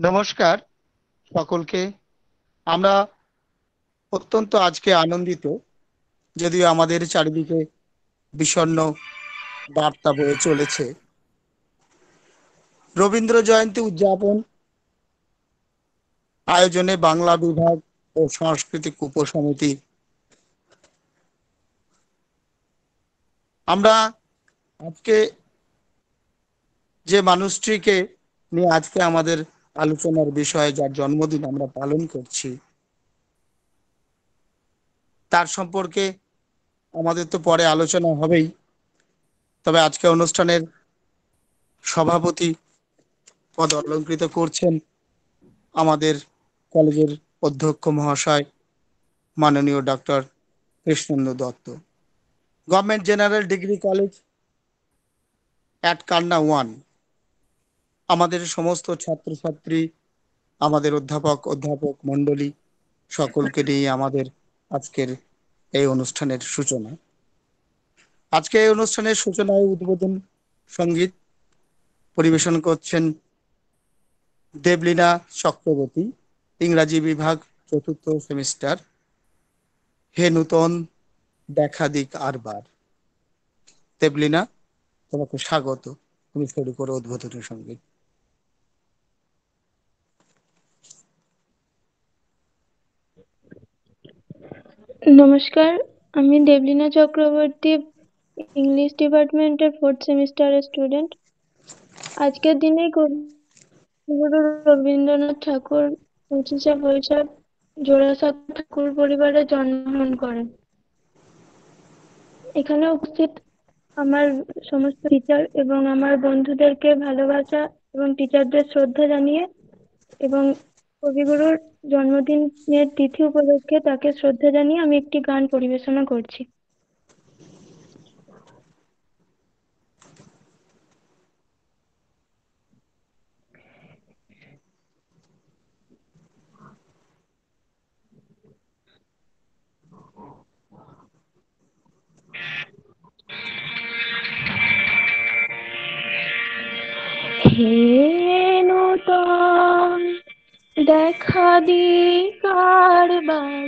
নমস্কার সকলকে। আমরা অত্যন্ত আজকে আনন্দিত, যদিও আমাদের চারিদিকে বিষণ্ণ বার্তা বয়ে চলেছে। রবীন্দ্র জয়ন্তী উদযাপন আয়োজনে বাংলা বিভাগ ও সাংস্কৃতিক উপসমিতি। আমরা আজকে যে মানুষটিকে নিয়ে আজকে আমাদের আলোচনার বিষয় যার জন্মদিন আমরা পালন করছি, তার সম্পর্কে আমাদের তো পরে আলোচনা হবেই। তবে আজকে অনুষ্ঠানের সভাপতি পদ অলঙ্কৃত করছেন আমাদের কলেজের অধ্যক্ষ মহাশয় মাননীয় doctor Krishnendu Dutta. Government general degree college at Kalna one. আমাদের সমস্ত ছাত্রছাত্রী, আমাদের অধ্যাপক অধ্যাপক মণ্ডলী সকলকে নিয়ে আমাদের আজকের এই অনুষ্ঠানের সূচনা। আজকে এই অনুষ্ঠানের সূচনায় উদ্বোধন সংগীত পরিবেশন করছেন দেবলীনা চক্রবর্তী, ইংরাজি বিভাগ চতুর্থ সেমিস্টার হে নূতন দেখা দিক আরবার। দেবলীনা, তোমাকে স্বাগত। তুমি শুরু করো উদ্বোধনী সংগীত। নমস্কার, আমি দেবলীনা চক্রবর্তী ইংলিশ ডিপার্টমেন্টের ফোর্থ সেমিস্টারের স্টুডেন্ট আজকের দিনে গুরু রবীন্দ্রনাথ ঠাকুর পঁচিশে বৈশাখ জোড়াসাঁকো ঠাকুর পরিবারে জন্মগ্রহণ করেন। এখানে উপস্থিত আমার সমস্ত টিচার এবং আমার বন্ধুদেরকে ভালোবাসা এবং টিচারদের শ্রদ্ধা জানিয়ে এবং কবিগুরুর জন্মদিনের তিথি উপলক্ষে তাকে শ্রদ্ধা জানিয়ে আমি একটি গান পরিবেশনা করছি। হে নূতন দেখা দি কারবার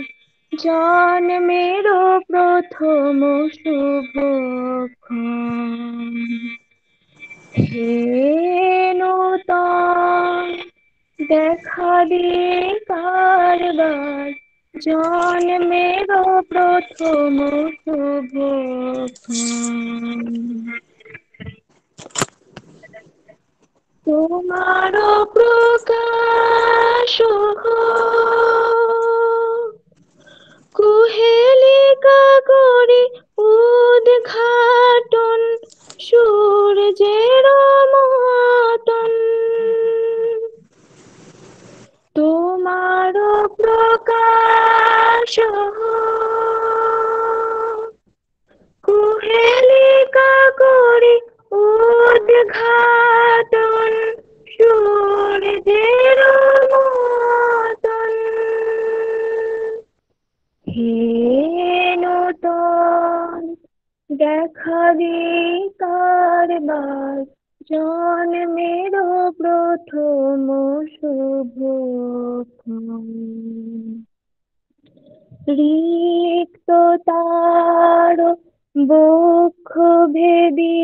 জন্মের প্রথম শুভ হে নূতন দেখা দি কারবার জন্মের প্রথম শুভক্ষণ তোমার প্রকাশ কুহেলিকা করি উদ্ঘাটন সূর্যের মতন তোমার প্রকাশ কুহেলিকা করি উদ্ঘাটন সূর্যের মতন হে নূতন দেখা দি কারবার জন্মের প্রথম শুভ রিক্ত তার বক্ষ ভেদি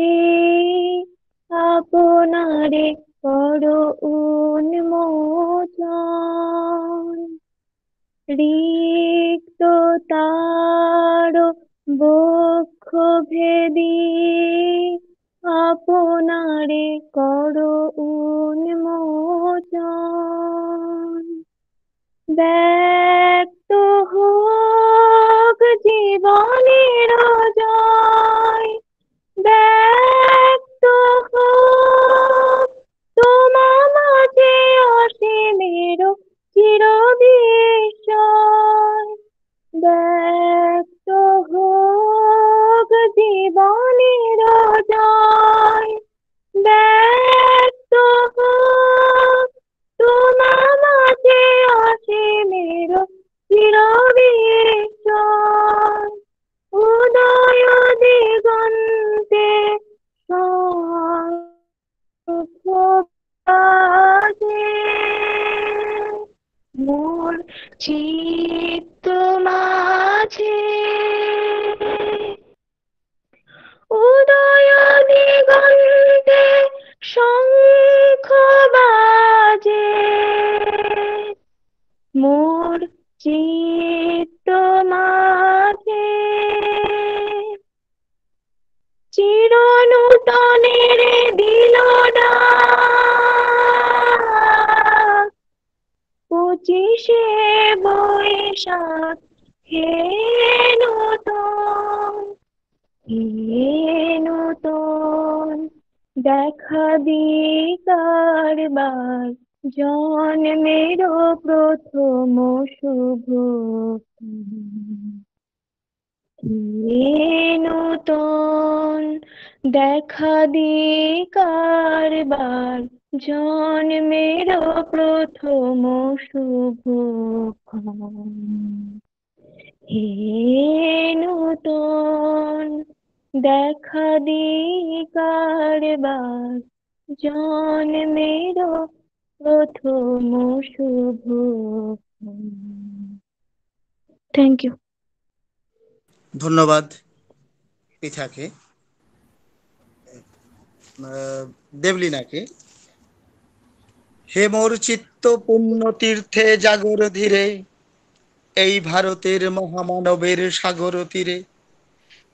আপনারে কর উন্মোচন। রিক্ত তার বক্ষ ভেদি আপনারে কর উন্মোচন। ব্যক্ত হোক জীবনের জন্মের প্রথম শুভ থ্যাংক ইউ ধন্যবাদ আহ, দেবলীনাকে। হে মোর চিত্ত পুণ্য তীর্থে জাগর ধীরে এই ভারতের মহামানবের সাগর তীরে।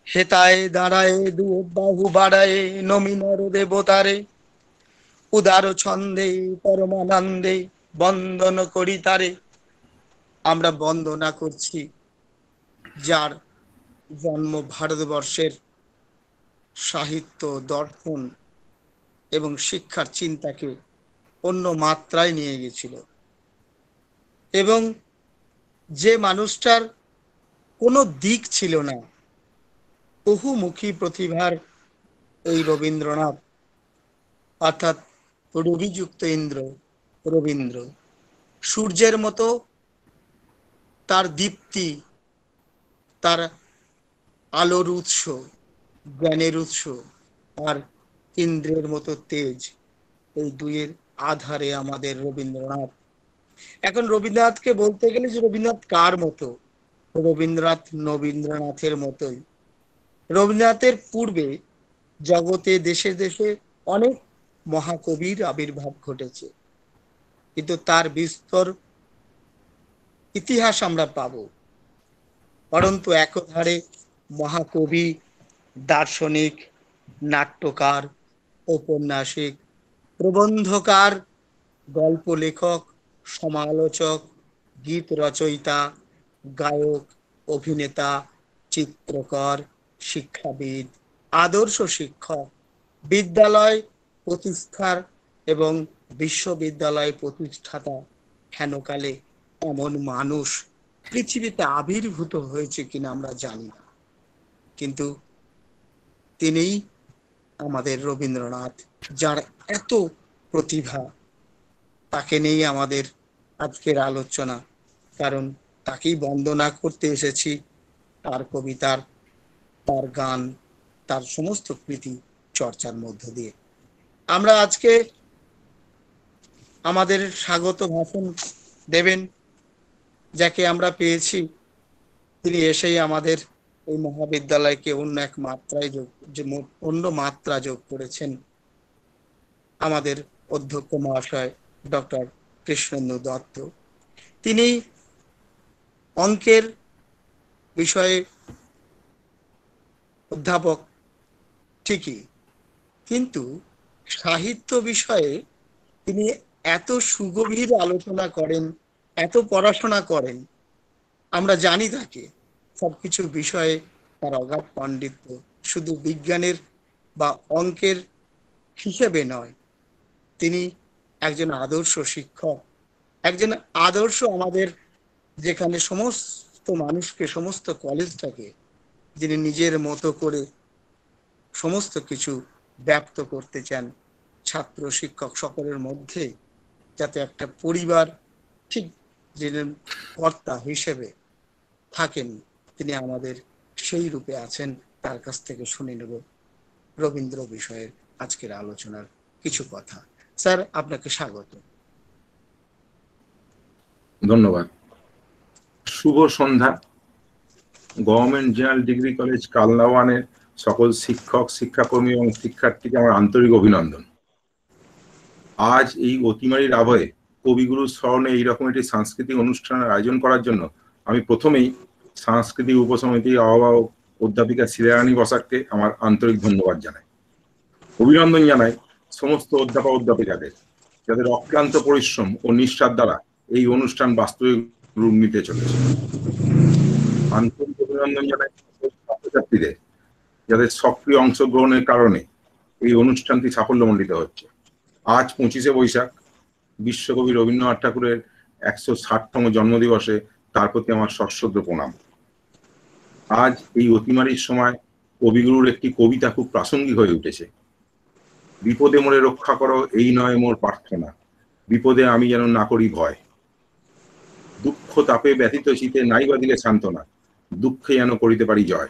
হেতায় দাঁড়ায় দু বাহু বাড়ায় নমিনর দেবতারে উদার ছন্দে, পরমানন্দে বন্দন করি তারে। আমরা বন্দনা করছি যার জন্ম ভারতবর্ষের সাহিত্য, দর্শন এবং শিক্ষার চিন্তাকে অন্য মাত্রায় নিয়ে গেছিল। এবং যে মানুষটার কোনো দিক ছিল না, বহুমুখী প্রতিভার এই রবীন্দ্রনাথ, অর্থাৎ রবিযুক্ত ইন্দ্র, রবীন্দ্র। সূর্যের মতো তার দীপ্তি, তার আলোর উৎস, জ্ঞানের উৎস, আর ইন্দ্রের মতো তেজ, এই দুইয়ের আধারে আমাদের রবীন্দ্রনাথ। এখন রবীন্দ্রনাথকে বলতে গেলে যে রবীন্দ্রনাথ কার মতো? রবীন্দ্রনাথ নবীন্দ্রনাথের মতোই। রবীন্দ্রনাথের পূর্বে জগতে দেশে দেশে অনেক মহাকবির আবির্ভাব ঘটেছে। কিন্তু তার বিস্তর ইতিহাস আমরা পাবো। পরন্তু একধারে মহাকবি, দার্শনিক, নাট্যকার, ঔপন্যাসিক, প্রবন্ধকার গল্প লেখক সমালোচক, গীত রচয়িতা, গায়ক, অভিনেতা, চিত্রকর, শিক্ষাবিদ, আদর্শ শিক্ষক, বিদ্যালয় প্রতিষ্ঠার এবং বিশ্ববিদ্যালয় প্রতিষ্ঠাতা হেনকালে এমন মানুষ পৃথিবীতে আবির্ভূত হয়েছে কিনা আমরা জানি না। কিন্তু তিনিই আমাদের রবীন্দ্রনাথ, যার এত প্রতিভা, তাকে নিয়েই আমাদের আজকের আলোচনা। কারণ তাকেই বন্দনা করতে এসেছি তার কবিতার, তার গান, তার সমস্ত কৃতি চর্চার মধ্য দিয়ে। আমরা আজকে আমাদের স্বাগত ভাষণ দেবেন, যাকে আমরা পেয়েছি। তিনি এসেই আমাদের এই মহাবিদ্যালয়কে অন্য এক মাত্রায় যোগ অন্য মাত্রা যোগ করেছেন আমাদের অধ্যক্ষ মহাশয় ডক্টর কৃষ্ণেন্দু দত্ত। তিনি অঙ্কের বিষয়ে অধ্যাপক, ঠিকই। কিন্তু সাহিত্য বিষয়ে তিনি এত সুগভীর আলোচনা করেন, এত পড়াশোনা করেন, আমরা জানি তাকে। সবকিছু বিষয়ে তার অগাধ পাণ্ডিত্য শুধু বিজ্ঞানের বা অঙ্কের হিসেবে নয়। তিনি একজন আদর্শ শিক্ষক, একজন আদর্শ আমাদের যেখানে সমস্ত মানুষকে, সমস্ত কলেজটাকে, যিনি নিজের মতো করে সমস্ত কিছু ব্যক্ত করতে চান ছাত্র, শিক্ষক সকলের মধ্যে, যাতে একটা পরিবার ঠিক যিনি কর্তা হিসেবে থাকেন, তিনি আমাদের সেই রূপে আছেন, তার কাছ থেকে শুনে নেব রবীন্দ্র বিষয়ের আজকের আলোচনার কিছু কথা। স্যার, আপনাকে স্বাগত। ধন্যবাদ। শুভ সন্ধ্যা। গভর্নমেন্ট জেনারেল ডিগ্রি কলেজ কালনাওয়ানের সকল শিক্ষক, শিক্ষাকর্মী এবং শিক্ষার্থীকে আমার আন্তরিক অভিনন্দন। আজ এই অতিমারির আবহে কবিগুরুর স্মরণে এইরকম একটি সাংস্কৃতিক অনুষ্ঠানের আয়োজন করার জন্য আমি প্রথমেই সাংস্কৃতিক উপসমিতির আহ্বায়ক অধ্যাপিকা শিলারানী বসাককে আমার আন্তরিক ধন্যবাদ জানাই। অভিনন্দন জানাই সমস্ত অধ্যাপক অধ্যাপিকাদের, যাদের অক্লান্ত পরিশ্রম ও নিষ্ঠার দ্বারা এই অনুষ্ঠান বাস্তবিক রূপ নিতে চলেছে। আন্তরিক অভিনন্দন জানাই ছাত্রছাত্রীদের। যাদের সক্রিয় অংশগ্রহণের কারণে এই অনুষ্ঠানটি সাফল্যমণ্ডিত হচ্ছে। আজ পঁচিশে বৈশাখ, বিশ্বকবি রবীন্দ্রনাথ ঠাকুরের একশো ষাটতম জন্মদিবসে তার প্রতি আমার সশ্রদ্ধ প্রণাম। আজ এই অতিমারির সময় কবিগুরুর একটি কবিতা খুব প্রাসঙ্গিক হয়ে উঠেছে। বিপদে মোরে রক্ষা করো, এই নয় মোর প্রার্থনা। বিপদে আমি যেন না করি ভয়। দুঃখ তাপে ব্যথিত শীতে নাই বা দিলে সান্ত্বনা। দুঃখে যেন করিতে পারি জয়।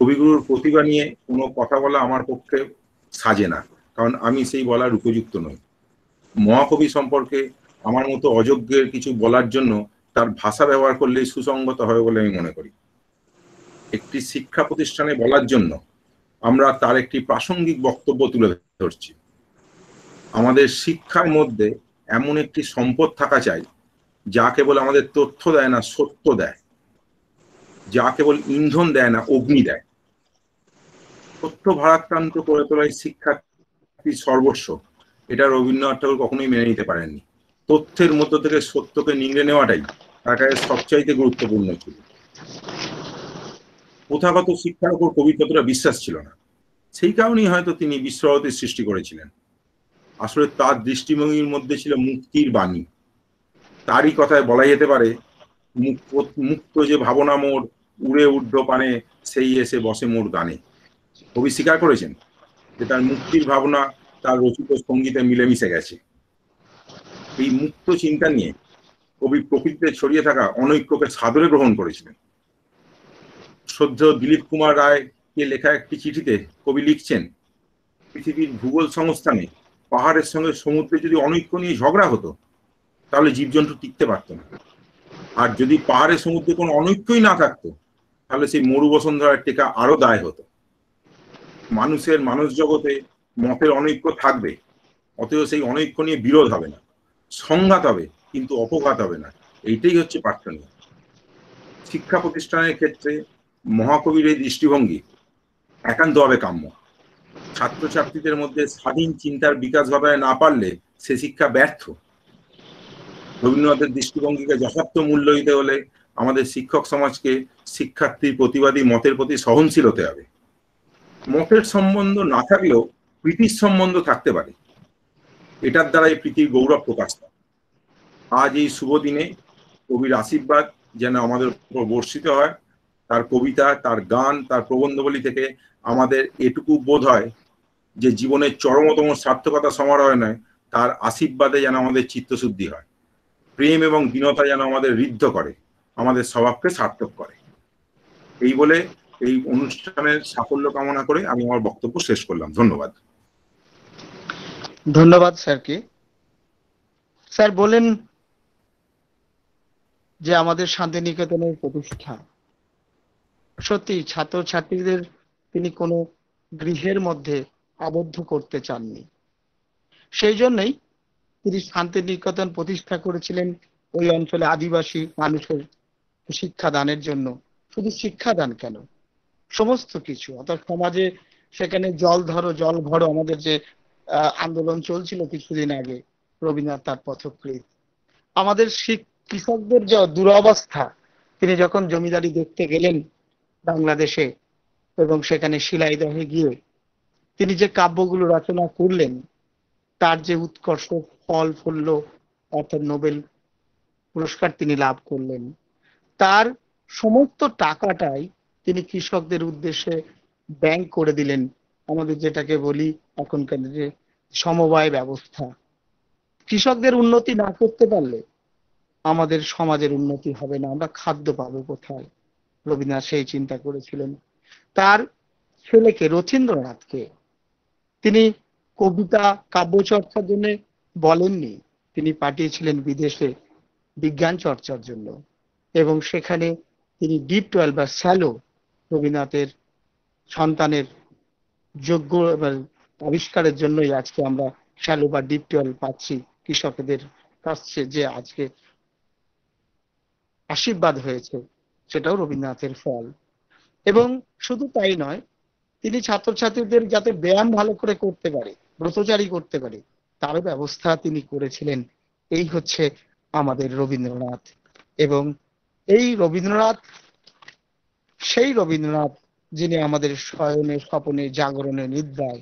কবিগুরুর প্রতিভা নিয়ে কোনো কথা বলা আমার পক্ষে সাজে না। কারণ আমি সেই বলার উপযুক্ত নই। মহাকবি সম্পর্কে আমার মতো অযোগ্যের কিছু বলার জন্য তার ভাষা ব্যবহার করলেই সুসঙ্গত হবে বলে আমি মনে করি। একটি শিক্ষা প্রতিষ্ঠানে বলার জন্য আমরা তার একটি প্রাসঙ্গিক বক্তব্য তুলে ধরছি। আমাদের শিক্ষার মধ্যে এমন একটি সম্পদ থাকা চাই, যা কেবল আমাদের তথ্য দেয় না, সত্য দেয়। যা কেবল ইন্ধন দেয় না, অগ্নি দেয়। তথ্য ভারাক্রান্ত করে তোলাই শিক্ষার্থী সর্বস্ব এটা রবীন্দ্রনাথ ঠাকুর কখনোই মেনে নিতে পারেননি। তথ্যের মধ্য থেকে সত্যকে নিংড়ে নেওয়াটাই তার কাছে সবচাইতে গুরুত্বপূর্ণ ছিল। প্রথাগত শিক্ষার উপর কবির বিশ্বাস ছিল না। সেই কারণেই হয়তো তিনি বিশ্বভারতীর সৃষ্টি করেছিলেন। আসলে তার দৃষ্টিভঙ্গির মধ্যে ছিল মুক্তির বাণী। তারই কথায় বলা যেতে পারে মুক্ত যে ভাবনা মোর উড়ে ঊর্ধ্ব পানে, সেই এসে বসে মোর গানে। কবি স্বীকার করেছেন যে তার মুক্তির ভাবনা তার রচিত সঙ্গীতে মিলেমিশে গেছে। এই মুক্ত চিন্তা নিয়ে কবি প্রকৃতিতে ছড়িয়ে থাকা অনৈক্যকে সাদরে গ্রহণ করেছিলেন। শ্রদ্ধেয় দিলীপ কুমার রায় কে লেখা একটি চিঠিতে কবি লিখছেন, পৃথিবীর ভূগোল সংস্থানে পাহাড়ের সঙ্গে সমুদ্রে যদি অনৈক্য নিয়ে ঝগড়া হতো, তাহলে জীবজন্তু টিকতে পারতো না। আর যদি পাহাড়ের সমুদ্রে কোনো অনৈক্যই না থাকতো, তাহলে সেই মরু বসুন্ধরার টেকা আরও দায় হতো। মানুষের মানুষ জগতে মতের অনৈক্য থাকবে, অতএব সেই অনৈক্য নিয়ে বিরোধ হবে না। সংঘাত হবে, কিন্তু অপঘাত হবে না। এইটাই হচ্ছে প্রার্থনীয় শিক্ষা প্রতিষ্ঠানের ক্ষেত্রে মহাকবির এই দৃষ্টিভঙ্গি একান্তভাবে কাম্য ছাত্রছাত্রীদের মধ্যে স্বাধীন চিন্তার বিকাশ ঘটায় না পারলে সে শিক্ষা ব্যর্থ। রবীন্দ্রনাথের দৃষ্টিভঙ্গিকে যথার্থ মূল্য দিতে হলে আমাদের শিক্ষক সমাজকে শিক্ষার্থীর প্রতিবাদী মতের প্রতি সহনশীল হতে হবে। মতের সম্বন্ধ না থাকলেও প্রীতির সম্বন্ধ থাকতে পারে। এটার দ্বারাই প্রীতির গৌরব প্রকাশ পায়। আজ এই শুভ দিনে কবির আশীর্বাদ যেন আমাদের উপর বর্ষিত হয়। তার কবিতা, তার গান, তার প্রবন্ধবলী থেকে আমাদের এটুকু বোধ হয় যে জীবনের চরমতম সার্থকতা সমারোহ নয় তার আশীর্বাদে যেন আমাদের চিত্তশুদ্ধি হয়। প্রেম এবং দীনতা যেন আমাদের ঋদ্ধ করে, আমাদের স্বভাবকে সার্থক করে। এই বলে এই অনুষ্ঠানের সাফল্য কামনা করে আমি আমার বক্তব্য শেষ করলাম। ধন্যবাদ। ধন্যবাদ স্যারকে স্যার, বলেন যে আমাদের শান্তিনিকেতনের প্রতিষ্ঠা। সত্যি, ছাত্রছাত্রীদের তিনি কোনো গৃহের মধ্যে আবদ্ধ করতে চাননি। সেই জন্যই তিনি শান্তিনিকেতন প্রতিষ্ঠা করেছিলেন ওই অঞ্চলে আদিবাসী মানুষের শিক্ষাদানের জন্য। শুধু শিক্ষাদান কেন? সমস্ত কিছু। অর্থাৎ সমাজে সেখানে জল ধরো, জল ভরো, আমাদের যে আন্দোলন চলছিল কিছুদিন আগে, রবীন্দ্রনাথ তার পথকৃত আমাদের কৃষকদের যে দুরবস্থা, তিনি যখন জমিদারি দেখতে গেলেন বাংলাদেশে এবং সেখানে শিলাইদহে গিয়ে, তিনি যে কাব্যগুলো রচনা করলেন, তার যে উৎকর্ষ ফল, ফুলল, অর্থাৎ নোবেল পুরস্কার তিনি লাভ করলেন, তার সমস্ত টাকাটাই তিনি কৃষকদের উদ্দেশ্যে ব্যাংক করে দিলেন। আমাদের যেটাকে বলি এখনকার যে সমবায় ব্যবস্থা। কৃষকদের উন্নতি না করতে পারলে আমাদের সমাজের উন্নতি হবে না। আমরা খাদ্য পাবো কোথায়? রবীন্দ্রনাথ সেই চিন্তা করেছিলেন। তার ছেলেকে রথীন্দ্রনাথকে তিনি কবিতা কাব্য চর্চার জন্য বলেননি। তিনি পাঠিয়েছিলেন বিদেশে বিজ্ঞান চর্চার জন্য। এবং সেখানে তিনি ডিপ টুয়েলভ বা স্যালো রবীন্দ্রনাথের সন্তানের যোগ্য আবিষ্কারের জন্যই আজকে আমরা শ্যালো বা ডিপ টুয়েলভ পাচ্ছি কৃষকদের কাছে যে আজকে আশীর্বাদ হয়েছে, সেটাও রবীন্দ্রনাথের ফল। এবং শুধু তাই নয়, তিনি ছাত্রছাত্রীদের যাতে ব্যায়াম ভালো করে করতে পারে, ব্রতচারী করতে পারে তার ব্যবস্থা তিনি করেছিলেন। এই হচ্ছে আমাদের রবীন্দ্রনাথ। এবং এই রবীন্দ্রনাথ সেই রবীন্দ্রনাথ যিনি আমাদের শয়নে স্বপনে জাগরণে নিদ্রায়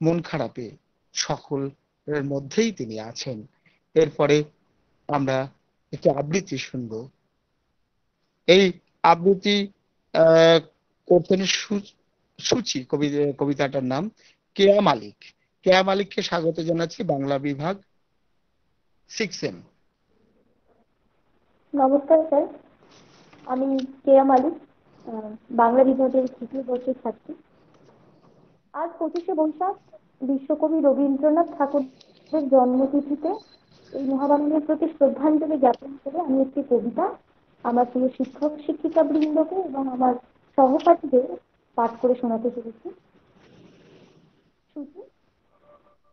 মন খারাপে সকলের মধ্যেই তিনি আছেন। এরপরে আমরা একটি আবৃত্তি শুনব। এই আবৃত্তি করতেন সুচি কবি, কবিতাটার নাম কেয়া মালিক। কেয়া মালিককে স্বাগত জানাচ্ছি বাংলা বিভাগ সিক্স এম নমস্কার স্যার, আমি কেয়া মালিক। বাংলা বিভাগের তৃতীয় বর্ষের ছাত্রী। আজ পঁচিশে বৈশাখ, বিশ্বকবি রবীন্দ্রনাথ ঠাকুরের জন্মতিথিতে এই মহাবাণীর প্রতি শ্রদ্ধাঞ্জলি জ্ঞাপন করে আমি একটি কবিতা আমার প্রিয় শিক্ষক শিক্ষিকা বৃন্দকে এবং আমার সহপাঠীদের পাঠ করে শোনাতে চলেছি।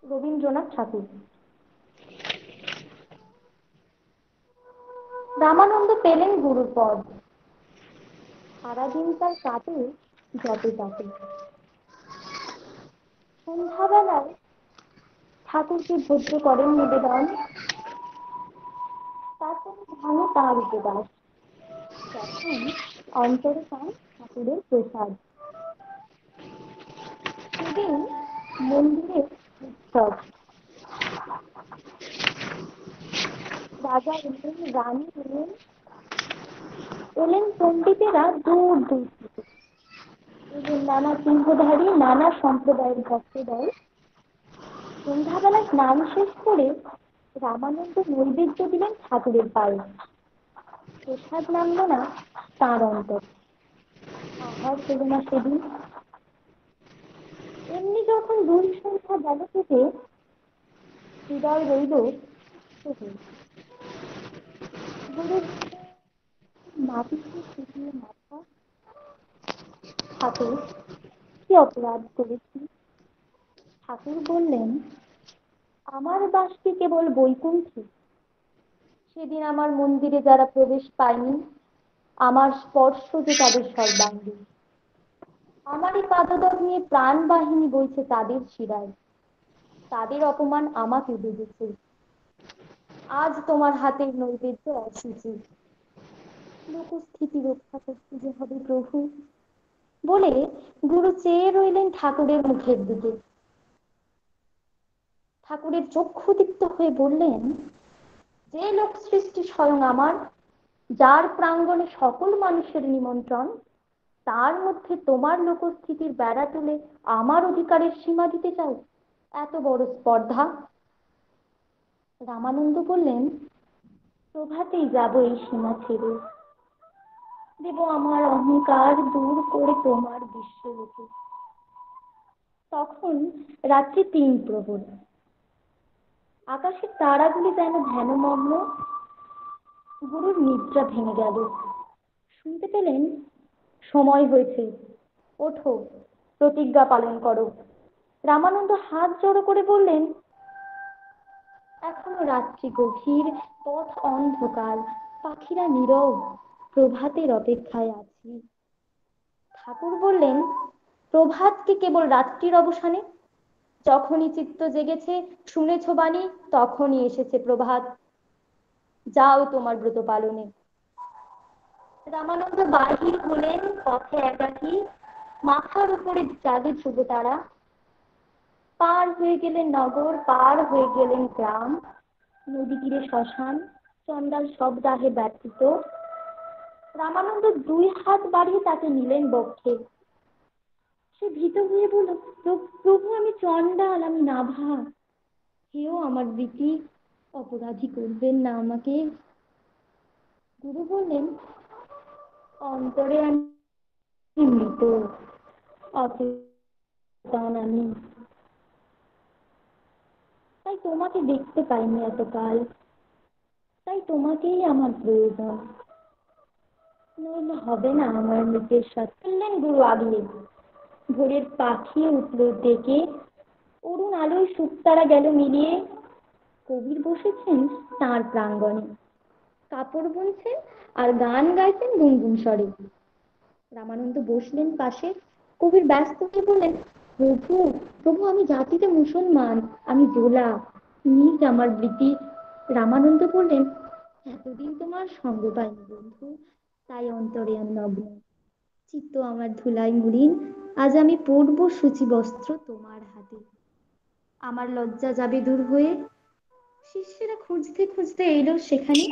রবীন্দ্রনাথ ঠাকুর। রামানন্দ পেলেন গুরুর পদ। সারাদিন তার কাটে যতে তাতে সন্ধ্যাবেলায় ঠাকুরকে ভোজ্য করেন নিবেদন। তারপরে ভাঙে তার উপবাস। তখন অন্তরে পান ঠাকুরের প্রসাদ। সেদিন মন্দিরে উৎসব। রাজা এলেন রানী এলেন এলেন পণ্ডিতেরা দূর দূর থেকে। এলেন নানা চিহ্নধারী নানা সম্প্রদায়ের ভক্তদল সন্ধ্যাবেলা স্নান শেষ করে রামানন্দ নৈবেদ্য দিলেন ঠাকুরের পায়ে। প্রসাদ নামলো না তাঁর অন্তর। আহার পেল না সেদিন। এমনি যখন দুই সন্ধ্যা গেল থেকে হৃদয় রইল সবুজ। মাটিতে শুকিয়ে মাথা ঠাকুর, কি অপরাধ করেছি? ঠাকুর বললেন, আমার বাস কি কেবল বৈকুণ্ঠে। সেদিন আমার মন্দিরে যারা প্রবেশ পায়নি, আমার স্পর্শ যে তাদের সর্বাঙ্গে। আমারই পাদদর নিয়ে প্রাণ বাহিনী বইছে তাদের শিরায়। তাদের অপমান আমাকে বেঁধেছে। আজ তোমার হাতের নৈবেদ্য অসুচি। লোকস্থিতি রক্ষা করতে যে হবে প্রভু। বলে গুরু চেয়ে রইলেন ঠাকুরের মুখের দিকে। ঠাকুরের চক্ষুদীপ্ত হয়ে বললেন, যে লোক সৃষ্টি স্বয়ং আমার, যার প্রাঙ্গণে সকল মানুষের নিমন্ত্রণ, তার মধ্যে তোমার লোকস্থিতির বেড়া তুলে আমার অধিকারের সীমা দিতে চাও এত বড় স্পর্ধা? রামানন্দ বললেন, প্রভাতেই যাব এই সীমা ছেড়ে। দেব আমার অহংকার দূর করে তোমার বিশ্বলোকে তখন রাত্রি তিন প্রহর। আকাশের তারাগুলি যেন ধ্যানমগ্ন গুরুর নিদ্রা ভেঙে গেল। শুনতে পেলেন, সময় হয়েছে। ওঠো, প্রতিজ্ঞা পালন করো। রামানন্দ হাত জড়ো করে বললেন, এখনও রাত্রি গভীর, পথ অন্ধকার, পাখিরা নীরব। প্রভাতের অপেক্ষায় আছি। ঠাকুর বললেন, প্রভাত কি কেবল রাত্রির অবসানে? যখনই চিত্ত জেগেছে, শুনেছ বাণী, তখনই এসেছে প্রভাত। যাও তোমার ব্রত পালনে। রামানন্দ বাহির হলেন, পথে একাকী, মাথার উপরে জাগে ধ্রুব তারা। পার হয়ে গেলেন নগর, পার হয়ে গেলেন গ্রাম। নদী তীরে শ্মশান চন্ডাল সব দাহে ব্যতীত। রামানন্দ দুই হাত বাড়িয়ে তাকে নিলেন বক্ষে। সে ভীত হয়ে বলল, প্রভু আমি চন্ডাল আমি নাভা। হেও আমার দিতি অপরাধী করবেন না আমাকে। গুরু বললেন, অন্তরে আমি মৃত আমি। তাই তোমাকে দেখতে পাইনি এতকাল। তাই তোমাকেই আমার প্রয়োজন। নইলে হবে না আমার মৃতের সাথে। বললেন গুরু আগলে ভোরের পাখি উঠল ডেকে অরুণ আলোয় শুকতারা গেল মিলিয়ে। কবির বসেছেন তাঁর প্রাঙ্গণে। কাপড় বুনছেন আর গান গাইছেন গুনগুন স্বরে। রামানন্দ বসলেন পাশে। কবির ব্যস্ত হয়ে বললেন, প্রভু প্রভু, আমি জাতিতে মুসলমান, আমি দোলা, নিজ আমার বৃত্তি রামানন্দ বললেন, এতদিন তোমার সঙ্গ পাইনি বন্ধু। তাই অন্তরে আমি নগ্ন চিত্ত আমার ধুলাই মুড়িন, আজ আমি পরব সূচি বস্ত্র তোমার হাতে। আমার লজ্জা যাবে দূর হয়ে, শিষ্যেরা খুঁজতে খুঁজতে এলো সেখানে।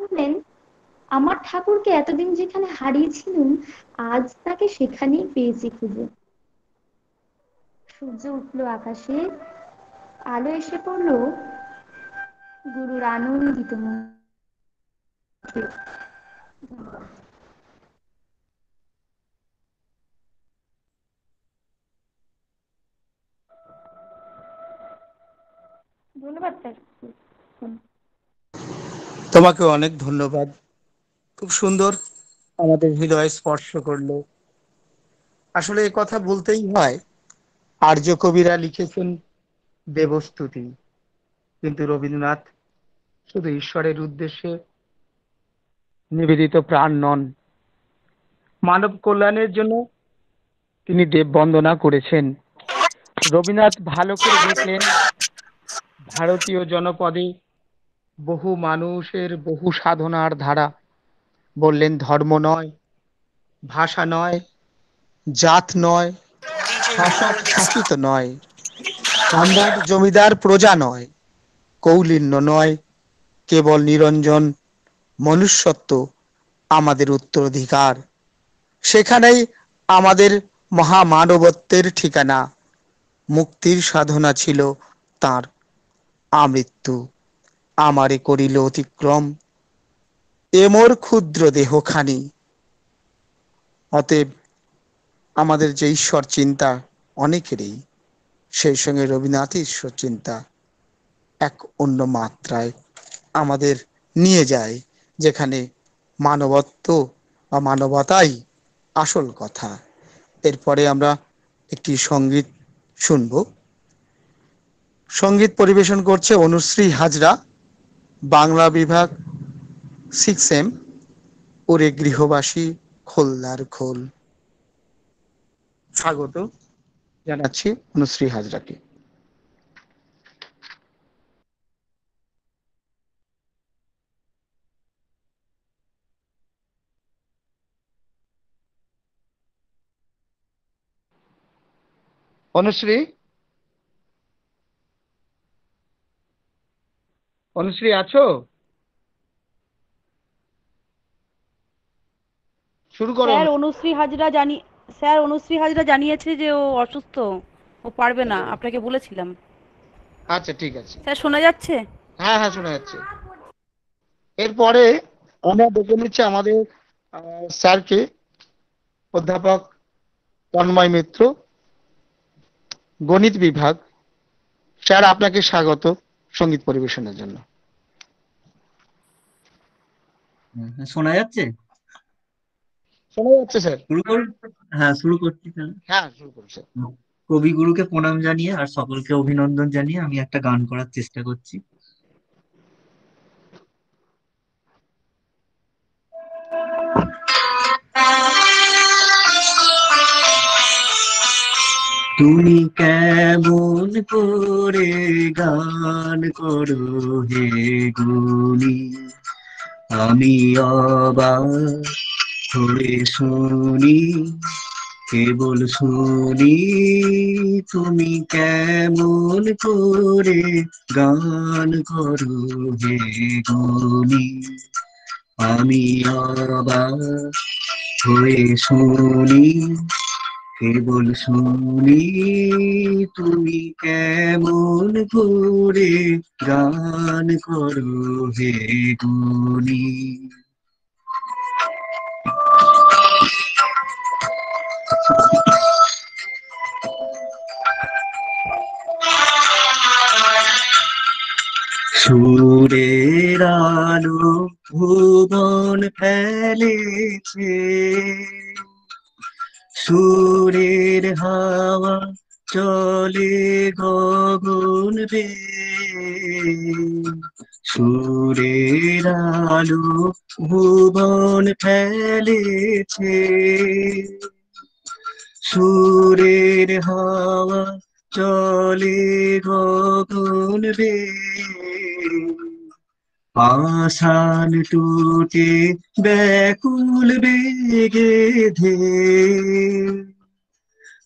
বললেন, আমার ঠাকুরকে এতদিন যেখানে হারিয়েছিলুম, আজ তাকে সেখানেই পেয়েছি খুঁজে। সূর্য উঠল আকাশে আলো এসে পড়ল গুরুর আনন্দিত তোমাকে অনেক ধন্যবাদ। খুব সুন্দর আমাদের হৃদয় স্পর্শ করল। আসলে কথা বলতেই হয়, আর্য কবিরা লিখেছেন দেবস্তুতি। কিন্তু রবীন্দ্রনাথ শুধু ঈশ্বরের উদ্দেশ্যে নিবেদিত প্রাণ নন, মানব কল্যাণের জন্য তিনি দেব বন্দনা করেছেন। রবীন্দ্রনাথ ভালো করে দেখলেন, ভারতীয় জনপদে বহু মানুষের বহু সাধনার ধারা। বললেন, ধর্ম নয়, ভাষা নয়, জাত নয়, শাসক শাসিত নয়। সম্রাট জমিদার প্রজা নয়, কৌলিন্য নয়, কেবল নিরঞ্জন, মনুষ্যত্ব আমাদের উত্তরাধিকার। সেখানেই আমাদের মহামানবত্বের ঠিকানা, মুক্তির সাধনা ছিল তার আমৃত্যু। আমারে করিল অতিক্রম এমর ক্ষুদ্র দেহখানি। অতএব আমাদের যে ঈশ্বর চিন্তা অনেকেরই সেই সঙ্গে রবীন্দ্রনাথের ঈশ্বর চিন্তা এক অন্য মাত্রায় আমাদের নিয়ে যায়, যেখানে মানবত্ব বা মানবতাই আসল কথা। এরপরে আমরা একটি সংগীত শুনব। সংগীত পরিবেশন করছে অনুশ্রী হাজরা, বাংলা বিভাগ সিক্স এম ওরে গৃহবাসী খোলদার খোল। স্বাগত। জানাচ্ছি অনুশ্রী হাজরাকে। অনুশ্রী? অনুশ্রী আছো? শুরু করো স্যার অনুশ্রী। হাজরা জানি স্যার অনুশ্রী হাজরা জানিয়েছে যে ও অসুস্থ ও পারবে না আপনাকে বলেছিলাম। আচ্ছা ঠিক আছে। স্যার শোনা যাচ্ছে? হ্যাঁ হ্যাঁ শোনা যাচ্ছে। এরপরে আমরা ডেকে নিচ্ছি আমাদের স্যারকে অধ্যাপক তন্ময় মিত্র গণিত বিভাগ। স্যার আপনাকে স্বাগত সংগীত পরিবেশনের জন্য। হ্যাঁ, শোনা যাচ্ছে? শোনা যাচ্ছে স্যার? শুরু করুন হ্যাঁ শুরু করছি তাহলে হ্যাঁ শুরু করুন স্যার। কবিগুরুকে প্রণাম জানিয়ে আর সকলকে অভিনন্দন জানিয়ে আমি একটা গান করার চেষ্টা করছি। তুমি কেমন করে গান করো হে গুণী? আমি অবাক হয়ে শুনি কেবল শুনি তুমি কেমন করে গান করো হে গুণী আমি অবাক হয়ে শুনি কেবল শুনি তুমি কেমন করে গান করো হে গুণী সুরের আলো ভুবন ফেলেছে। সুরের হাওয়া চলে গগন বে। সুরের আলো ভুবন ফেলেছে। সুরের হাওয়া চলে গগন রে পাষাণ টুটে ব্যাকুল বেগে ধে।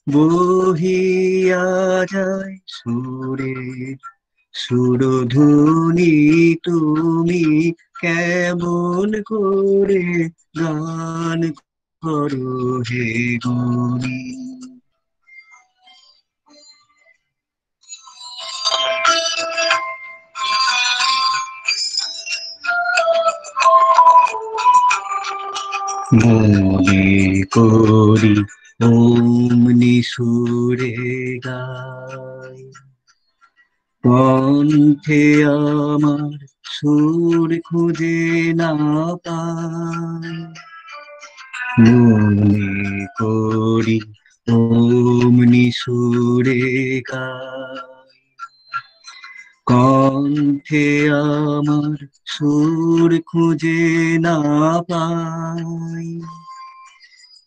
বহিয়া যায় সুরে সুরধুনি তুমি কেমন করে গান করো হে গরি মনে করি ওমনি সুরে গাই। কণ্ঠে আমার সুর খুঁজে না পাই। মনে করি ওমনি সুরে কণ্ঠে আমার সুর খুঁজে না পাই।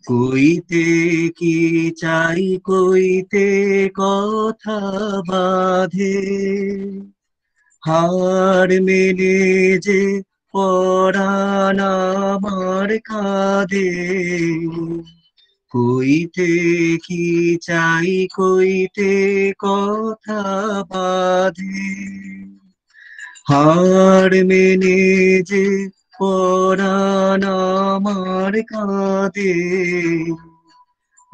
কইতে কি চাই, কইতে কথা বাঁধে। হার মেনে যে পরাণ আমার কাঁদে। কইতে কি চাই, কইতে কথা বাঁধে। হার মেনে যে পরাণ আমার কাঁদে।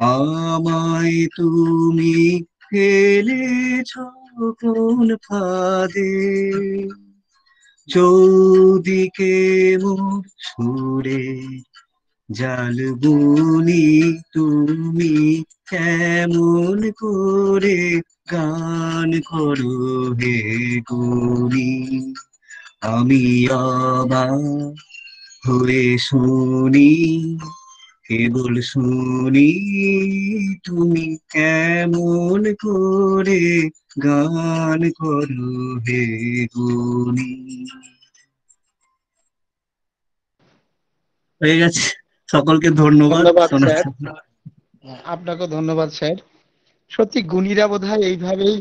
আমায় তুমি ফেলেছ কোন ফাঁদে। চৌদিকে মোর সুরে জাল বুনি, তুমি কেমন করে গান করো হে গুনি আমি অবাক হয়ে শুনি কেবল শুনি তুমি কেমন করে গান করো হে গুনি হয়ে গেছে। সকলকে ধন্যবাদ। হ্যাঁ, আপনাকেও ধন্যবাদ স্যার। সত্যি গুণীরা বোধ হয় এইভাবেই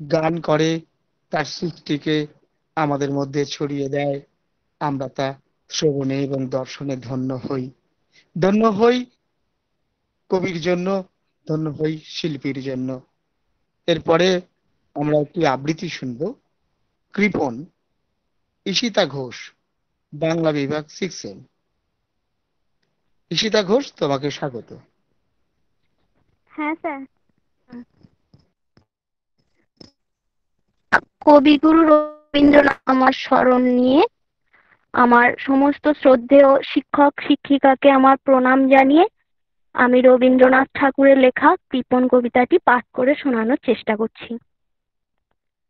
গান করে তার সৃষ্টিকে আমাদের মধ্যে ছড়িয়ে দেয়। আমরা তা শ্রবণে এবং দর্শনে ধন্য হই। ধন্য হই কবির জন্য, ধন্য হই শিল্পীর জন্য। এরপরে আমরা একটি আবৃত্তি শুনব। কৃপন, ঈশিতা ঘোষ, বাংলা বিভাগ সিক্স এম ঈশিতা ঘোষ, তোমাকে স্বাগত। হ্যাঁ কবিগুরু রবীন্দ্রনাথ আমার স্মরণ নিয়ে আমার সমস্ত শ্রদ্ধেয় শিক্ষক, শিক্ষিকাকে আমার প্রণাম জানিয়ে আমি রবীন্দ্রনাথ ঠাকুরের লেখা কৃপণ কবিতাটি পাঠ করে শোনানোর চেষ্টা করছি।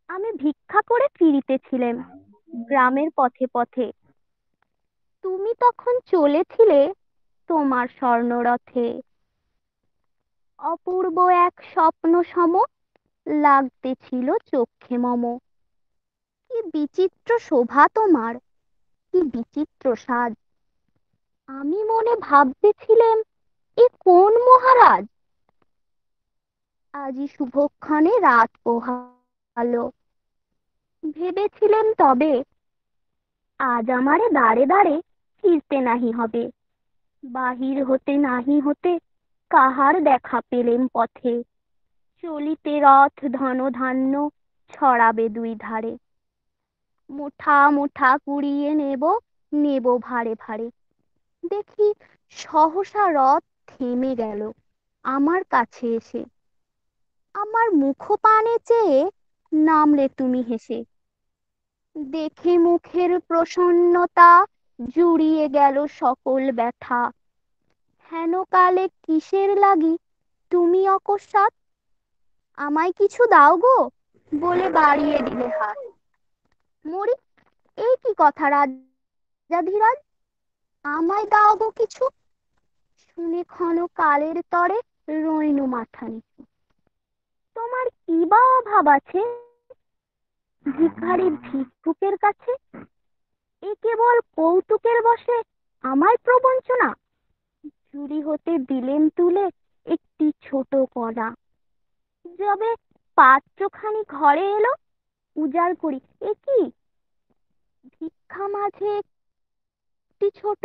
আমি ভিক্ষা করে ফিরিতেছিলেম গ্রামের পথে পথে। তুমি তখন চলেছিলে তোমার স্বর্ণরথে। অপূর্ব এক স্বপ্ন সম লাগতেছিল চক্ষে মম। কি বিচিত্র শোভা তোমার! কি বিচিত্র সাজ। আমি মনে ভাবতেছিলেম, এ কোন মহারাজ? আজি শুভক্ষণে রাত পোহালো। ভেবেছিলেম তবে, আজ আমারে দাঁড়ে দাঁড়ে ফিরতে নাহি হবে। বাহির হতে নাহি হতে কাহার দেখা পেলেম পথে। চলিতে রথ ধন ধান্য ছড়াবে দুই ধারে। মুঠা মুঠা কুড়িয়ে নেব নেব ভারে ভারে দেখি সহসা রথ থেমে গেল আমার কাছে এসে। আমার মুখপানে চেয়ে নামলে তুমি হেসে। দেখে মুখের প্রসন্নতা জুড়িয়ে গেল সকল ব্যথা। হেন কালে কিসের লাগি? তুমি অকস্মাৎ? আমায় কিছু দাও গো, বলে বাড়িয়ে দিলে হাত। মরি এই কি কথা রাজাধিরাজ আমায় দাও গো কিছু। শুনে ক্ষণ কালের তরে রইনু মাথা নিচু। তোমার কি বা অভাব আছে? ভিখারি ভিক্ষুকের কাছে? এ কেবল কৌতুকের বসে আমায় প্রবঞ্চনা? চুরি হতে দিলেন তুলে একটি ছোট কণা যবে পাত্রখানি ঘরে এলো। উজাড় করি। এ কি? ভিক্ষা মাঝে একটি ছোট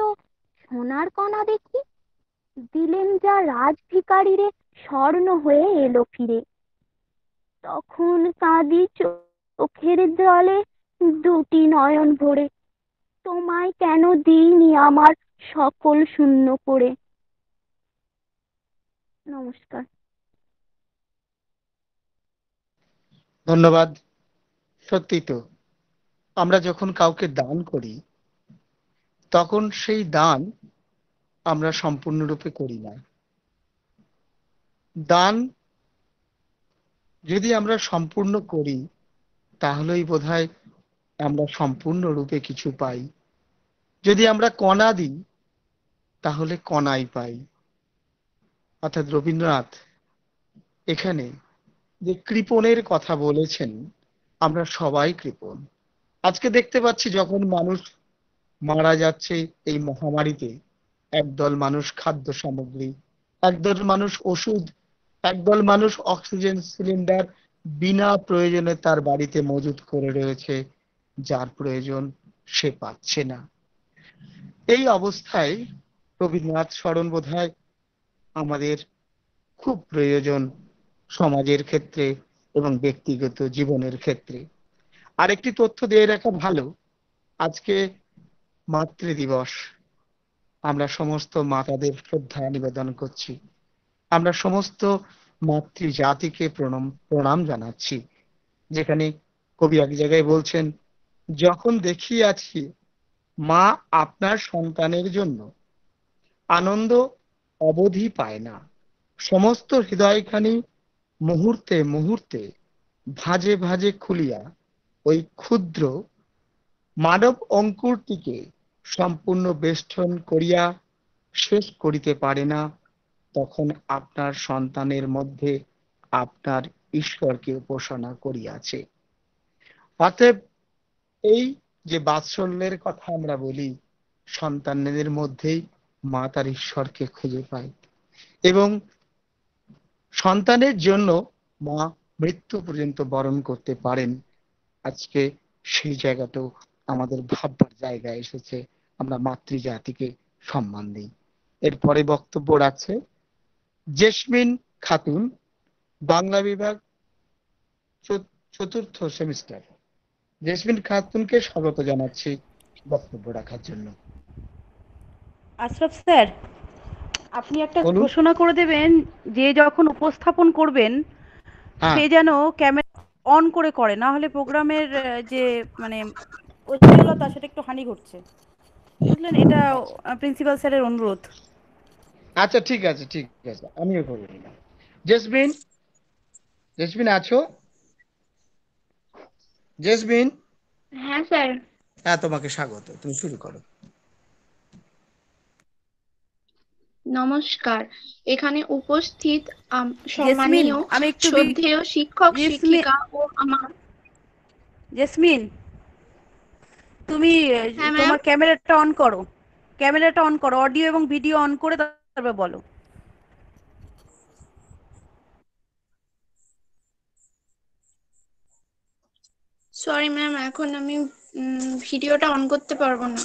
সোনার কণা দেখি। দিলেন যা রাজ ভিখারিরে স্বর্ণ হয়ে এলো ফিরে। তখন কাঁদি চোখের জলে দুটি নয়ন ভরে। তোমায় কেন দিইনি আমার সকল শূন্য করে? নমস্কার। ধন্যবাদ। সত্যি তো আমরা যখন কাউকে দান করি, তখন সেই দান আমরা সম্পূর্ণরূপে করি না। দান যদি আমরা সম্পূর্ণ করি, তাহলেই বোধহয় আমরা সম্পূর্ণরূপে কিছু পাই। যদি আমরা কণা দিই, তাহলে কণাই পাই। অর্থাৎ রবীন্দ্রনাথ এখানে যে কৃপণের কথা বলেছেন, আমরা সবাই কৃপণ। আজকে দেখতে পাচ্ছি যখন মানুষ মারা যাচ্ছে এই মহামারীতে, একদল মানুষ খাদ্য সামগ্রী, একদল মানুষ ওষুধ, একদল মানুষ অক্সিজেন সিলিন্ডার বিনা প্রয়োজনে তার বাড়িতে মজুত করে রয়েছে, যার প্রয়োজন সে পাচ্ছে না। এই অবস্থায় রবীন্দ্রনাথ স্মরণ বোধহয় আমাদের খুব প্রয়োজন সমাজের ক্ষেত্রে এবং ব্যক্তিগত জীবনের ক্ষেত্রে। আরেকটি তথ্য দিয়ে রাখা ভালো, আজকে মাতৃ দিবস আমরা সমস্ত মাতাদের শ্রদ্ধা নিবেদন করছি। আমরা সমস্ত মাতৃ জাতিকে প্রণাম প্রণাম জানাচ্ছি। যেখানে কবি এক জায়গায় বলছেন, যখন দেখিয়াছি মা আপনার সন্তানের জন্য আনন্দ অবধি পায় না, সমস্ত হৃদয়খানি মুহূর্তে মুহূর্তে ভাজে ভাজে খুলিয়া ওই ক্ষুদ্র মানব অঙ্কুরটিকে সম্পূর্ণ বেষ্টন করিয়া শেষ করিতে পারে না, তখন আপনার সন্তানের মধ্যে আপনার ঈশ্বরকে উপাসনা করিয়াছে। অতএব এই যে বাৎসল্যের কথা আমরা বলি, সন্তানদের মধ্যেই মা তার ঈশ্বরকে খুঁজে পায় এবং সন্তানের জন্য মা মৃত্যু পর্যন্ত বরণ করতে পারেন। আজকে সেই জায়গাটাও আমাদের ভাববার জায়গায় এসেছে। আমরা মাতৃজাতিকে সম্মান দিই। এরপরে বক্তব্য রাখছে জেসমিন খাতুন বাংলা বিভাগ চতুর্থ সেমিস্টার। জেসমিন খাতুনকে স্বাগত জানাচ্ছি বক্তব্য রাখার জন্য। আশরাফ স্যার আপনি একটা ঘোষণা করে দেবেন যে যখন উপস্থাপন করবেন হ্যাঁ। সে যেন ক্যামেরা অন করে করে না হলে প্রোগ্রামের যে মানে উজ্জ্বলতা সেটা একটু হানি ঘটছে। বুঝলেন? এটা প্রিন্সিপাল স্যারের অনুরোধ। আচ্ছা ঠিক আছে ঠিক আছে। আমিও করে নিলাম। জেসমিন? জেসমিন আছো? জেসমিন? হ্যাঁ স্যার। হ্যাঁ তোমাকে স্বাগত। তুমি শুরু করো। নমস্কার। এখানে উপস্থিত সম্মানীয় আমি একটু শ্রদ্ধেয় শিক্ষক শিক্ষিকা ও আমার জেসমিন তুমি হ্যাঁ, তোমার ক্যামেরাটা অন করো। ক্যামেরাটা অন করো অডিও এবং ভিডিও অন করে তারপর বলো। সরি ম্যাম এখন আমি ভিডিওটা অন করতে পারব না।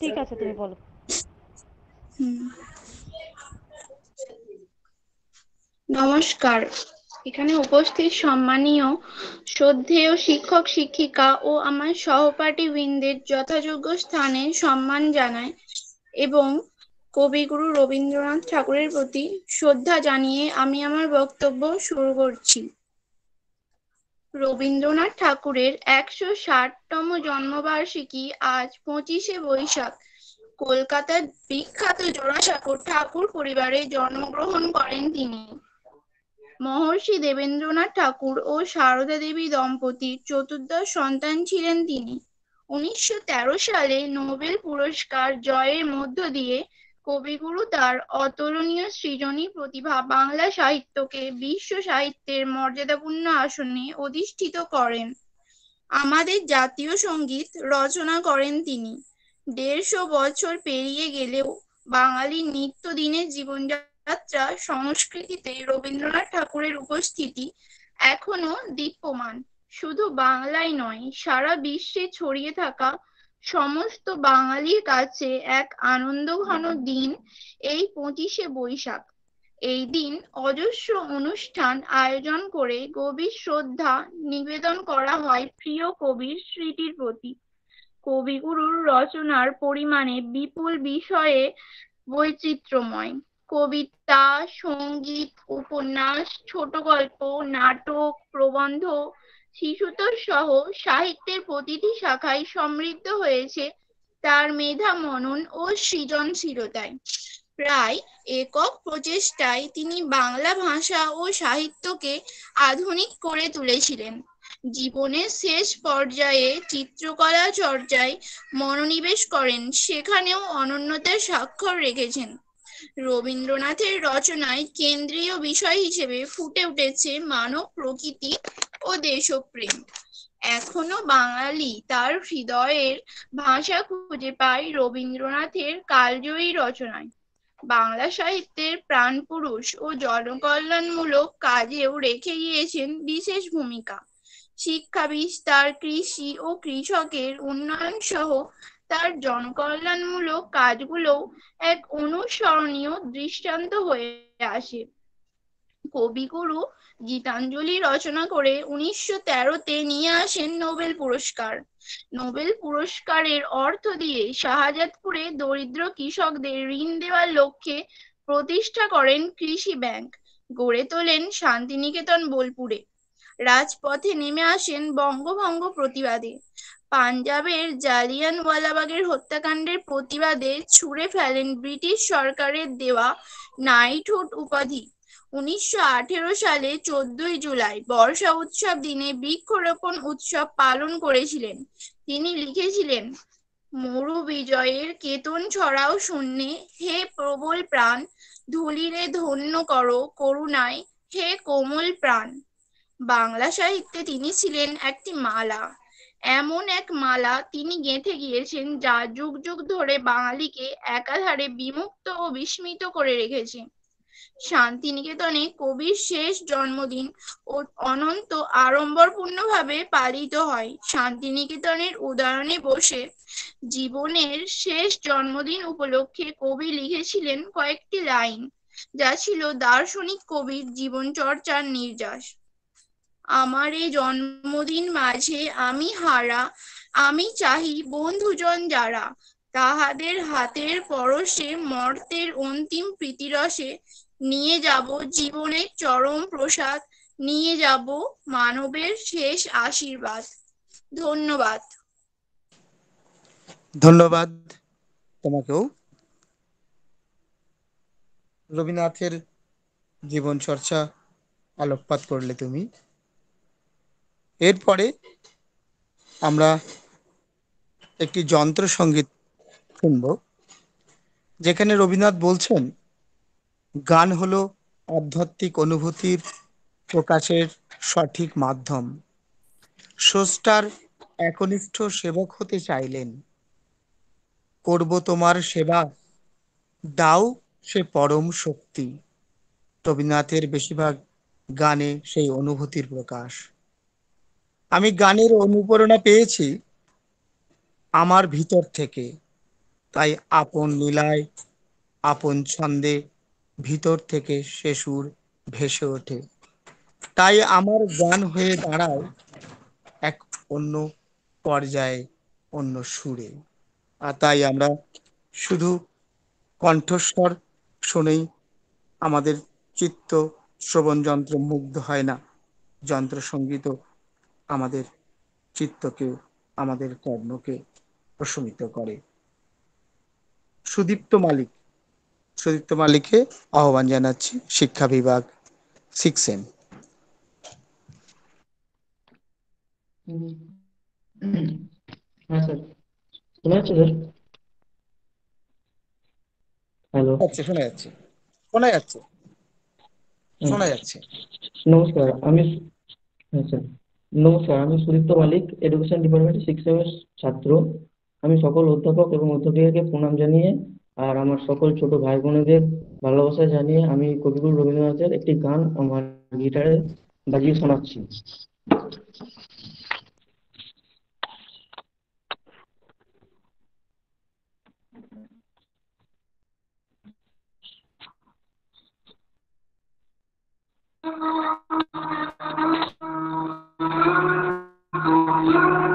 ঠিক আছে তুমি বলো। নমস্কার। এখানে উপস্থিত সম্মানীয় শ্রদ্ধেয় শিক্ষক, শিক্ষিকা ও আমার সহপাঠী বৃন্দের যথাযোগ্য স্থানে সম্মান জানায় এবং কবিগুরু রবীন্দ্রনাথ ঠাকুরের প্রতি শ্রদ্ধা জানিয়ে আমি আমার বক্তব্য শুরু করছি। রবীন্দ্রনাথ ঠাকুরের একশো ষাটতম জন্মবার্ষিকী আজ পঁচিশে বৈশাখ। কলকাতার বিখ্যাত জোড়াসাঁকো ঠাকুর পরিবারে জন্মগ্রহণ করেন তিনি। মহর্ষি দেবেন্দ্রনাথ ঠাকুর ও সারদা দেবী দম্পতির চতুর্দশ সন্তান ছিলেন তিনি। উনিশশো তেরো সালে নোবেল পুরস্কার জয়ের মধ্য দিয়ে কবিগুরু তার অতুলনীয় সৃজনী প্রতিভা বাংলা সাহিত্যকে বিশ্ব সাহিত্যের মর্যাদাপূর্ণ আসনে অধিষ্ঠিত করেন। আমাদের জাতীয় সংগীত রচনা করেন তিনি। দেড়শো বছর পেরিয়ে গেলেও বাঙালির নিত্যদিনের জীবনযাত্রা সংস্কৃতিতে রবীন্দ্রনাথ ঠাকুরের উপস্থিতি এখনও দীপ্যমান। শুধু বাংলায় নয়, সারা বিশ্বে ছড়িয়ে থাকা সমস্ত বাঙালির কাছে এক আনন্দঘন দিন এই পঁচিশে বৈশাখ। এই দিন অজস্র অনুষ্ঠান আয়োজন করে গভীর শ্রদ্ধা নিবেদন করা হয় প্রিয় কবির স্মৃতির প্রতি। কবিগুরুর রচনার পরিমাণে বিপুল বিষয়ে বৈচিত্র্যময়। কবিতা, সংগীত, উপন্যাস, ছোট গল্প, নাটক, প্রবন্ধ, শিশুতোষ সহ সাহিত্যের প্রতিটি শাখায় সমৃদ্ধ হয়েছে তার মেধা, মনন ও সৃজনশীলতায়। প্রায় একক প্রচেষ্টায় তিনি বাংলা ভাষা ও সাহিত্যকে আধুনিক করে তুলেছিলেন। জীবনের শেষ পর্যায়ে চিত্রকলা চর্চায় মনোনিবেশ করেন। সেখানেও অনন্যতার স্বাক্ষর রেখেছেন। রবীন্দ্রনাথের রচনায় কেন্দ্রীয় বিষয় হিসেবে ফুটে উঠেছে মানব প্রকৃতি ও দেশপ্রেম। এখনও বাঙালি তার হৃদয়ের ভাষা খুঁজে পায় রবীন্দ্রনাথের কালজয়ী রচনায়। বাংলা সাহিত্যের প্রাণপুরুষ ও জনকল্যাণমূলক কাজেও রেখে গিয়েছেন বিশেষ ভূমিকা। শিক্ষা বিস্তার কৃষি ও কৃষকের উন্নয়ন সহ তার জনকল্যাণমূলক কাজগুলোও এক অনুসরণীয় দৃষ্টান্ত হয়ে আসে। কবিগুরু গীতাঞ্জলি রচনা করে উনিশশো তেরোতে নিয়ে আসেন নোবেল পুরস্কার। নোবেল পুরস্কারের অর্থ দিয়ে শাহজাদপুরে দরিদ্র কৃষকদের ঋণ দেওয়ার লক্ষ্যে প্রতিষ্ঠা করেন কৃষি ব্যাংক। গড়ে তোলেন শান্তিনিকেতন বোলপুরে। রাজপথে নেমে আসেন বঙ্গভঙ্গ প্রতিবাদে। পাঞ্জাবের জালিয়ানওয়ালাবাগের হত্যাকাণ্ডের প্রতিবাদে ছুড়ে ফেলেন ব্রিটিশ সরকারের দেওয়া নাইটহুড উপাধি। উনিশশো আঠেরো সালে চোদ্দই জুলাই বর্ষা উৎসব দিনে বৃক্ষরোপণ উৎসব পালন করেছিলেন। তিনি লিখেছিলেন, মরু বিজয়ের কেতন ছড়াও শূন্যে, হে প্রবল প্রাণ, ধুলিরে ধন্য করো করুণায়, হে কোমল প্রাণ। বাংলা সাহিত্যে তিনি ছিলেন একটি মালা। এমন এক মালা তিনি গেঁথে গিয়েছেন যা যুগ যুগ ধরে বাঙালিকে একাধারে বিমুক্ত ও বিস্মিত করে রেখেছে। শান্তিনিকেতনে কবির শেষ জন্মদিন ও অনন্ত আড়ম্বরপূর্ণভাবে পালিত হয়। শান্তিনিকেতনের উদাহরণে বসে জীবনের শেষ জন্মদিন উপলক্ষে কবি লিখেছিলেন কয়েকটি লাইন, যা ছিল দার্শনিক কবির জীবন চর্চার নির্যাস। আমার জন্মদিন মাঝে আমি হারা, আমি চাহি বন্ধুজন যারা। তাহাদের হাতের পরশে মর্তের অন্তিম প্রীতিরসে নিয়ে যাব জীবনের চরম প্রসাদ, নিয়ে যাব মানবের শেষ আশীর্বাদ। ধন্যবাদ। ধন্যবাদ তোমাকেও। রবীন্দ্রনাথের জীবন চর্চা আলোকপাত করলে তুমি। এরপরে আমরা একটি যন্ত্র সংগীত শুনব, যেখানে রবীন্দ্রনাথ বলছেন, গান হলো আধ্যাত্মিক অনুভূতির প্রকাশের সঠিক মাধ্যম। স্রষ্টার একনিষ্ঠ সেবক হতে চাইলেন। করব তোমার সেবা, দাও সে পরম শক্তি। রবীন্দ্রনাথের বেশিরভাগ গানে সেই অনুভূতির প্রকাশ। আমি গানের অনুপ্রেরণা পেয়েছি আমার ভিতর থেকে। তাই আপন লীলায়, আপন ছন্দে ভিতর থেকে সে সুর ভেসে ওঠে। তাই আমার গান হয়ে দাঁড়ায় এক অন্য পর্যায়ে, অন্য সুরে। আর তাই আমরা শুধু কণ্ঠস্বর শুনেই আমাদের চিত্ত শ্রবণ যন্ত্র মুগ্ধ হয় না। যন্ত্র সঙ্গীতও আমাদের চিত্তকে আমাদের কর্ণকে প্রশমিত করে। সুদীপ্ত মালিক সুদীপ্ত মালিককে আহ্বান জানাচ্ছি শিক্ষা বিভাগ শিখছেন আচ্ছা, শোনা যাচ্ছে শোনা যাচ্ছে। শোনা যাচ্ছে। নমস্কার আমি নমস্কার আমি সুদীপ্ত মালিক এডুকেশন ডিপার্টমেন্টের সিক্স সেমের ছাত্র আমি সকল অধ্যাপক এবং অধ্যাপিকাকে প্রণাম জানিয়ে আর আমার সকল ছোট ভাই বোনেদের ভালোবাসা জানিয়ে আমি কবিগুরু রবীন্দ্রনাথের একটি গান আমার গিটারে বাজিয়ে শোনাচ্ছি Thank you. Thank you.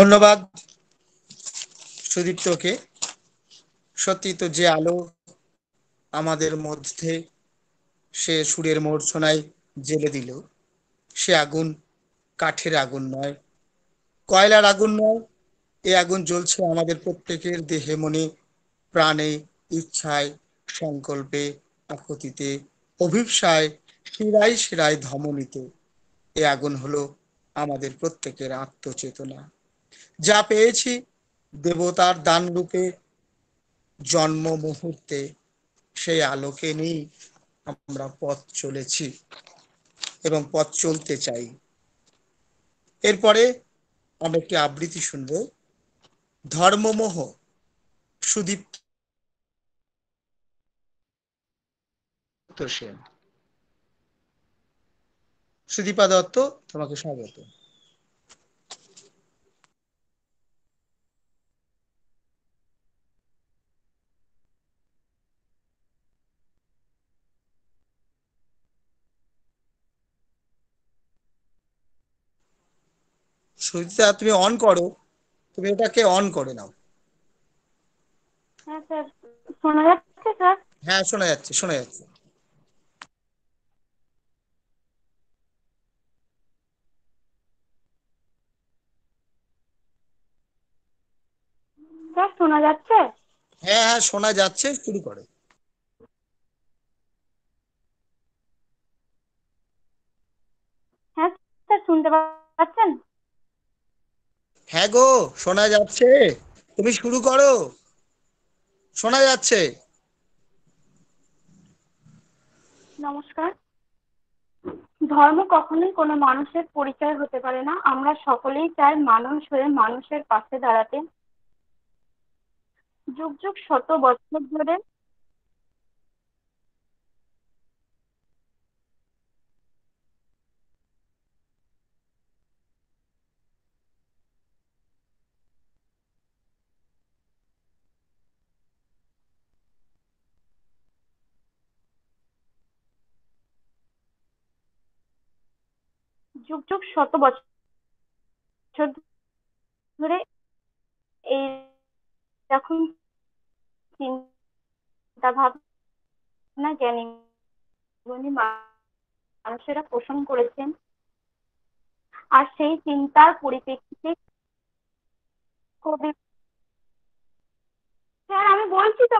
ধন্যবাদ সুদীপ্তকে। সত্যি তো যে আলো আমাদের মধ্যে সে সুরের মূর্ছনায় জেলে দিল। সে আগুন কাঠের আগুন নয়, কয়লার আগুন নয়, এ আগুন জ্বলছে আমাদের প্রত্যেকের দেহে মনে, প্রাণে, ইচ্ছায়, সংকল্পে আকতিতে অভিপ্সায়, শিরায় শিরায় ধমনীতে। এ আগুন হলো আমাদের প্রত্যেকের আত্মচেতনা। যা পেয়েছি, দেবতার দান রূপে জন্ম মুহূর্তে সেই আলোকে নিয়ে আমরা পথ চলেছি এবং পথ চলতে চাই। এরপরে আমরা একটি আবৃত্তি শুনব। ধর্মমোহ, সুদীপ সেন। সুদীপা দত্ত, তোমাকে স্বাগত। সুজিতা তুমি অন করো। তুমি এটাকে অন করে নাও। হ্যাঁ স্যার শোনা যাচ্ছে স্যার? হ্যাঁ শোনা যাচ্ছে শোনা যাচ্ছে। স্যার শোনা যাচ্ছে? হ্যাঁ হ্যাঁ শোনা যাচ্ছে শুরু করে। হ্যাঁ স্যার শুনতে পাচ্ছেন? হ্যাঁ গো, শোনা যাচ্ছে। তুমি শুরু করো। শোনা যাচ্ছে। নমস্কার। ধর্ম কখনোই কোনো মানুষের পরিচয় হতে পারে না। আমরা সকলেই চাই মানুষ হয়ে মানুষের পাশে দাঁড়াতে। যুগ যুগ শত বছর ধরে যুগ যুগ শত বছর ধরে এই রকম চিন্তা ভাবনা জ্ঞানী মানুষেরা পোষণ করেছেন, আর সেই চিন্তার পরিপ্রেক্ষিতে কবি স্যার, আমি বলছি তো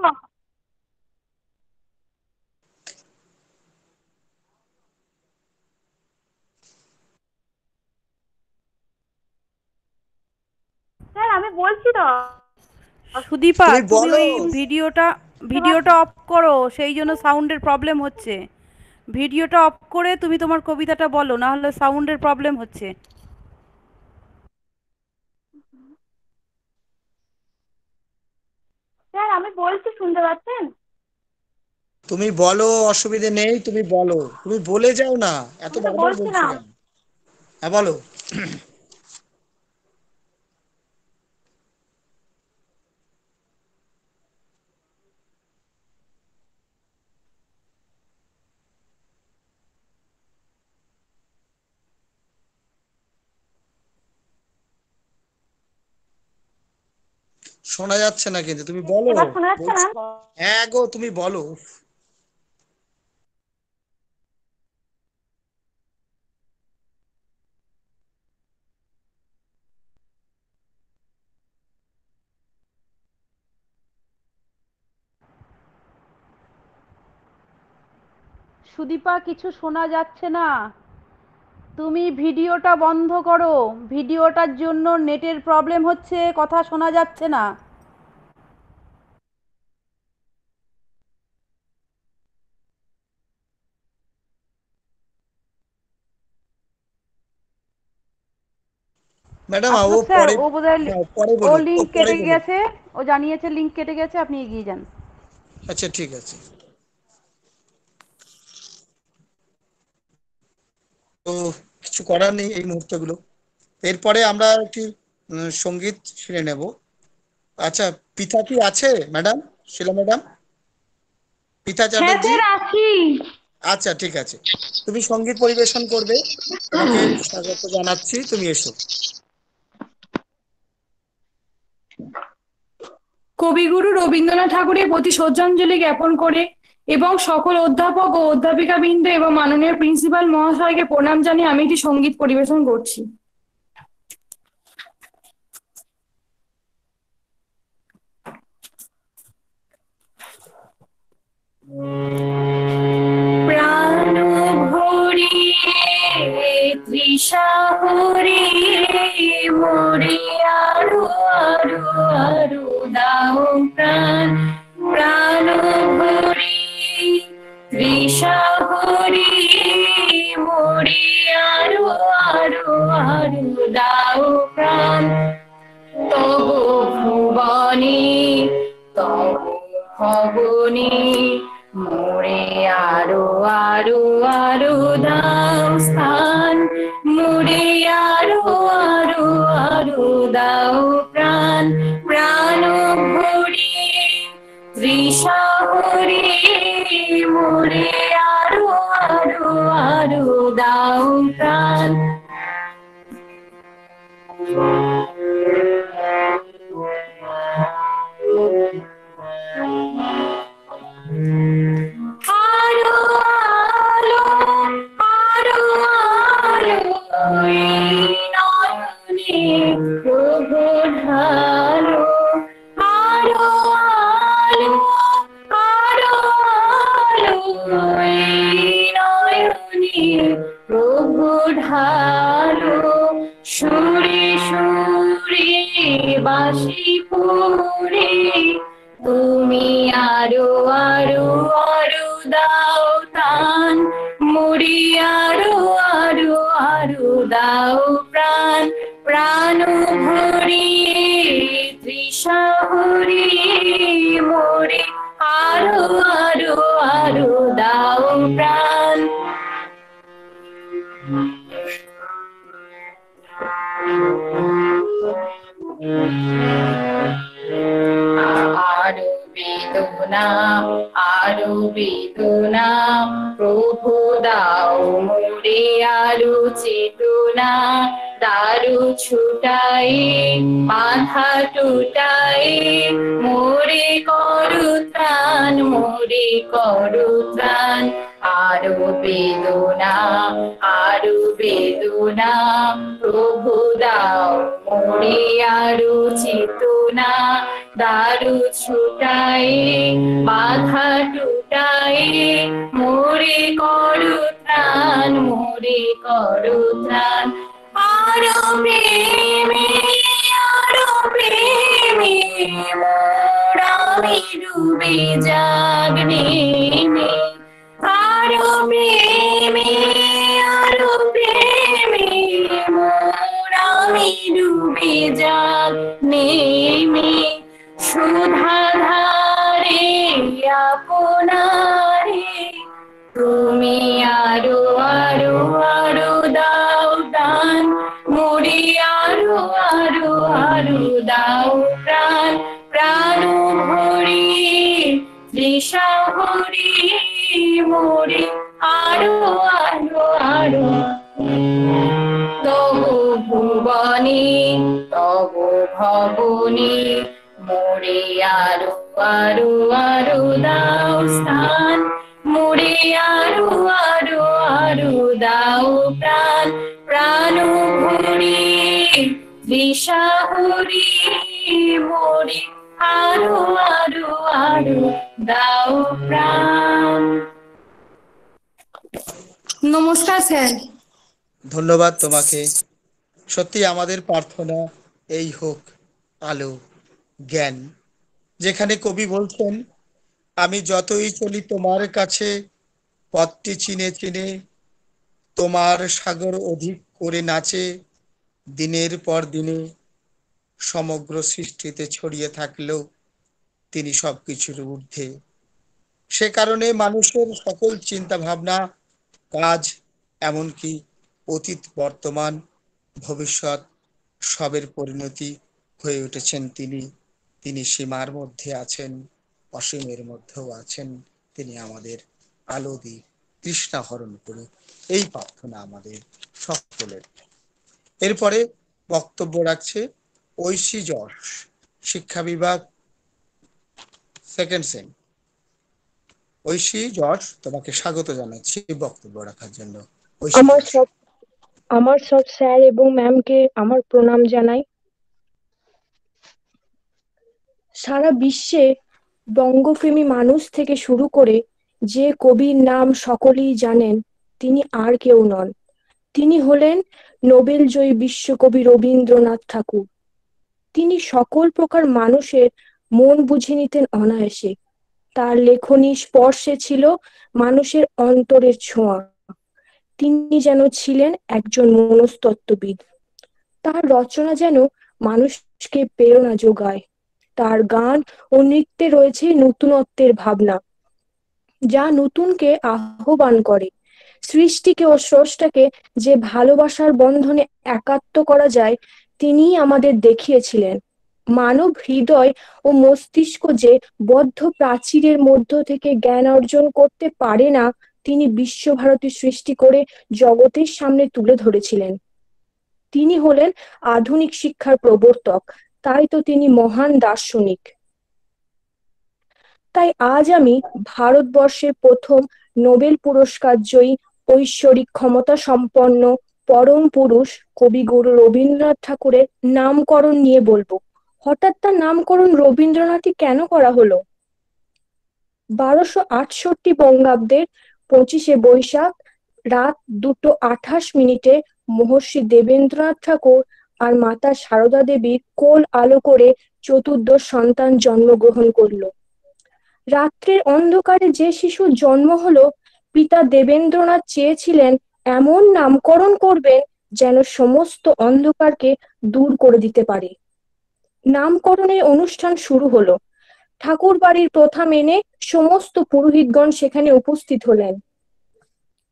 স্যার আমি বলছি তো। সুদীপা তুমি ওই ভিডিওটা ভিডিওটা অফ করো সেই জন্য সাউন্ডের প্রবলেম হচ্ছে। ভিডিওটা অফ করে তুমি তোমার কবিতাটা বলো না হলে সাউন্ডের প্রবলেম হচ্ছে। স্যার আমি বলছি শুনতে পাচ্ছেন? তুমি বলো অসুবিধে নেই তুমি বলো। তুমি বলে যাও না এত বলছো বলছিলাম। হ্যাঁ বলো। শোনা যাচ্ছে না কিন্তু তুমি বলো। হ্যাঁ গো তুমি বলো। সুদীপা কিছু শোনা যাচ্ছে না। তুমি ভিডিওটা বন্ধ করো। ভিডিওটার জন্য নেটের প্রবলেম হচ্ছে কথা শোনা যাচ্ছে না। ম্যাডাম ও পরে ও বোধহয় হ্যাঁ, ও লিংক কেটে গেছে ও জানিয়েছে লিংক কেটে গেছে আপনি এগিয়ে যান। আচ্ছা ঠিক আছে। তো কিছু করার নেই এই মুহূর্তগুলো। এরপরে আমরা একটি সংগীত শুনে নেব। আচ্ছা পিতা কি আছে ম্যাডাম? শিলা ম্যাডাম? পিতা চ্যাটার্জি? আছি। আচ্ছা ঠিক আছে। তুমি সংগীত পরিবেশন করবে। তোমাকে স্বাগত জানাচ্ছি। তুমি এসো। কবিগুরু রবীন্দ্রনাথ ঠাকুরের প্রতি শ্রদ্ধাঞ্জলি জ্ঞাপন করে এবং সকল অধ্যাপক ও অধ্যাপিকা বৃন্দ এবং মাননীয় প্রিন্সিপাল মহাশয়কে প্রণাম জানিয়ে আমি একটি সংগীত পরিবেশন করছি। প্রাণ ভরিয়ে তৃষা আরও আরও আরও। দাও প্রাণ প্রাণ ভরি তৃষা ভরি মরি আরও আরও আরও দাও প্রাণ তব ভুবনী, তব ভবনে মোরে আরও আরও আরও দাও স্থান। মোরে আরও আরও আরও দাও প্রাণ। প্রাণ ভরিয়ে তৃষা হরিয়ে মোরে আরও আরও আরও দাও প্রাণ। বাসি পুরে। তুমি আরও আরও আরও দাও তান মুড়ি আরও আরও আরও দাও প্রাণ। প্রাণ ভরিয়ে তৃষা হরিয়ে মোরে আরও আরও আরও দাও প্রাণ। আরও বেদনা আরও বেদনা প্রভু দাও মোরে আরও চেতনা দারু ছুটাই মাথা টুটাই, মোরে করু ত্রাণ, মোরে করু ত্রাণ আরও বেদনা আরও বেদনা প্রভু দাও মোরে আরও চেতনা দারু ছুটাই বাধা টুটাই মোরে করু ত্রাণ, মোরে করু ত্রাণ। আরও প্রেমে আরও প্রেমে মোরামি ডুবে জাগনে আরও প্রেমে আরও প্রেমে মোরামি ডুবে যাক নেমে সুধাধারে আপনারে তুমি আরও আরও আরও দাও দান মোরে আরও আরও আরও দাও প্রাণ প্রাণ ভরি হরি মোরে আরও আরও আরও। তব ভুবনে, তব ভবনে মোরে আরও আরও আরও দাও স্থান। মোরে আরও আরও আরও দাও প্রাণ। প্রাণ ভরি দিশা হরি মোরে আরও আরও আরও দাও প্রাণ। নমস্কার স্যার। ধন্যবাদ তোমাকে। সত্যি আমাদের প্রার্থনা এই হোক, আলো, জ্ঞান, যেখানে কবি বলছেন, আমি যতই চলি তোমার কাছে, পথটি চিনে চিনে তোমার সাগর অধিক করে নাচে, দিনের পর দিনে সমগ্র সৃষ্টিতে ছড়িয়ে থাকলেও তিনি সবকিছুর ঊর্ধ্বে। সে কারণে মানুষের সকল চিন্তা ভাবনা কাজ, এমনকি অতীত, বর্তমান, ভবিষ্যৎ সবের পরিণতি হয়ে উঠেছেন তিনি। তিনি সীমার মধ্যে আছেন, অসীমের মধ্যেও আছেন। তিনি আমাদের আলো দিয়ে তৃষ্ণা হরণ করে এই প্রার্থনা আমাদের সকলের। এরপরে বক্তব্য রাখছে ঐশী যশ, শিক্ষা বিভাগ সেকেন্ড সেম ঐশী, জর্জ, তোমাকে স্বাগত জানাচ্ছি বক্তব্য রাখার জন্য। আমার সব আমার সব স্যার এবং ম্যামকে আমার প্রণাম জানাই। সারা বিশ্বে বঙ্গপ্রেমী মানুষ থেকে শুরু করে যে কবির নাম সকলেই জানেন, তিনি আর কেউ নন। তিনি হলেন নোবেল নোবেলজয়ী বিশ্বকবি রবীন্দ্রনাথ ঠাকুর। তিনি সকল প্রকার মানুষের মন বুঝে নিতেন অনায়াসে। তার লেখনী স্পর্শে ছিল মানুষের অন্তরের ছোঁয়া। তিনি যেন ছিলেন একজন মনস্তত্ত্ববিদ। তার রচনা যেন মানুষকে প্রেরণা যোগায়। তার গান ও নৃত্যে রয়েছে নতুনত্বের ভাবনা, যা নতুনকে আহ্বান করে। সৃষ্টিকে ও স্রষ্টাকে যে ভালোবাসার বন্ধনে একাত্ম করা যায়, তিনিই আমাদের দেখিয়েছিলেন। মানব হৃদয় ও মস্তিষ্ক যে বদ্ধ প্রাচীরের মধ্য থেকে জ্ঞান অর্জন করতে পারে না, তিনি বিশ্বভারতী সৃষ্টি করে জগতের সামনে তুলে ধরেছিলেন। তিনি হলেন আধুনিক শিক্ষার প্রবর্তক, তাই তো তিনি মহান দার্শনিক। তাই আজ আমি ভারতবর্ষের প্রথম নোবেল পুরস্কার জয়ী ঐশ্বরিক ক্ষমতা সম্পন্ন পরম পুরুষ কবিগুরু রবীন্দ্রনাথ ঠাকুরের নামকরণ নিয়ে বলব। হঠাৎ তার নামকরণ রবীন্দ্রনাথই কেন করা হলো? বারোশো আটষট্টি বঙ্গাব্দের পঁচিশে বৈশাখ, রাত দুটো আঠাশ মিনিটে মহর্ষি দেবেন্দ্রনাথ ঠাকুর আর মাতা সারদা দেবীর কোল আলো করে চতুর্দশ সন্তান জন্মগ্রহণ করল। রাত্রের অন্ধকারে যে শিশুর জন্ম হলো, পিতা দেবেন্দ্রনাথ চেয়েছিলেন এমন নামকরণ করবেন যেন সমস্ত অন্ধকারকে দূর করে দিতে পারে। নামকরণের অনুষ্ঠান শুরু হলো। ঠাকুর বাড়ির প্রথা মেনে সমস্ত পুরোহিতগণ সেখানে উপস্থিত হলেন।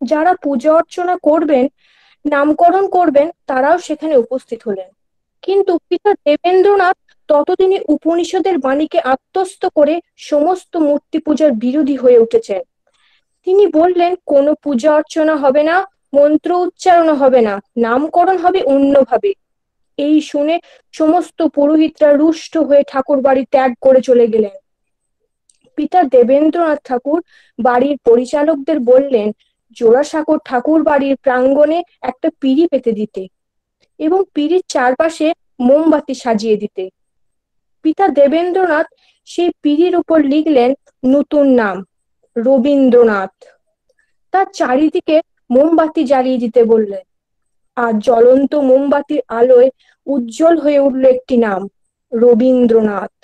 যারা পূজা অর্চনা করবেন, নামকরণ করবেন, তারাও সেখানে উপস্থিত হলেন। কিন্তু পিতা দেবেন্দ্রনাথ ততদিনে উপনিষদের বাণীকে আত্মস্থ করে সমস্ত মূর্তি পূজার বিরোধী হয়ে উঠেছেন। তিনি বললেন, কোনো পূজা অর্চনা হবে না, মন্ত্র উচ্চারণ হবে না, নামকরণ হবে অন্যভাবে। এই শুনে সমস্ত পুরোহিতরা রুষ্ট হয়ে ঠাকুর বাড়ি ত্যাগ করে চলে গেলেন। পিতা দেবেন্দ্রনাথ ঠাকুর বাড়ির পরিচালকদের বললেন, জোড়াসাঁকোর ঠাকুর বাড়ির প্রাঙ্গণে একটা পিড়ি পেতে দিতে এবং পিড়ির চারপাশে মোমবাতি সাজিয়ে দিতে। পিতা দেবেন্দ্রনাথ সেই পিড়ির উপর লিখলেন নতুন নাম, রবীন্দ্রনাথ। তার চারিদিকে মোমবাতি জ্বালিয়ে দিতে বললেন। আর জ্বলন্ত মোমবাতির আলোয় উজ্জ্বল হয়ে উঠল একটি নাম, রবীন্দ্রনাথ।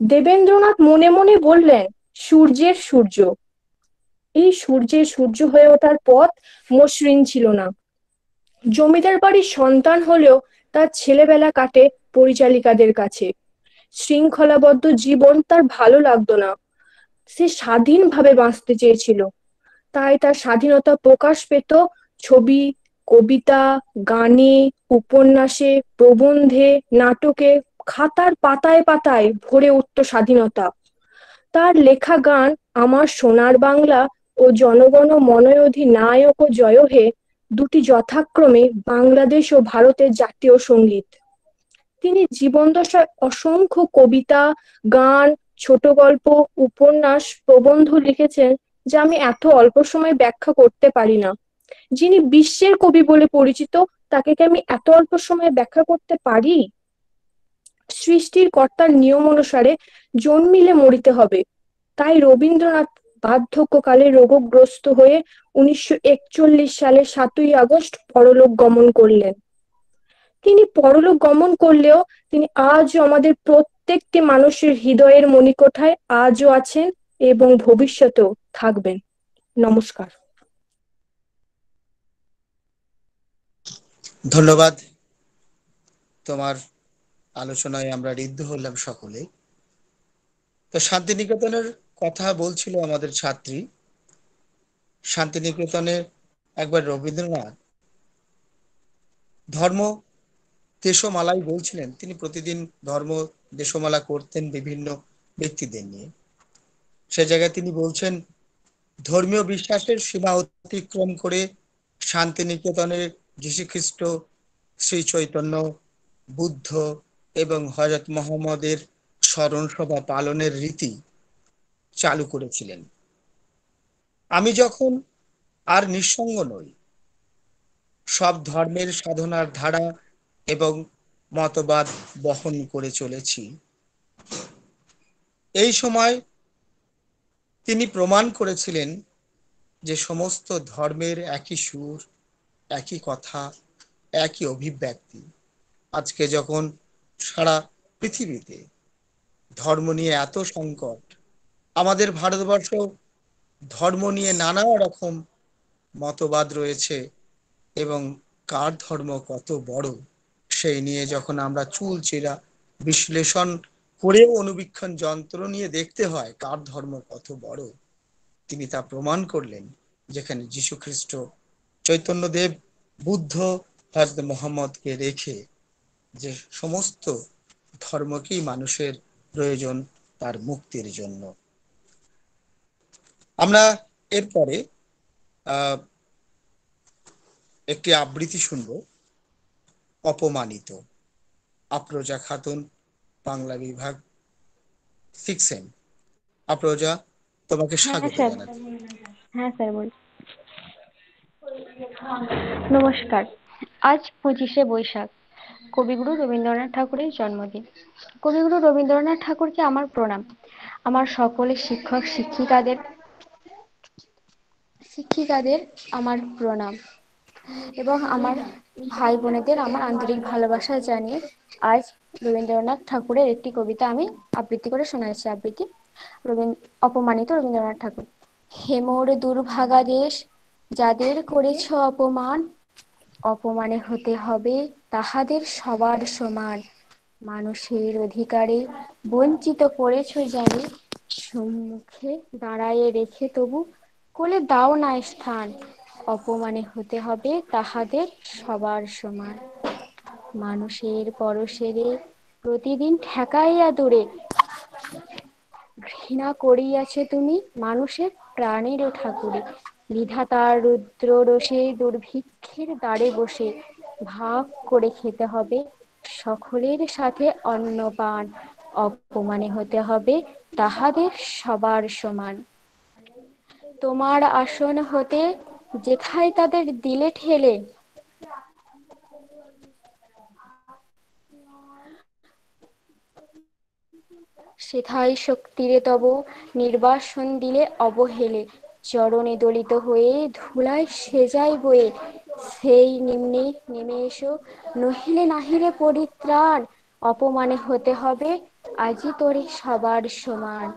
দেবেন্দ্রনাথ মনে মনে বললেন, সূর্যের সূর্য। এই সূর্যের সূর্য হয়ে ওঠার পথ মসৃণ ছিল না। জমিদার বাড়ির সন্তান হলেও তার ছেলেবেলা কাটে পরিচালিকাদের কাছে। শৃঙ্খলাবদ্ধ জীবন তার ভালো লাগতো না। সে স্বাধীনভাবে বাঁচতে চেয়েছিল। তাই তার স্বাধীনতা প্রকাশ পেত ছবি কবিতা, গানে, উপন্যাসে, প্রবন্ধে, নাটকে খাতার পাতায় পাতায় ভরে উঠত স্বাধীনতা। তার লেখা গান আমার সোনার বাংলা ও জনগণ মনয়োধি নায়ক ও জয় হে দুটি যথাক্রমে বাংলাদেশ ও ভারতের জাতীয় সংগীত। তিনি জীবনদশায় অসংখ্য কবিতা, গান, ছোট গল্প, উপন্যাস, প্রবন্ধ লিখেছেন যা আমি এত অল্প সময় ব্যাখ্যা করতে পারি না। যিনি বিশ্বের কবি বলে পরিচিত তাকে কি আমি এত অল্প সময়ে ব্যাখ্যা করতে পারি? সৃষ্টির কর্তার নিয়ম অনুসারে জন্মিলে মরিতে হবে। তাই রবীন্দ্রনাথ বার্ধক্যকালে রোগগ্রস্ত হয়ে উনিশশো একচল্লিশ সালে সাতই আগস্ট পরলোক গমন করলেন। তিনি পরলোক গমন করলেও তিনি আজও আমাদের প্রত্যেকটি মানুষের হৃদয়ের মণিকোঠায় আজও আছেন এবং ভবিষ্যতেও থাকবেন। নমস্কার। ধন্যবাদ। তোমার আলোচনায় আমরা ঋদ্ধ হলাম সকলে তো শান্তিনিকেতনের কথা বলছিল আমাদের ছাত্রী। শান্তিনিকেতনে একবার রবীন্দ্রনাথ ধর্ম দেশমালাই বলছিলেন, তিনি প্রতিদিন ধর্ম দেশমালা করতেন বিভিন্ন ব্যক্তিদের নিয়ে। সে জায়গায় তিনি বলছেন, ধর্মীয় বিশ্বাসের সীমা অতিক্রম করে শান্তিনিকেতনের যীশুখ্রিস্ট, শ্রী চৈতন্য, বুদ্ধ এবং হজরত মোহাম্মদের স্মরণ সভা পালনের রীতি চালু করেছিলেন। আমি যখন আর নিঃসঙ্গ নই, সব ধর্মের সাধনার ধারা এবং মতবাদ বহন করে চলেছি। এই সময় তিনি প্রমাণ করেছিলেন যে সমস্ত ধর্মের একই সুর একই কথা, একই অভিব্যক্তি। আজকে যখন সারা পৃথিবীতে ধর্ম নিয়ে এত সংকট, আমাদের ভারতবর্ষ ধর্ম নিয়ে নানা রকম মতবাদ রয়েছে এবং কার ধর্ম কত বড়, সেই নিয়ে যখন আমরা চুল চেরা বিশ্লেষণ করেও অনুবীক্ষণ যন্ত্র নিয়ে দেখতে হয় কার ধর্ম কত বড়, তিনি তা প্রমাণ করলেন যেখানে যীশু খ্রিস্ট চৈতন্যদেব বুদ্ধ হজরত মোহাম্মদকে রেখে যে সমস্ত ধর্মকেই মানুষের প্রয়োজন তার মুক্তির জন্য। আমরা এরপরে একটি আবৃত্তি শুনব অপমানিত আপ্রজা খাতুন বাংলা বিভাগ সিক্সেন আপ্রজা তোমাকে হ্যাঁ স্বাগত জানাচ্ছি। হ্যাঁ স্যার বল নমস্কার। আজ পঁচিশে বৈশাখ। কবিগুরু রবীন্দ্রনাথ ঠাকুরের জন্মদিন। কবিগুরু রবীন্দ্রনাথ ঠাকুরকে আমার প্রণাম। আমার সকলে শিক্ষক, শিক্ষিকাদের শিক্ষিকাদের আমার প্রণাম। এবং আমার ভাই বোনেদের আমার আন্তরিক ভালোবাসা জানিয়ে আজ রবীন্দ্রনাথ ঠাকুরের একটি কবিতা আমি আবৃত্তি করে শোনাচ্ছি। আবৃত্তি। রবীন্দ্র অপমানিত রবীন্দ্রনাথ ঠাকুর। হেমোর দুর্ভাগা দেশ যাদের করেছ অপমান, অপমানে হতে হবে তাহাদের সবার সমান। মানুষের অধিকারে বঞ্চিত করেছ জানি সম্মুখে দাঁড়ায়ে রেখে তবু কোলে দাও না স্থান। অপমানে হতে হবে তাহাদের সবার সমান। মানুষের পরশেরে প্রতিদিন ঠেকাইয়া দূরে। ঘৃণা করিয়াছে তুমি মানুষের প্রাণের ঠাকুরে। বিধাতার রুদ্র রোষে দুর্ভিক্ষের দ্বারে বসে ভাগ করে খেতে হবে। সকলের সাথে অন্নপান অপমানে হতে হবে, তাহাদের সবার সমান। তোমার আসন হতে যেথায় তাদের দিলে ঠেলে, সেথায় শক্তিরে তব নির্বাসন দিলে অবহেলে। চরণে দলিত হয়ে ধুলায় সেজাই বয়ে। সেই নিম্নে নেমে এসো, নহিলে নাহিলে পরিত্রাণ। অপমানে হতে হবে, আজি তোরে সবার সমান।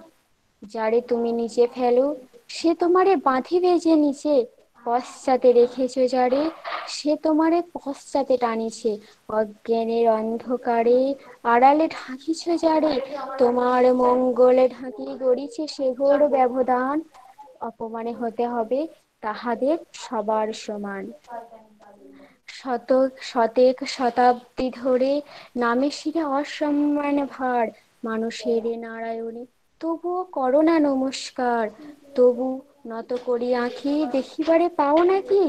যারে তুমি নিচে ফেলো, সে তোমারে বাঁধিবে যে নিচে। পশ্চাতে রেখেছো যারে, সে তোমারে পশ্চাতে টানিছে। অজ্ঞানের অন্ধকারে আড়ালে ঢাকিছ যারে, তোমার মঙ্গলে ঢাকি গড়িছে সে ঘোর ব্যবধান। অপমানে হতে হবে তাহাদের সবার সমান। শতক, শতেক শতাব্দী ধরে নামে শিরে অসম্মান ভার মানুষের নারায়ণে। তবুও করো না নমস্কার, তবু নত করি আঁখি, দেখিবারে পাও নাকি?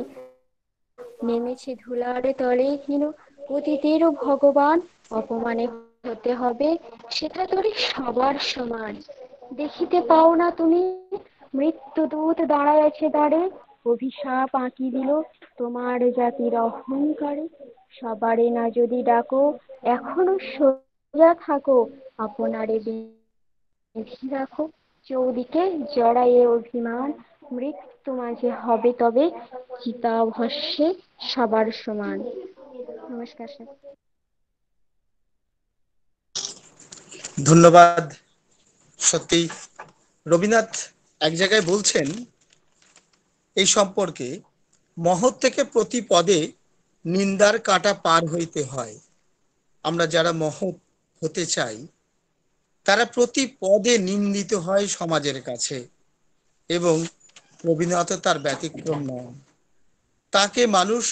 নেমেছে ধুলার তলে হীন অতীতেরও ভগবান, অপমানে হতে হবে সেটা তোরে সবার সমান। দেখিতে পাও না তুমি মৃত্যু দূত দাঁড়ায় আছে দাঁড়ে অভিশাপ আঁকি দিল, তোমার জাতির অহংকারে, সবারে না যদি ডাকো, এখনও সোজা থাকো, আপনারে রাখো। চৌদিকে জড়ায়ে অভিমান, মৃত্যু মাঝে হবে তবে চিতাভস্যে সবার সমান। নমস্কার স্যার। ধন্যবাদ। সত্যি, রবীন্দ্রনাথ এক জায়গায় বলছেন, এই সম্পর্কে মহৎ থেকে প্রতি পদে নিন্দার কাটা পার হইতে হয়। আমরা যারা মহৎ হতে চাই, তারা প্রতি পদে নিন্দিত হয় সমাজের কাছে এবং রবীন্দ্রনাথ তার ব্যতিক্রম নয়। তাকে মানুষ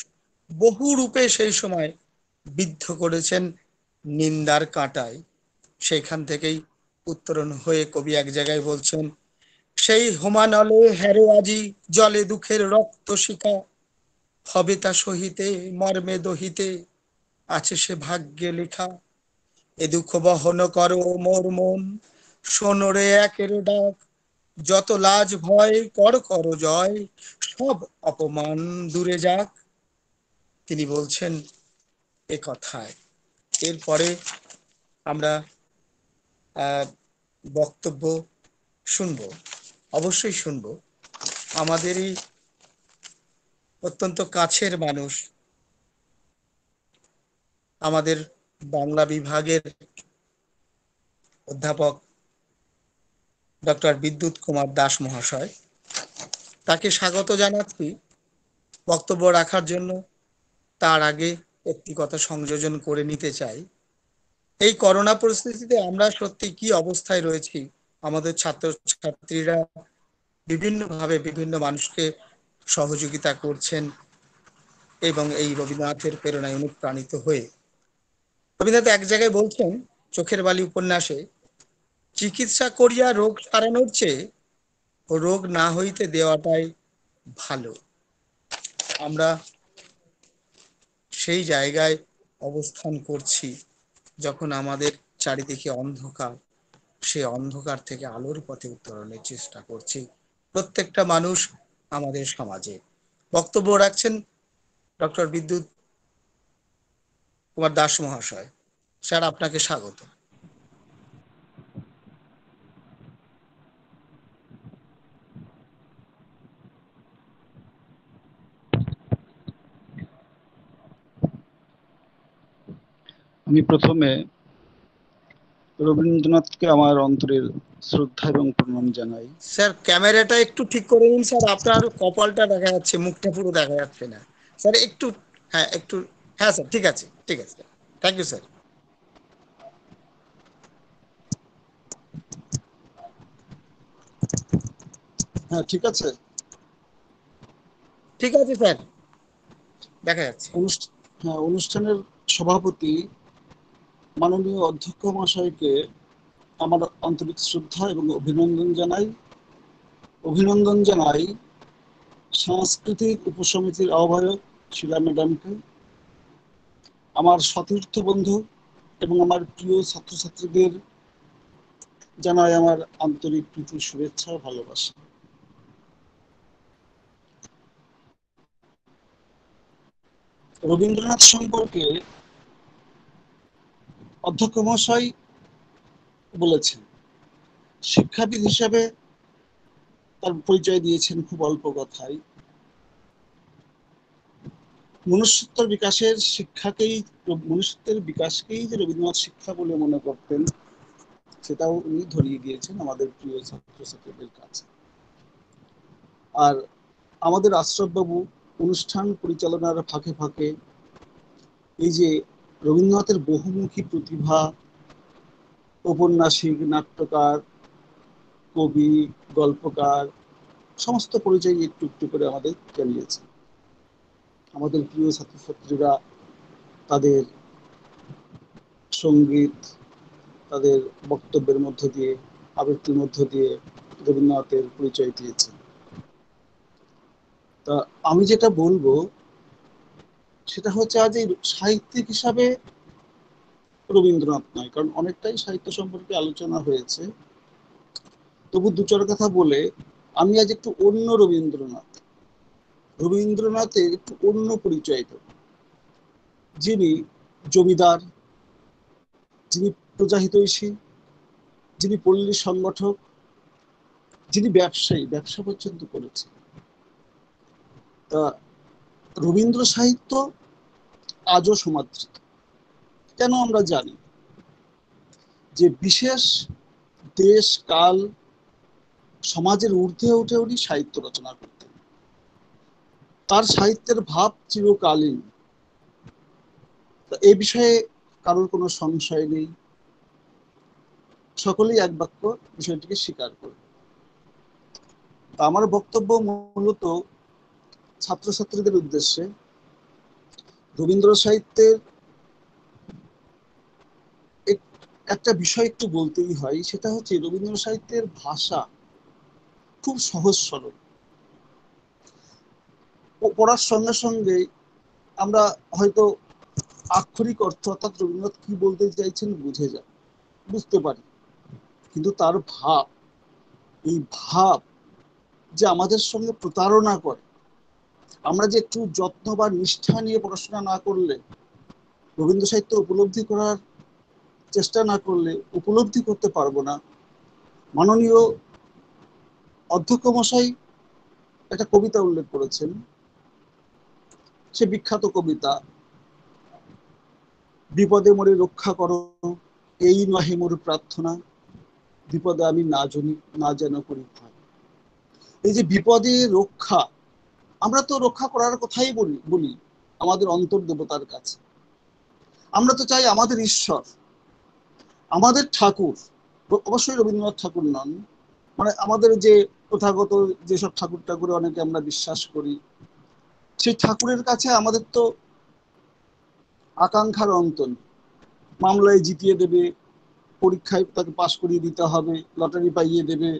বহু রূপে সেই সময় বিদ্ধ করেছেন নিন্দার কাঁটায়। সেখান থেকেই উত্তরণ হয়ে কবি এক জায়গায় বলছেন সেই হোমানলে হেরো আজি জলে দুঃখের রক্ত শিখা। হবে তা সহিতে, মর্মে দহিতে, আছে সে ভাগ্যে লেখা। এ দুঃখ বহন করো মোর মন সোনরে একের ডাক। যত লাজ ভয়, কর কর জয়, সব অপমান দূরে যাক। তিনি বলছেন এ কথায়। এরপরে আমরা বক্তব্য শুনব। অবশ্যই শুনব। আমাদেরই অত্যন্ত কাছের মানুষ। আমাদের বাংলা বিভাগের অধ্যাপক ডক্টর বিদ্যুৎ কুমার দাস মহাশয়। তাকে স্বাগত জানাচ্ছি। বক্তব্য রাখার জন্য তার আগে একটি কথা সংযোজন করে নিতে চাই। এই করোনা পরিস্থিতিতে আমরা সত্যি কি অবস্থায় রয়েছি আমাদের ছাত্র ছাত্রীরা বিভিন্নভাবে বিভিন্ন মানুষকে সহযোগিতা করছেন এবং এই রবীন্দ্রনাথের প্রেরণায় অনুপ্রাণিত হয়ে। রবীন্দ্রনাথ এক জায়গায় বলছেন, চোখের বালি উপন্যাসে, চিকিৎসা করিয়া রোগ সারানোর চেয়ে রোগ না হইতে দেওয়াটাই ভালো। আমরা সেই জায়গায় অবস্থান করছি যখন আমাদের চারিদিকে অন্ধকার। সেই অন্ধকার থেকে আলোর পথে উত্তরণের চেষ্টা করছি প্রত্যেকটা মানুষ আমাদের সমাজে। বক্তব্য রাখছেন ডক্টর বিদ্যুৎ কুমার দাস মহাশয়। স্যার, আপনাকে স্বাগত। আমি প্রথমে রবীন্দ্রনাথকে আমার অন্তরের শ্রদ্ধা এবং প্রণাম জানাই। স্যার ক্যামেরাটা একটু ঠিক করে নিন স্যার। আপনার কপালটা দেখা যাচ্ছে মুখটা পুরো দেখা যাচ্ছে না। স্যার একটু হ্যাঁ একটু হ্যাঁ স্যার ঠিক আছে ঠিক আছে। থ্যাংক ইউ স্যার হ্যাঁ ঠিক আছে। ঠিক আছে স্যার। দেখা যাচ্ছে। হ্যাঁ অনুষ্ঠানের সভাপতি মাননীয় অধ্যক্ষ মহাশয়কে আমার আন্তরিক শ্রদ্ধা এবং অভিনন্দন জানাই। অভিনন্দন জানাই সাংস্কৃতিক উপসমিতির আহ্বায়ক শিলা ম্যাডামকে, আমার সতীর্থ বন্ধু এবং আমার প্রিয় ছাত্রছাত্রীদের জানাই আমার আন্তরিক প্রীতি, শুভেচ্ছা ভালোবাসা। রবীন্দ্রনাথ সম্পর্কে অধ্যক্ষ মহাশয় বলেছেন। শিক্ষাবিদ হিসাবে তার পরিচয় দিয়েছেন খুব অল্প কথায়। মনুষ্যত্বের বিকাশের শিক্ষাকেই, মনুষ্যত্বের বিকাশকেই যে রবীন্দ্রনাথ শিক্ষা বলে মনে করতেন, সেটাও উনি ধরিয়ে দিয়েছেন আমাদের প্রিয় ছাত্রছাত্রীদের কাছে। আর আমাদের আশ্রফবাবু অনুষ্ঠান পরিচালনার ফাঁকে ফাঁকে এই যে রবীন্দ্রনাথের বহুমুখী প্রতিভা ঔপন্যাসিক নাট্যকার, কবি, গল্পকার, সমস্ত পরিচয় একটু একটু করে আমাদের জানিয়েছে আমাদের প্রিয় ছাত্রছাত্রীরা তাদের সংগীত, তাদের বক্তব্যের মধ্য দিয়ে, আবৃত্তির মধ্য দিয়ে রবীন্দ্রনাথের পরিচয় দিয়েছে তা আমি যেটা বলব সেটা হচ্ছে আজ এই সাহিত্যিক হিসাবে রবীন্দ্রনাথ নয়, কারণ অনেকটাই সাহিত্য সম্পর্কে আলোচনা হয়েছে। তবু দু চার কথা বলে, আমি আজ একটু অন্য রবীন্দ্রনাথ। রবীন্দ্রনাথের একটু অন্য পরিচয় দেব। যিনি জমিদার, যিনি প্রজাহিতৈষী যিনি পল্লী সংগঠক, যিনি ব্যবসায়ী, ব্যবসা পর্যন্ত করেছেন। তা রবীন্দ্র সাহিত্য আজও সমাদৃত। কেন আমরা জানি? যে বিশেষ দেশ, কাল সমাজের ঊর্ধ্বে উঠে উনি সাহিত্য রচনা করতেন তার সাহিত্যের ভাব চিরকালীন। এ বিষয়ে কারোর কোনো সংশয় নেই। সকলেই এক বাক্য বিষয়টিকে স্বীকার করবে আমার বক্তব্য মূলত ছাত্রছাত্রীদের উদ্দেশ্যে রবীন্দ্র সাহিত্যের একটা বিষয় একটু বলতেই হয়, সেটা হচ্ছে রবীন্দ্র সাহিত্যের ভাষা খুব সহজ সরল। পড়ার সঙ্গে সঙ্গে আমরা হয়তো আক্ষরিক অর্থ অর্থাৎ রবীন্দ্রনাথ কি বলতে চাইছেন বুঝে যায় বুঝতে পারি। কিন্তু তার ভাব, এই ভাব যে আমাদের সঙ্গে প্রতারণা করে আমরা যে একটু যত্ন বা নিষ্ঠা নিয়ে পড়াশোনা না করলে, রবীন্দ্র সাহিত্য উপলব্ধি করার চেষ্টা না করলে উপলব্ধি করতে পারব না। মাননীয় অধ্যক্ষ মশাই একটা কবিতা উল্লেখ করেছেন। সে বিখ্যাত কবিতা, বিপদে মরে রক্ষা করো, এই নহে মোর প্রার্থনা, বিপদে আমি না জানি, না যেন করি এই যে বিপদে রক্ষা আমরা তো রক্ষা করার কথাই বলি বলি আমাদের অন্তর দেবতার কাছে। আমরা তো চাই আমাদের ঈশ্বর, আমাদের ঠাকুর, অবশ্যই রবীন্দ্রনাথ ঠাকুর নন। মানে আমাদের যে প্রথাগত যেসব ঠাকুর ঠাকুরে অনেকে আমরা বিশ্বাস করি, সেই ঠাকুরের কাছে আমাদের তো আকাঙ্ক্ষার অন্ত মামলায় জিতিয়ে দেবে, পরীক্ষায় তাকে পাশ করিয়ে দিতে হবে, লটারি পাইয়ে দেবে,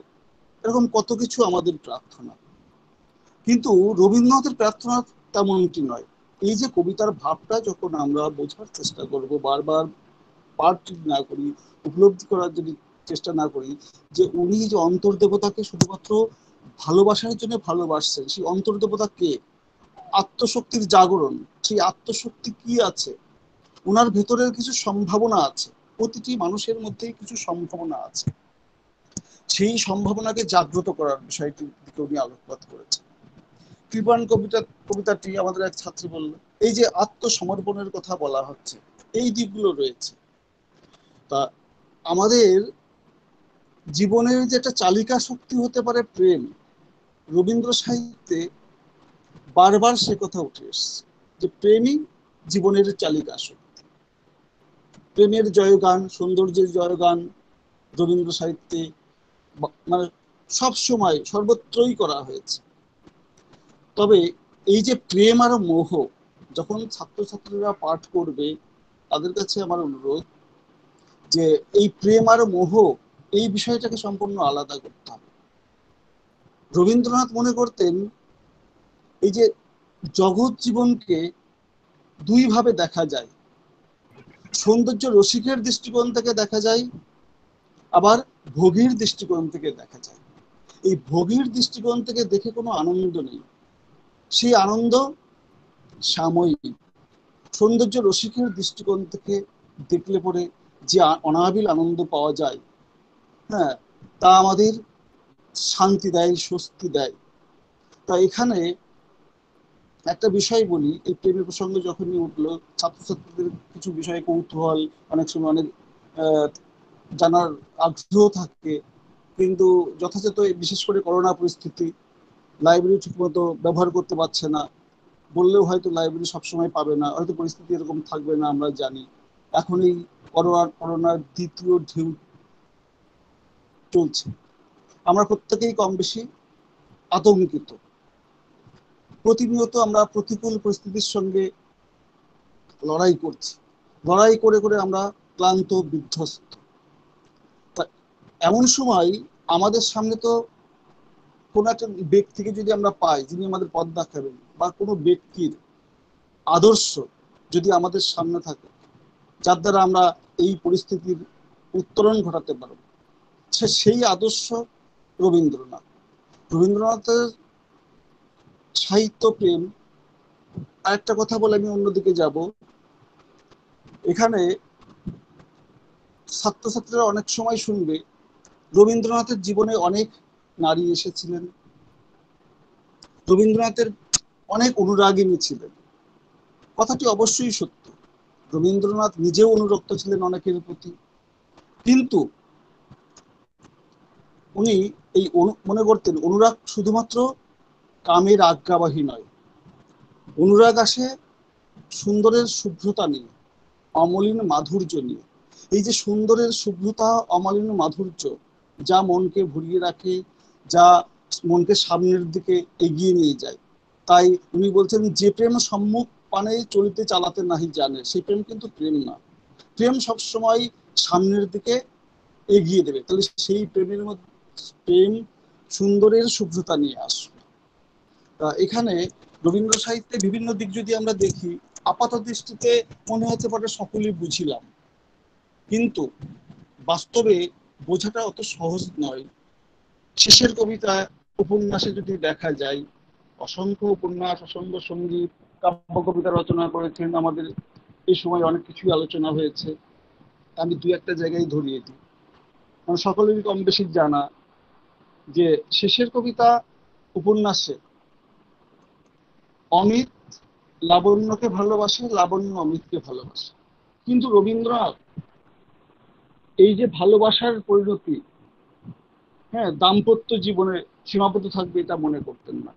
এরকম কত কিছু আমাদের প্রার্থনা। কিন্তু রবীন্দ্রনাথের প্রার্থনা তেমনটি নয়। এই যে কবিতার ভাবটা যখন আমরা বোঝার চেষ্টা করব, বারবার পাঠ না করি, উপলব্ধি করার যদি চেষ্টা না করি, যে উনি যে অন্তর্দেবতাকে শুধুমাত্র ভালোবাসার জন্য ভালোবাসছেন, সেই অন্তর্দেবতা কে? আত্মশক্তির জাগরণ। সেই আত্মশক্তি কি আছে? ওনার ভেতরের কিছু সম্ভাবনা আছে। প্রতিটি মানুষের মধ্যেই কিছু সম্ভাবনা আছে। সেই সম্ভাবনাকে জাগ্রত করার বিষয়টি উনি আলোকপাত করেছেন। কৃপান কবিতা, কবিতাটি আমাদের এক ছাত্রী বলল এই যে আত্মসমর্পণের কথা বলা হচ্ছে, এই দিকগুলো রয়েছে। তা আমাদের জীবনের যে একটা চালিকা শক্তি হতে পারে প্রেম, রবীন্দ্র সাহিত্যে বারবার সে কথা উঠে এসছে, যে প্রেমই জীবনের চালিকা শক্তি। প্রেমের জয়গান, সৌন্দর্যের জয়গান রবীন্দ্র সাহিত্যে মানে সব সময় সর্বত্রই করা হয়েছে। তবে এই যে প্রেম আর মোহ, যখন ছাত্রছাত্রীরা পাঠ করবে, তাদের কাছে আমার অনুরোধ যে এই প্রেম আর মোহ, এই বিষয়টাকে সম্পূর্ণ আলাদা করতে হবে। রবীন্দ্রনাথ মনে করতেন, এই যে জগৎ জীবনকে দুই ভাবে দেখা যায়। সৌন্দর্য রসিকের দৃষ্টিকোণ থেকে দেখা যায়, আবার ভোগীর দৃষ্টিকোণ থেকে দেখা যায়। এই ভোগীর দৃষ্টিকোণ থেকে দেখে কোনো আনন্দ নেই। সেই আনন্দ সাময়িক। সৌন্দর্য রসিকের দৃষ্টিকোণ থেকে দেখলে পরে যে অনাবিল আনন্দ পাওয়া যায় হ্যাঁ তা আমাদের শান্তি দেয়, স্বস্তি দেয়। তা এখানে একটা বিষয় বলি, এই প্রেমের প্রসঙ্গে যখনই উঠল, ছাত্রছাত্রীদের কিছু বিষয়ে কৌতূহল, অনেক সময় অনেক জানার আগ্রহ থাকে, কিন্তু যথাযথ বিশেষ করে করোনা পরিস্থিতি লাইব্রেরি ঠিকমতো ব্যবহার করতে পারছে না। বললেও হয়তো লাইব্রেরি সবসময় পাবে না। হয়তো পরিস্থিতি এরকম থাকবে না, আমরা জানি। এখন এই করোনার করোনার দ্বিতীয় ঢেউ চলছে। আমরা প্রত্যেকেই কম বেশি আতঙ্কিত। প্রতিনিয়ত আমরা প্রতিকূল পরিস্থিতির সঙ্গে লড়াই করছি। লড়াই করে করে আমরা ক্লান্ত, বিধ্বস্ত। এমন সময় আমাদের সামনে তো কোনো একটা ব্যক্তিকে যদি আমরা পাই, যিনি আমাদের পথ দেখাবেন বা কোনো ব্যক্তির আদর্শ যদি আমাদের সামনে থাকে, যার দ্বারা আমরা এই পরিস্থিতির উত্তরণ ঘটাতে পারব, সে সেই আদর্শ রবীন্দ্রনাথ। রবীন্দ্রনাথের সাহিত্য প্রেম, আরেকটা কথা বলে আমি অন্যদিকে যাব। এখানে ছাত্রছাত্রীরা অনেক সময় শুনবে, রবীন্দ্রনাথের জীবনে অনেক নারী এসেছিলেন। রবীন্দ্রনাথের অনেক অনুরাগিনী ছিলেন। কথাটি অবশ্যই সত্য। রবীন্দ্রনাথ নিজেও অনুরক্ত ছিলেন অনেকের প্রতি। কিন্তু উনি এই মনে করতেন, অনুরাগ শুধুমাত্র কামের আজ্ঞাবাহী নয়। অনুরাগ আসে সুন্দরের শুভ্রতা নিয়ে, অমলিন মাধুর্য নিয়ে। এই যে সুন্দরের শুভ্রতা, অমলিন মাধুর্য, যা মনকে ভরিয়ে রাখে যা মনকে সামনের দিকে এগিয়ে নিয়ে যায়। তাই উনি বলছেন, যে প্রেম সম্মুখ পানে চলিতে চালাতে নাহি জানে সেই প্রেম কিন্তু প্রেম না। প্রেম সবসময় সামনের দিকে এগিয়ে দেবে। তাহলে সেই প্রেমের মধ্যে, প্রেম সুন্দরের শুভ্রতা নিয়ে আসবে। তা এখানে রবীন্দ্র সাহিত্যে বিভিন্ন দিক যদি আমরা দেখি, আপাত দৃষ্টিতে মনে হচ্ছে পরে সকলেই বুঝিলাম। কিন্তু বাস্তবে বোঝাটা অত সহজ নয়। শেষের কবিতা উপন্যাসে যদি দেখা যায়, অসংখ্য উপন্যাস, অসংখ্য সংগীত কাব্য কবিতা রচনা করেছেন, আমাদের এই সময় অনেক কিছুই আলোচনা হয়েছে। আমি দু একটা জায়গায় ধরিয়ে দিই। কারণ সকলেরই কম বেশি জানা যে শেষের কবিতা উপন্যাসে অমিত লাবণ্যকে ভালোবাসে, লাবণ্য অমিতকে ভালোবাসে। কিন্তু রবীন্দ্রনাথ এই যে ভালোবাসার পরিণতি হ্যাঁ দাম্পত্য জীবনে সীমাবদ্ধ থাকবে এটা মনে করতেন না।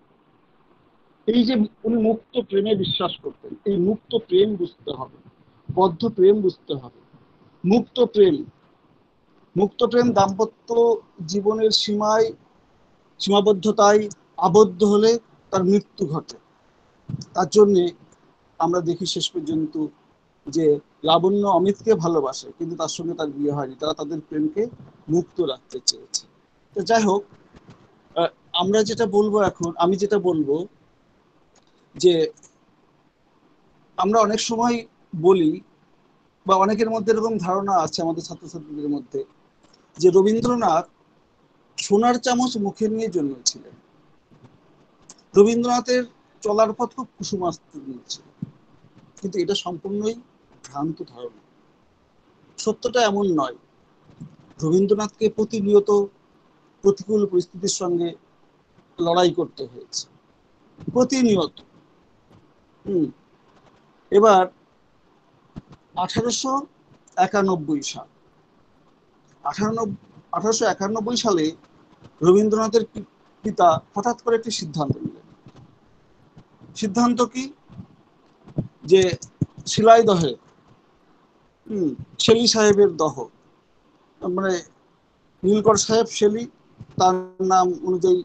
এই যে উনি মুক্ত প্রেমে বিশ্বাস করতেন, এই মুক্ত প্রেম বুঝতে হবে, বদ্ধ প্রেম বুঝতে হবে। মুক্ত প্রেম মুক্ত প্রেম দাম্পত্য জীবনের সীমায়, সীমাবদ্ধতায় আবদ্ধ হলে তার মৃত্যু ঘটে। তার জন্যে আমরা দেখি শেষ পর্যন্ত যে লাবণ্য অমিতকে ভালোবাসে, কিন্তু তার সঙ্গে তার বিয়ে হয়নি। তারা তাদের প্রেমকে মুক্ত রাখতে চেয়েছে। তো যাই হোক আমরা যেটা বলব এখন, আমি যেটা বলব যে আমরা অনেক সময় বলি বা অনেকের মধ্যে এরকম ধারণা আছে আমাদের ছাত্রছাত্রীদের মধ্যে যে রবীন্দ্রনাথ সোনার চামচ মুখে নিয়ে জন্মেছিলেন। রবীন্দ্রনাথের চলার পথ খুব কুসুমাস্তীর্ণ ছিল কিন্তু এটা সম্পূর্ণই ভ্রান্ত ধারণা। সত্যটা এমন নয়। রবীন্দ্রনাথকে প্রতিনিয়ত প্রতিকূল পরিস্থিতির সঙ্গে লড়াই করতে হয়েছে। প্রতিনিয়ত। হুম। এবার আঠারোশো একানব্বই সাল। আঠারো আঠারোশো একানব্বই সালে রবীন্দ্রনাথের পিতা হঠাৎ করে একটি সিদ্ধান্ত নিলেন। সিদ্ধান্ত কি? যে শিলাইদহে হম, শেলি সাহেবের দহ মানে নীলকর সাহেব, শেলি তার নাম অনুযায়ী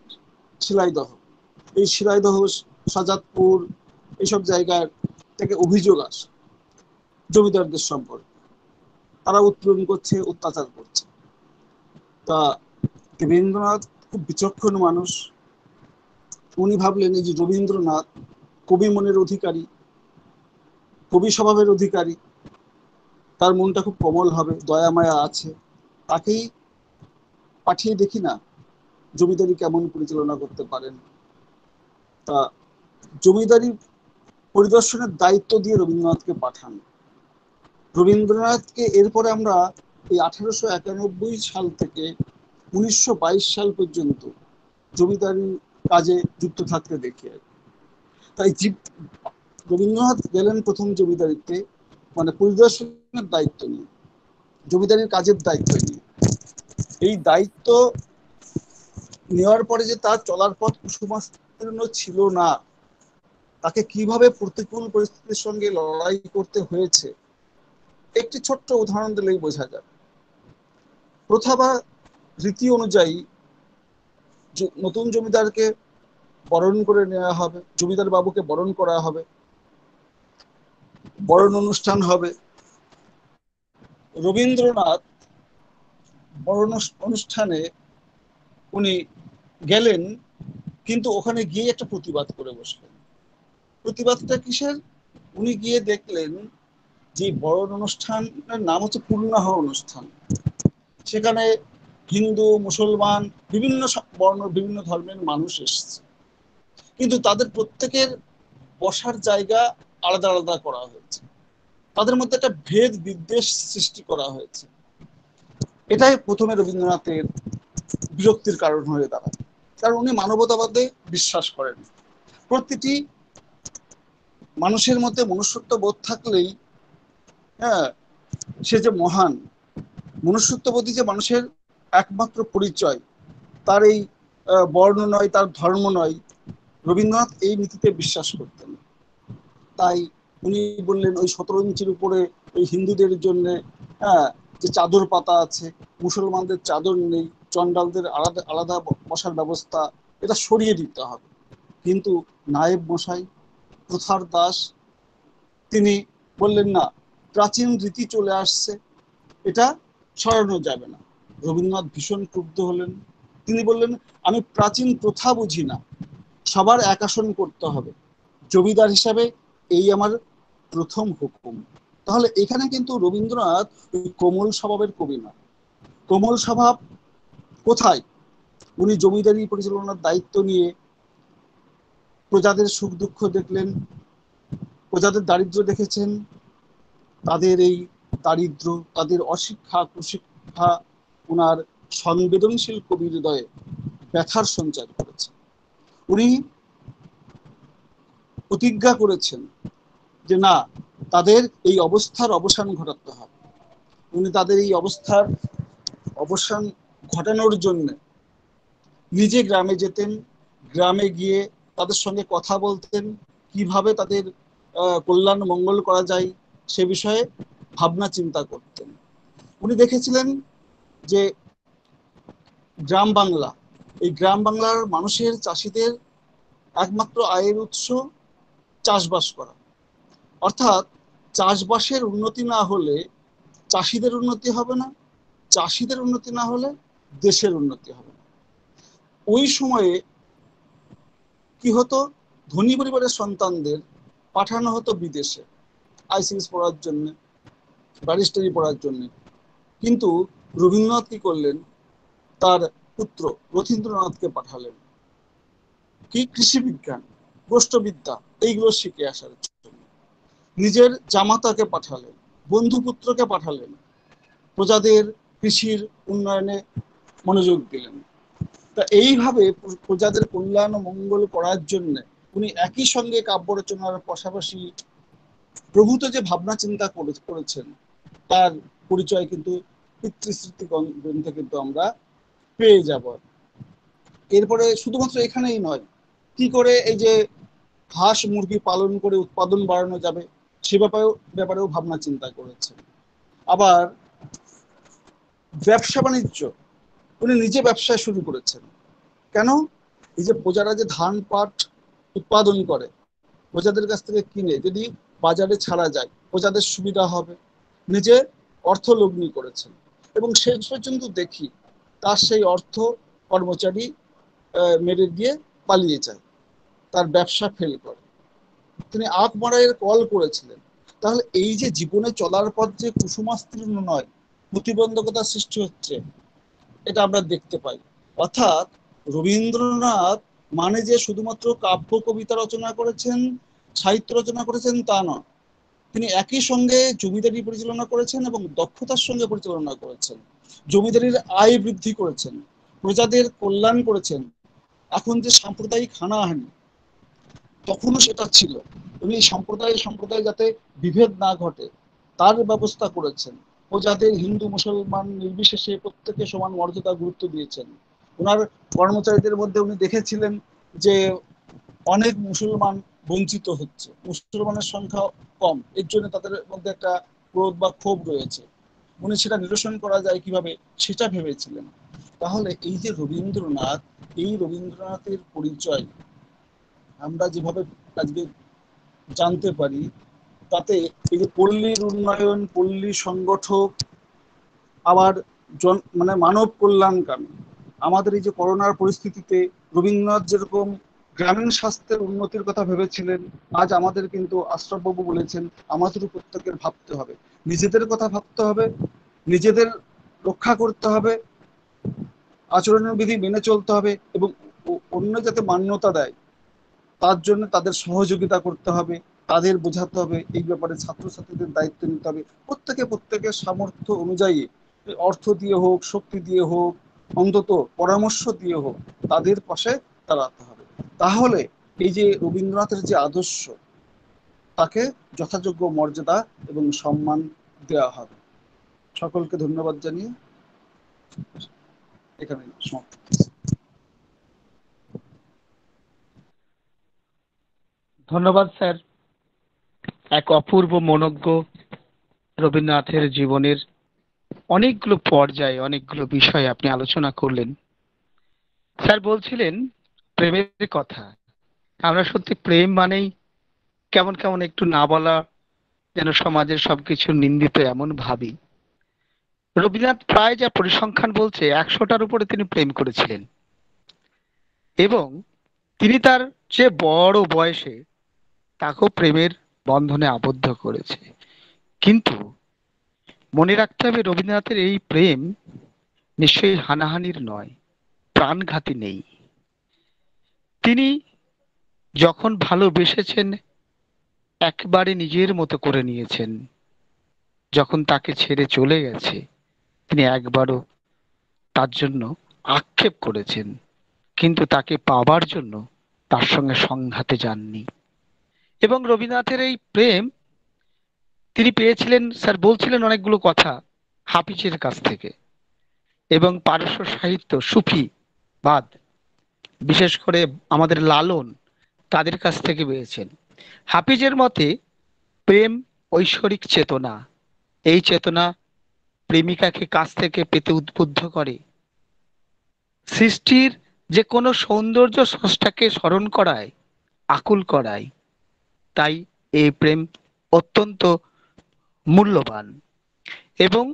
শিলাইদহ। এই শিলাইদহ সাজাদপুর এইসব জায়গার থেকে অভিযোগ আসে জমিদারদের সম্পর্কে। তারা উৎপীড়ন করছে, অত্যাচার করছে। তা রবীন্দ্রনাথ খুব বিচক্ষণ মানুষ। উনি ভাবলেন যে রবীন্দ্রনাথ কবি মনের অধিকারী, কবি স্বভাবের অধিকারী, তার মনটা খুব কোমল হবে, দয়া মায়া আছে। তাকেই পাঠিয়ে দেখি না। জমিদারি কেমন পরিচালনা করতে পারেন? তা জমিদারি পরিদর্শনের দায়িত্ব দিয়ে রবীন্দ্রনাথকে পাঠান। রবীন্দ্রনাথকে এরপরে আমরা এই আঠারোশো একানব্বই সাল থেকে উনিশশো বাইশ সাল পর্যন্ত জমিদারি কাজে যুক্ত থাকতে দেখি। আর তাই রবীন্দ্রনাথ গেলেন প্রথম জমিদারিতে মানে পরিদর্শনের দায়িত্ব নিয়ে। জমিদারির কাজের দায়িত্ব নিয়ে। এই দায়িত্ব নেওয়ার পরে যে তার চলার পথ কুসুমাস্তীর্ণ ছিল না, তাকে কীভাবে প্রতিকূল পরিস্থিতির সঙ্গে লড়াই করতে হয়েছে, একটি ছোট্ট উদাহরণ দিলেই বোঝা যায়। প্রথা বা রীতি অনুযায়ী নতুন জমিদারকে বরণ করে নেওয়া হবে, জমিদার বাবুকে বরণ করা হবে, বরণ অনুষ্ঠান হবে। রবীন্দ্রনাথ অনুষ্ঠানে উনি গেলেন, কিন্তু ওখানে গিয়ে একটা প্রতিবাদ করে বসলেন। প্রতিবাদটা কিসের? উনি গিয়ে দেখলেন যে বরণ অনুষ্ঠানের নাম হচ্ছে পূর্ণাহ অনুষ্ঠান সেখানে হিন্দু, মুসলমান, বিভিন্ন বর্ণ, বিভিন্ন ধর্মের মানুষ এসেছে। কিন্তু তাদের প্রত্যেকের বসার জায়গা আলাদা আলাদা করা হয়েছে। তাদের মধ্যে একটা ভেদ বিদ্বেষ সৃষ্টি করা হয়েছে। এটাই প্রথমে রবীন্দ্রনাথের বিরক্তির কারণ হয়ে দাঁড়ায়। কারণ উনি মানবতাবাদে বিশ্বাস করেন। প্রতিটি মানুষের মধ্যে মনুষ্যত্ব বোধ থাকলেই হ্যাঁ সে যে মহান মনুষ্যত্ববোধী যে মানুষের একমাত্র পরিচয়, তার এই বর্ণ নয়, তার ধর্ম নয়, রবীন্দ্রনাথ এই নীতিতে বিশ্বাস করতেন। তাই উনি বললেন, ওই সতেরো ইঞ্চির উপরে ওই হিন্দুদের জন্য হ্যাঁ যে চাদর পাতা আছে, মুসলমানদের চাদর নেই চন্ডালদের আলাদা আলাদা বসার ব্যবস্থা, এটা সরিয়ে দিতে হবে। কিন্তু নায়েব মশাই, প্রথার দাস, তিনি বললেন, না, প্রাচীন রীতি চলে আসছে, এটা সরানো যাবে না। রবীন্দ্রনাথ ভীষণ ক্রুদ্ধ হলেন। তিনি বললেন, আমি প্রাচীন প্রথা বুঝি না, সবার এক আসন করতে হবে। জমিদার হিসাবে এই আমার প্রথম হুকুম। তাহলে এখানে কিন্তু রবীন্দ্রনাথ কোমল স্বভাবের কবি না। কোমল স্বভাব কোথায়? উনি জমিদারি পরিচালনার দায়িত্ব নিয়ে প্রজাদের সুখ দুঃখ দেখলেন, প্রজাদের দারিদ্র দেখেছেন, তাদের এই দারিদ্র, তাদের অশিক্ষা কুশিক্ষা ওনার সংবেদনশীল কবির হৃদয়ে ব্যথার সঞ্চার করেছে উনি প্রতিজ্ঞা করেছেন যে না তাদের এই অবস্থার অবসান ঘটাতে হবে উনি তাদের এই অবস্থার অবসান ঘটানোর জন্য নিজে গ্রামে যেতেন, গ্রামে গিয়ে তাদের সঙ্গে কথা বলতেন, কীভাবে তাদের কল্যাণ মঙ্গল করা যায় সে বিষয়ে ভাবনা চিন্তা করতেন। উনি দেখেছিলেন যে গ্রাম বাংলা, এই গ্রাম বাংলার মানুষের চাষিদের একমাত্র আয়ের উৎস চাষবাস করা। অর্থাৎ চাষবাসের উন্নতি না হলে চাষিদের উন্নতি হবে না, চাষিদের উন্নতি না হলে দেশের উন্নতি হবে না। ওই সময়ে কি হতো? ধনী পরিবারের সন্তানদের পাঠানো হতো বিদেশে আইসিএস পড়ার জন্য, ব্যারিস্টারি পড়ার জন্য। কিন্তু রবীন্দ্রনাথ কি করলেন? তার পুত্র রথীন্দ্রনাথকে পাঠালেন। কি? কৃষি বিজ্ঞান, গোষ্ঠবিদ্যা, এইগুলো শিখে আসার নিজের জামাতাকে পাঠালেন, বন্ধুপুত্রকে পাঠালেন, প্রজাদের কৃষির উন্নয়নে মনোযোগ দিলেন। তা এইভাবে প্রজাদের কল্যাণ ও মঙ্গল করার জন্য উনি একই সঙ্গে কাব্য রচনার পাশাপাশি প্রভূত যে ভাবনা চিন্তা করেছেন, তার পরিচয় কিন্তু পিতৃস্মৃতি গ্রন্থে কিন্তু আমরা পেয়ে যাব। এরপরে শুধুমাত্র এখানেই নয়, কি করে এই যে হাঁস মুরগি পালন করে উৎপাদন বাড়ানো যাবে সে ব্যাপারেও ব্যাপারেও ভাবনা চিন্তা করেছেন আবার ব্যবসা বাণিজ্য, উনি নিজে ব্যবসায় শুরু করেছেন। কেন? এই যে প্রজারা যে ধান, পাট উৎপাদন করে, প্রজাদের কাছ থেকে কিনে যদি বাজারে ছাড়া যায়, প্রজাদের সুবিধা হবে। নিজে অর্থ লগ্নি করেছেন। এবং শেষ পর্যন্ত দেখি তার সেই অর্থ কর্মচারী মেরে দিয়ে পালিয়ে যায়। তার ব্যবসা ফেল করে। তিনি মারাইয়ের কল করেছিলেন। তাহলে এই যে জীবনে চলার পথ যে কুসুমাস্তীর্ণ নয় প্রতিবন্ধকতার সৃষ্টি হচ্ছে, এটা আমরা দেখতে পাই। অর্থাৎ রবীন্দ্রনাথ মানে যে শুধুমাত্র কাব্য কবিতা রচনা করেছেন, সাহিত্য রচনা করেছেন তা নয়। তিনি একই সঙ্গে জমিদারি পরিচালনা করেছেন এবং দক্ষতার সঙ্গে পরিচালনা করেছেন। জমিদারির আয় বৃদ্ধি করেছেন, প্রজাদের কল্যাণ করেছেন। এখন যে সাম্প্রদায়িক হানাহানি তখনও সেটা ছিল। উনি সম্প্রদায় সম্প্রদায় যাতে বিভেদ না ঘটে, তার ব্যবস্থা করেছেন। ও যাদের হিন্দু, মুসলমান নির্বিশেষে প্রত্যেকে সমান মর্যাদা গুরুত্ব দিয়েছেন। ওনার কর্মচারীদের মধ্যে উনি দেখেছিলেন যে অনেক মুসলমান বঞ্চিত হচ্ছে। মুসলমানের সংখ্যা কম। এর জন্য তাদের মধ্যে একটা ক্রোধ বা ক্ষোভ রয়েছে। উনি সেটা নিরসন করা যায় কীভাবে, সেটা ভেবেছিলেন। তাহলে এই যে রবীন্দ্রনাথ, এই রবীন্দ্রনাথের পরিচয় আমরা যেভাবে আজকে জানতে পারি, তাতে এই যে পল্লীর উন্নয়ন, পল্লী সংগঠক আবার জন মানে মানব কল্যাণকামী, আমাদের এই যে করোনার পরিস্থিতিতে রবীন্দ্রনাথ যেরকম গ্রামীণ স্বাস্থ্যের উন্নতির কথা ভেবেছিলেন, আজ আমাদের কিন্তু আশ্রফবাবু বলেছেন আমাদের প্রত্যেকের ভাবতে হবে। নিজেদের কথা ভাবতে হবে, নিজেদের রক্ষা করতে হবে আচরণের বিধি মেনে চলতে হবে এবং অন্য যাতে মান্যতা দেয় তার জন্য তাদের সহযোগিতা করতে হবে, তাদের বোঝাতে হবে, এই ব্যাপারে ছাত্রছাত্রীদের দায়িত্ব নিতে হবে। প্রত্যেকে প্রত্যেকের সামর্থ্য অনুযায়ী, অর্থ দিয়ে হোক, শক্তি দিয়ে হোক, অন্তত পরামর্শ দিয়ে হোক, তাদের পাশে দাঁড়াতে হবে। তাহলে এই যে রবীন্দ্রনাথের যে আদর্শ, তাকে যথাযোগ্য মর্যাদা এবং সম্মান দেওয়া হবে। সকলকে ধন্যবাদ জানিয়ে এখানে সমাপ্ত ধন্যবাদ, স্যার। এক অপূর্ব মনজ্ঞ রবীন্দ্রনাথের জীবনের অনেকগুলো পর্যায়ে, অনেকগুলো বিষয় আপনি আলোচনা করলেন। স্যার বলছিলেন, প্রেমের কথা। আমরা সত্যি প্রেম মানেই কেমন কেমন একটু না বলা, যেন সমাজের সবকিছু নিন্দিত এমন ভাবি। রবীন্দ্রনাথ প্রায় যা পরিসংখ্যান বলছে, একশোটার উপরে তিনি প্রেম করেছিলেন। এবং তিনি তার যে বড় বয়সে তাকেও প্রেমের বন্ধনে আবদ্ধ করেছে। কিন্তু মনে রাখতে হবে, রবীন্দ্রনাথের এই প্রেম নিশ্চয়ই হানাহানির নয়, প্রাণঘাতী নেই। তিনি যখন ভালোবেসেছেন, একবারে নিজের মতো করে নিয়েছেন। যখন তাকে ছেড়ে চলে গেছে, তিনি একবারও তার জন্য আক্ষেপ করেছেন। কিন্তু তাকে পাবার জন্য তার সঙ্গে সংঘাতে যাননি। এবং রবীন্দ্রনাথের এই প্রেম, তিনি পেয়েছিলেন, স্যার বলছিলেন অনেকগুলো কথা হাফিজের কাছ থেকে এবং পারস্য সাহিত্য, সুফি, বাদ, বিশেষ করে আমাদের লালন তাদের কাছ থেকে পেয়েছেন। হাফিজের মতে প্রেম ঐশ্বরিক চেতনা। এই চেতনা প্রেমিকাকে কাছ থেকে পেতে উদ্বুদ্ধ করে। সৃষ্টির যে কোনো সৌন্দর্য স্রষ্টাকে স্মরণ করায়, আকুল করায়। তাই এই প্রেম অত্যন্ত মূল্যবান এবং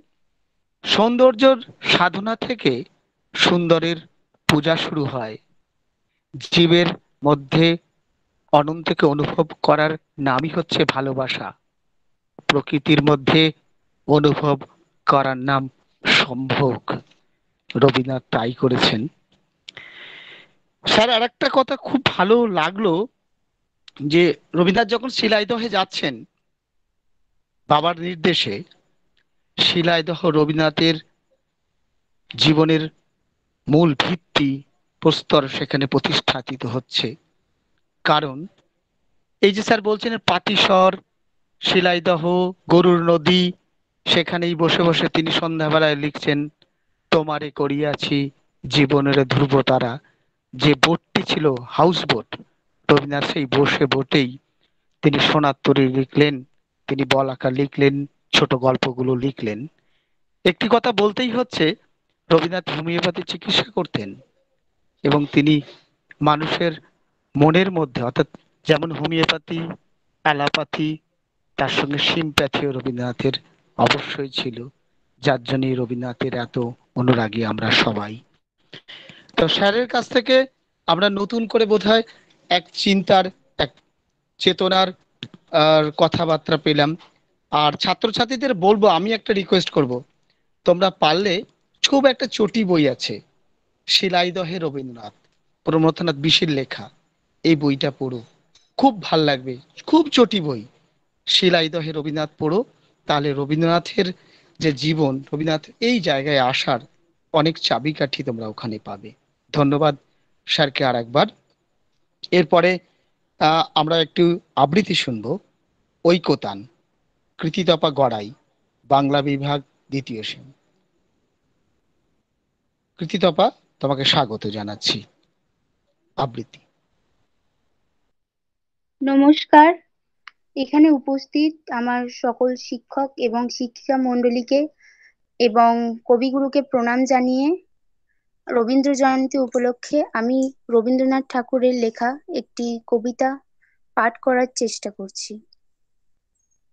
সৌন্দর্যর সাধনা থেকে সুন্দরের পূজা শুরু হয়। জীবের মধ্যে অনন্তকে অনুভব করার নামই হচ্ছে ভালোবাসা। প্রকৃতির মধ্যে অনুভব করার নাম সম্ভোগ। রবীন্দ্রনাথ তাই করেছেন। স্যার আর একটা কথা খুব ভালো লাগল। যে রবীন্দ্রনাথ যখন শিলাইদহে যাচ্ছেন, বাবার নির্দেশে শিলাইদহ রবীন্দ্রনাথের জীবনের মূল ভিত্তি প্রস্তর সেখানে প্রতিষ্ঠাপিত হচ্ছে। কারণ এই যে স্যার বলছেন পাতিসর শিলাইদহ গরুর নদী, সেখানেই বসে বসে তিনি সন্ধ্যাবেলায় লিখছেন, তোমারে করিয়াছি জীবনের ধ্রুব তারা। যে বোটটি ছিল, হাউস বোট রবীন্দ্রনাথ সেই বসে বোটেই তিনি সোনার তরী লিখলেন, তিনি বলাকা লিখলেন, ছোট গল্পগুলো লিখলেন। একটি কথা বলতেই হচ্ছে, রবীন্দ্রনাথ হোমিওপ্যাথি চিকিৎসা করতেন এবং তিনি মানুষের মনের মধ্যে, অর্থাৎ যেমন হোমিওপ্যাথি, অ্যালোপ্যাথি, তার সঙ্গে সিমপ্যাথিও রবীন্দ্রনাথের অবশ্যই ছিল, যার জন্যই রবীন্দ্রনাথের এত অনুরাগী আমরা সবাই। তো স্যারের কাছ থেকে আমরা নতুন করে বোধহয় এক চিন্তার, এক চেতনার কথাবার্তা পেলাম। আর ছাত্রছাত্রীদের বলব, আমি একটা রিকোয়েস্ট করব। তোমরা পারলে খুব একটা চটি বই আছে, শিলাইদহে রবীন্দ্রনাথ, প্রমথনাথ বিশির লেখা। এই বইটা পড়ো। খুব ভালো লাগবে, খুব চটি বই। শিলাইদহে রবীন্দ্রনাথ পড়ো, তাহলে রবীন্দ্রনাথের যে জীবন, রবীন্দ্রনাথ এই জায়গায় আসার অনেক চাবিকাঠি তোমরা ওখানে পাবে। ধন্যবাদ স্যারকে আর একবার এরপরে আমরা একটু আবৃত্তি শুনব। ঐকতান, কৃতিতপা গড়াই, বাংলা বিভাগ দ্বিতীয় শ্রেণি। কৃতিতপা, তোমাকে স্বাগত জানাচ্ছি। আবৃত্তি। নমস্কার। এখানে উপস্থিত আমার সকল শিক্ষক এবং শিক্ষিকা মণ্ডলীকে এবং কবিগুরুকে প্রণাম জানিয়ে রবীন্দ্র জয়ন্তী উপলক্ষে আমি রবীন্দ্রনাথ ঠাকুরের লেখা একটি কবিতা পাঠ করার চেষ্টা করছি।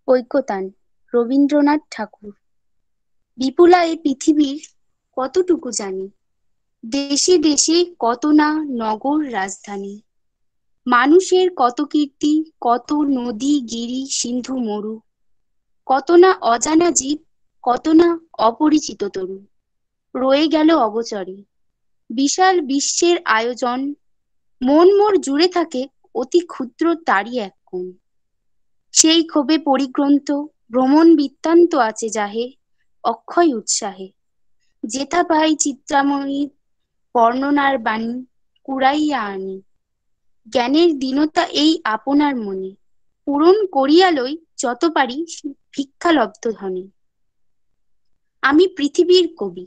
ঐক্যতান রবীন্দ্রনাথ ঠাকুর। বিপুলা এই পৃথিবীর কতটুকু জানি? দেশে দেশে কত না নগর রাজধানী। মানুষের কত কীর্তি, কত নদী, গিরি, সিন্ধু, মরু। কত না অজানা জীব, কত না অপরিচিত তরু। রয়ে গেল অগচরে। বিশাল বিশ্বের আয়োজন মন মোর জুড়ে থাকে অতি ক্ষুদ্র তারই এক কোণ। সেই ক্ষোভে পরিগ্রন্থ ভ্রমণ বৃত্তান্ত আছে যাহে, অক্ষয় উৎসাহে। যেথা পাই চিত্রাময়ী বর্ণনার বাণী কুড়াইয়া আনি। জ্ঞানের দীনতা এই আপনার মনে, পূরণ করিয়া লই যত পারি ভিক্ষালব্ধ ধনে। আমি পৃথিবীর কবি।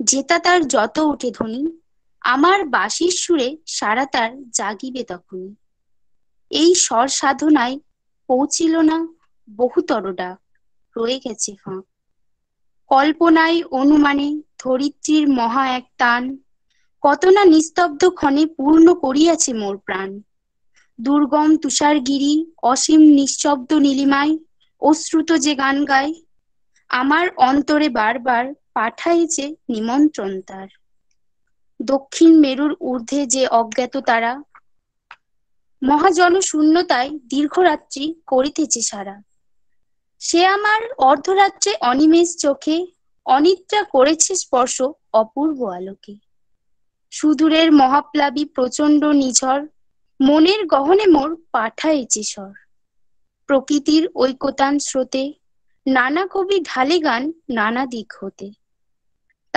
জেতা তার যত উঠে ধ্বনি আমার বাঁশির সুরে সারা তার জাগিবে তখনই। এই স্বর সাধনায় পৌঁছিল না বহুতর ডাক, রয়ে গেছে ফাঁক। কল্পনায় অনুমানে ধরিত্রীর মহা এক টান কত না নিস্তব্ধ ক্ষণে পূর্ণ করিয়াছে মোর প্রাণ। দুর্গম তুষারগিরি, অসীম নিঃশব্দ নীলিমায় অশ্রুত যে গান গায়, আমার অন্তরে বারবার পাঠাইছে নিমন্ত্রণ তার। দক্ষিণ মেরুর ঊর্ধ্বে যে অজ্ঞাত তারা মহাজন শূন্যতায় দীর্ঘরাত্রি করিতেছে সারা। সে আমার অর্ধরাত্রে অনিমেষ চোখে, অনিদ্রা করেছে স্পর্শ অপূর্ব আলোকে। সুদূরের মহাপ্লাবী প্রচণ্ড নিঝর মনের গহনে মোর পাঠাইছে স্বর। প্রকৃতির ঐকতান স্রোতে, নানা কবি ঢালে গান নানা দিক হতে।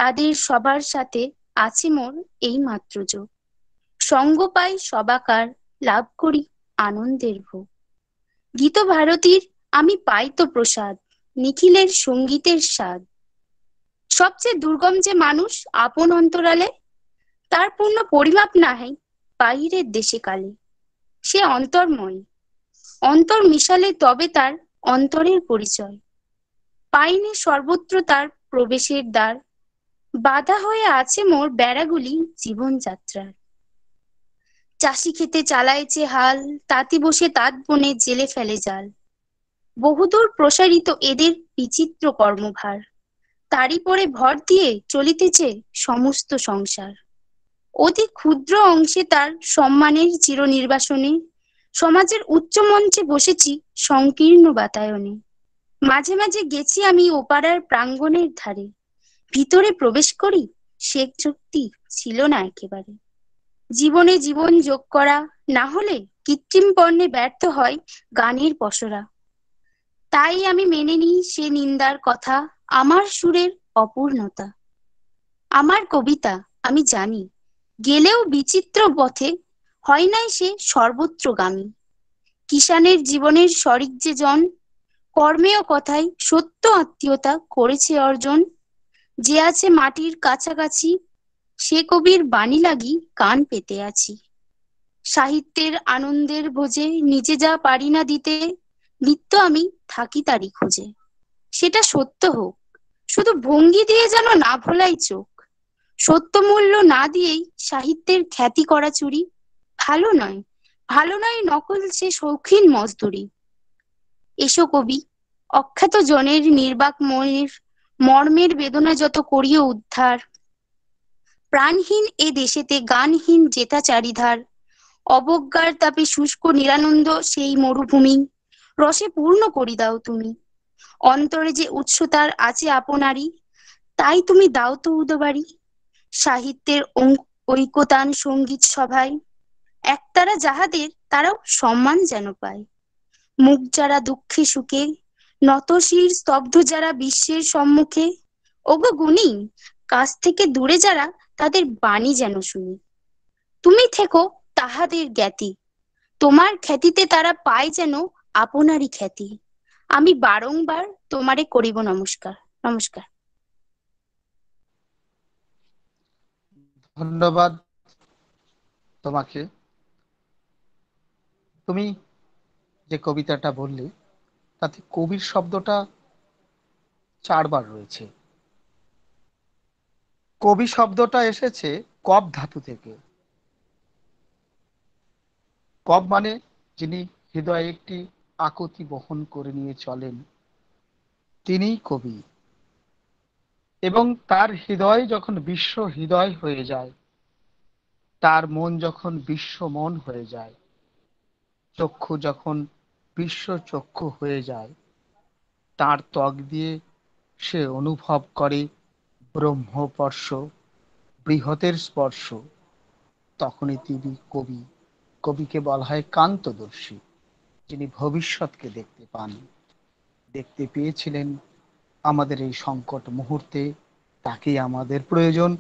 তাদের সবার সাথে আছে মোর এই মাত্র যোগ। সঙ্গ পাই সবাকার, লাভ করি আনন্দের ভোগ। গীত ভারতীর, আমি পাই তো প্রসাদ, নিখিলের সঙ্গীতের স্বাদ। সবচেয়ে দুর্গম যে মানুষ আপন অন্তরালে, তার পূর্ণ পরিমাপ নাহি বাহিরের দেশে কালে। সে অন্তর্ময়, অন্তর মিশালে তবে তার অন্তরের পরিচয়। পাইনি সর্বত্র তার প্রবেশের দ্বার বাধা হয়ে আছে মোর বেড়াগুলি জীবনযাত্রার। চাষি খেতে চালাইছে হাল, তাঁতি বসে তাঁত বনে জেলে ফেলে জাল। বহুদূর প্রসারিত এদের বিচিত্র কর্মভার। তারই পরে ভর দিয়ে চলিতেছে সমস্ত সংসার। অতি ক্ষুদ্র অংশে তার সম্মানের চিরনির্বাসনে, সমাজের উচ্চ মঞ্চে বসেছি সংকীর্ণ বাতায়নে। মাঝে মাঝে গেছি আমি ওপাড়ার প্রাঙ্গণের ধারে। ভিতরে প্রবেশ করি, সে চুক্তি ছিল না একেবারে। জীবনে জীবন যোগ করা, না হলে কৃত্রিম পণ্যে ব্যর্থ হয় গানের পসরা। তাই আমি মেনে নিই সে নিন্দার কথা, আমার সুরের অপূর্ণতা। আমার কবিতা আমি জানি, গেলেও বিচিত্র পথে হয় নাই সে সর্বত্রগামী কিষানের জীবনের শরিক যে জন কর্মে ও কথায় সত্য আত্মীয়তা করেছে অর্জন যে আছে মাটির কাছাকাছি, সে কবির বাণী লাগি কান পেতে আছি। সাহিত্যের আনন্দের ভোজে নিজে যা পারি না দিতে, নিত্য আমি থাকি তারই খোঁজে। সেটা সত্য হোক, শুধু ভঙ্গি দিয়ে যেন না ভোলাই চোখ। সত্য মূল্য না দিয়েই সাহিত্যের খ্যাতি করা চুরি। ভালো নয় ভালো নয় নকল সে শৌখিন মজদুরি। এসো কবি, অখ্যাত জনের নির্বাক মনের মর্মের বেদনা যত করিও উদ্ধার। প্রাণহীন এ দেশেতে গানহীন জেতা চারিধার। অবজ্ঞার তাপে শুষ্ক নিরানন্দ সেই মরুভূমি। রসে পূর্ণ করি দাও তুমি। অন্তরে যে উৎসতার আছে আপনারই, তাই তুমি দাও তো উদবাড়ি সাহিত্যের ঐকতান সংগীত সভায়, একতারা যাহাদের তারাও সম্মান যেন পায়। মুখ যারা দুঃখে সুখে নতশির স্তব্ধ যারা বিশ্বের সম্মুখে, ওগো গুণী, কাছ থেকে দূরে যারা তাদের বাণী যেন শুনি। তুমি থেকো তাহাদের জ্ঞাতি, তোমার খ্যাতিতে তারা পায় যেন আপনারই খ্যাতি। আমি বারংবার তোমারে করিব নমস্কার নমস্কার। ধন্যবাদ তোমাকে। তুমি যে কবিতাটা বললে তাতে কবির শব্দটা চারবার রয়েছে। কবি শব্দটা এসেছে কব ধাতু থেকে। কব মানে যিনি হৃদয়ে একটি আকুতি বহন করে নিয়ে চলেন, তিনিই কবি। এবং তার হৃদয় যখন বিশ্ব হৃদয় হয়ে যায়, তার মন যখন বিশ্ব মন হয়ে যায়, চক্ষু যখন বিশ্ব চক্ষু হয়ে যায়। তার ত্বক দিয়ে সে অনুভব করে ব্রহ্মস্পর্শ, বৃহতের স্পর্শ। তখনই তিনি কবি, কবিকে বলা হয় কান্তদর্শী, যিনি ভবিষ্যৎকে দেখতে পান। দেখতে পেয়েছিলেন আমাদের এই সংকট মুহূর্তে তাকেই আমাদের প্রয়োজন।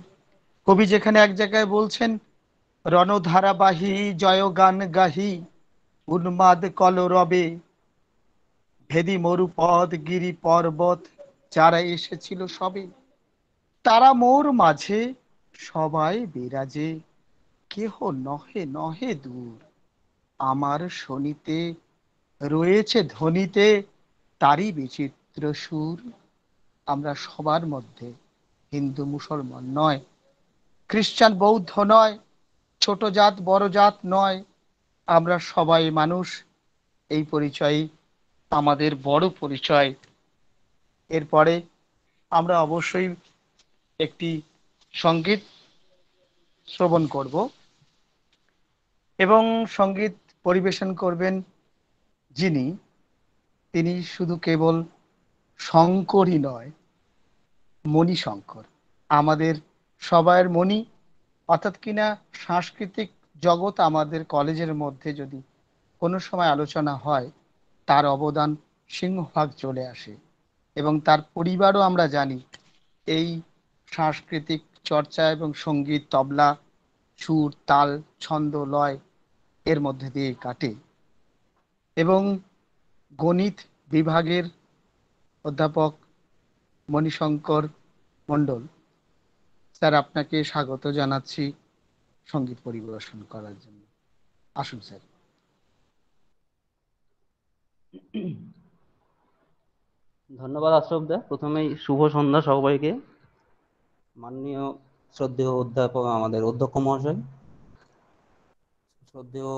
কবি যেখানে এক জায়গায় বলছেন, রণধারাবাহী জয়গান গাহি উন্মাদ কলরবে ভেদি মরুপদ গিরি পর্বত, যারা এসেছিল সবে, তারা মোর মাঝে সবাই বিরাজে। কেহ নহে নহে দূর। আমার শনিতে, রয়েছে ধ্বনিতে তারই বিচিত্র সুর। আমরা সবার মধ্যে হিন্দু, মুসলমান নয়, খ্রিস্টান, বৌদ্ধ নয়, ছোট জাত, বড় জাত নয় আমরা সবাই মানুষ, এই পরিচয় আমাদের বড় পরিচয়। এরপরে আমরা অবশ্যই একটি সংগীত শ্রবণ করব এবং সংগীত পরিবেশন করবেন যিনি। তিনি শুধু কেবল শঙ্করই নয় মণি শঙ্কর আমাদের সবার মণি, অর্থাৎ কিনা সাংস্কৃতিক জগৎ আমাদের কলেজের মধ্যে যদি কোনো সময় আলোচনা হয়, তার অবদান সিংহভাগ চলে আসে। এবং তার পরিবারও আমরা জানি, এই সাংস্কৃতিক চর্চা এবং সংগীত, তবলা, সুর, তাল, ছন্দ, লয় এর মধ্যে দিয়ে কাটে। এবং গণিত বিভাগের অধ্যাপক মণিশঙ্কর মণ্ডল, স্যার, আপনাকে স্বাগত জানাচ্ছি। সংগীত পরিবেশন করার জন্য। আসুন, স্যার। ধন্যবাদ, আশরফ দা। প্রথমেই শুভ সন্ধ্যা সবাইকে। মাননীয় শ্রদ্ধেয় অধ্যাপক, আমাদের অধ্যক্ষ মহাশয়, শ্রদ্ধেয়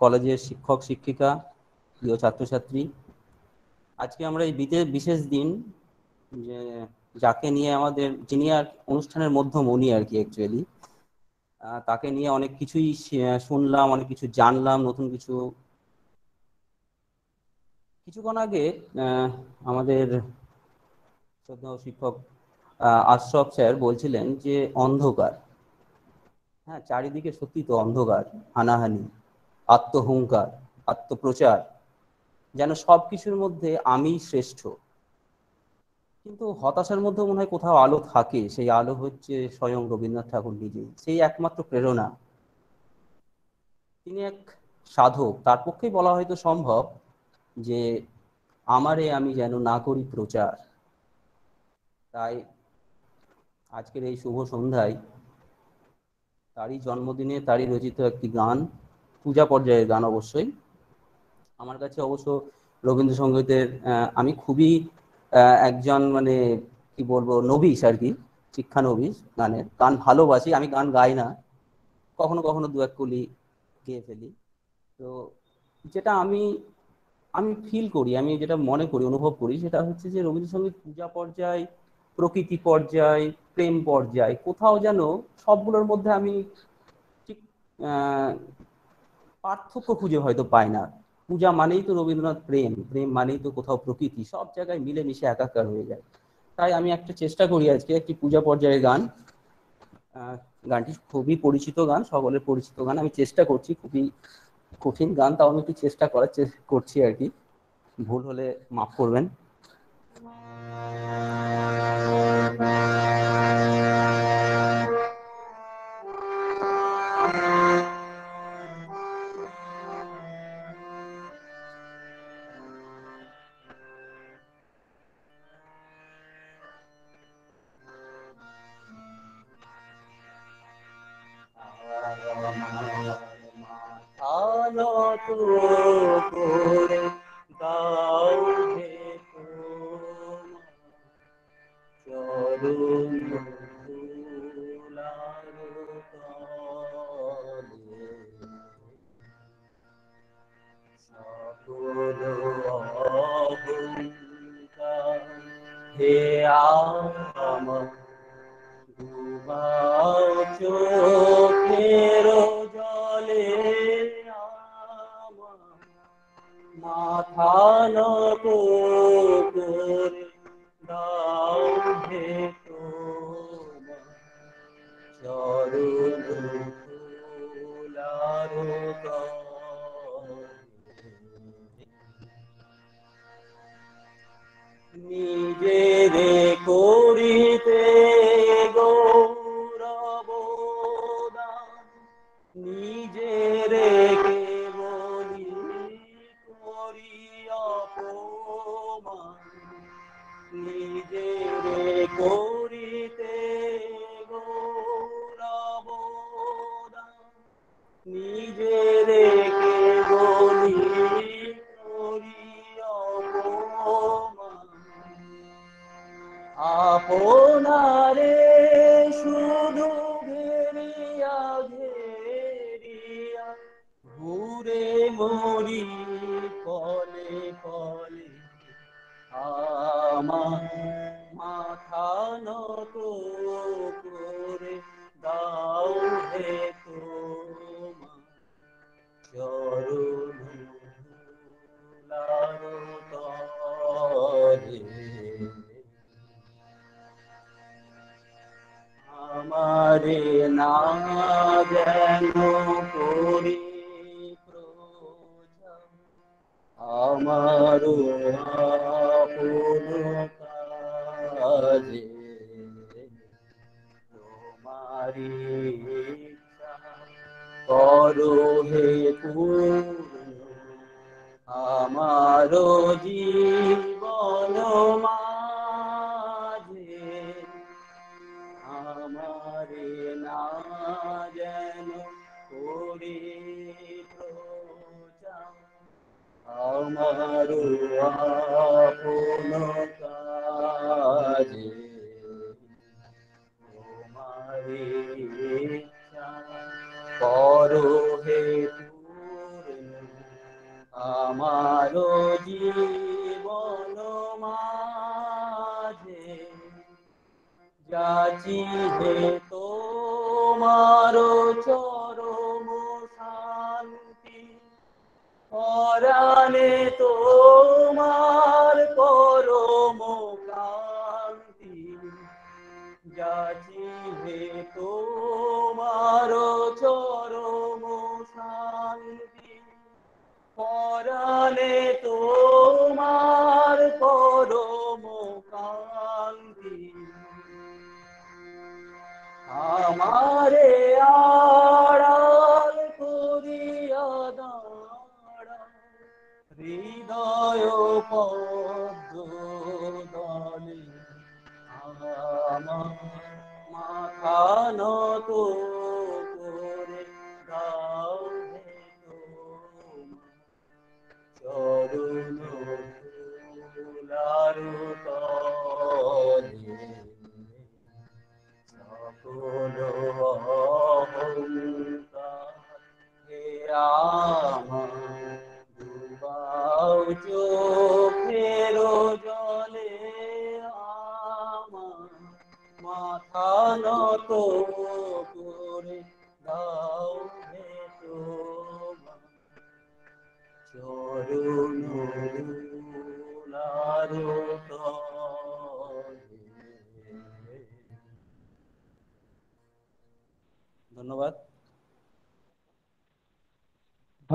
কলেজের শিক্ষক, শিক্ষিকা, প্রিয় ছাত্রছাত্রী। আজকে আমরা এই বিশেষ দিন, যে যাকে নিয়ে আমাদের যিনি আর অনুষ্ঠানের মধ্যম উনি আর কি অ্যাকচুয়ালি তাকে নিয়ে অনেক কিছুই শুনলাম, অনেক কিছু জানলাম, নতুন কিছু। কিছুক্ষণ আগে আমাদের শিক্ষক আশরফ স্যার বলছিলেন যে, অন্ধকার। হ্যাঁ চারিদিকে সত্যি তো অন্ধকার, হানাহানি, আত্মহংকার, আত্মপ্রচার, যেন সব কিছুর মধ্যে আমি শ্রেষ্ঠ। কিন্তু হতাশার মধ্যে মনে হয় কোথাও আলো থাকে। সেই আলো হচ্ছে স্বয়ং রবীন্দ্রনাথ ঠাকুর নিজেই। সেই একমাত্র প্রেরণা। তিনি এক সাধক। তার পক্ষেই বলা হয়তো সম্ভব যে, আমারে আমি যেন না করি প্রচার। তাই আজকের এই শুভ সন্ধ্যায় তারই জন্মদিনে তারই রচিত একটি গান, পূজা পর্যায়ের গান অবশ্যই। আমার কাছে অবশ্য রবীন্দ্রসঙ্গীতের আমি খুবই একজন মানে কি বলব, নবিশ আর কি, শিক্ষা নবিশ গানের। গান ভালোবাসি, আমি গান গাই না। কখনো কখনো দু এক কলি গেয়ে ফেলি। তো যেটা আমি আমি ফিল করি, আমি যেটা মনে করি, অনুভব করি, সেটা হচ্ছে যে রবীন্দ্রসঙ্গীত পূজা পর্যায়, প্রকৃতি পর্যায়, প্রেম পর্যায়, কোথাও যেন সবগুলোর মধ্যে আমি ঠিক পার্থক্য খুঁজে হয়তো পাই না। পূজা মানেই তো রবীন্দ্রনাথ প্রেম প্রেম মানেই তো কোথাও প্রকৃতি, সব জায়গায় মিলেমিশে একাকার হয়ে যায়। তাই আমি একটা চেষ্টা করি আজকে একটি পূজা পর্যায়ের গান। গানটি খুবই পরিচিত গান, সকলের পরিচিত গান। আমি চেষ্টা করছি, খুবই কঠিন গান, তাও আমি একটু চেষ্টা করার করছি আর কি। ভুল হলে মাফ করবেন।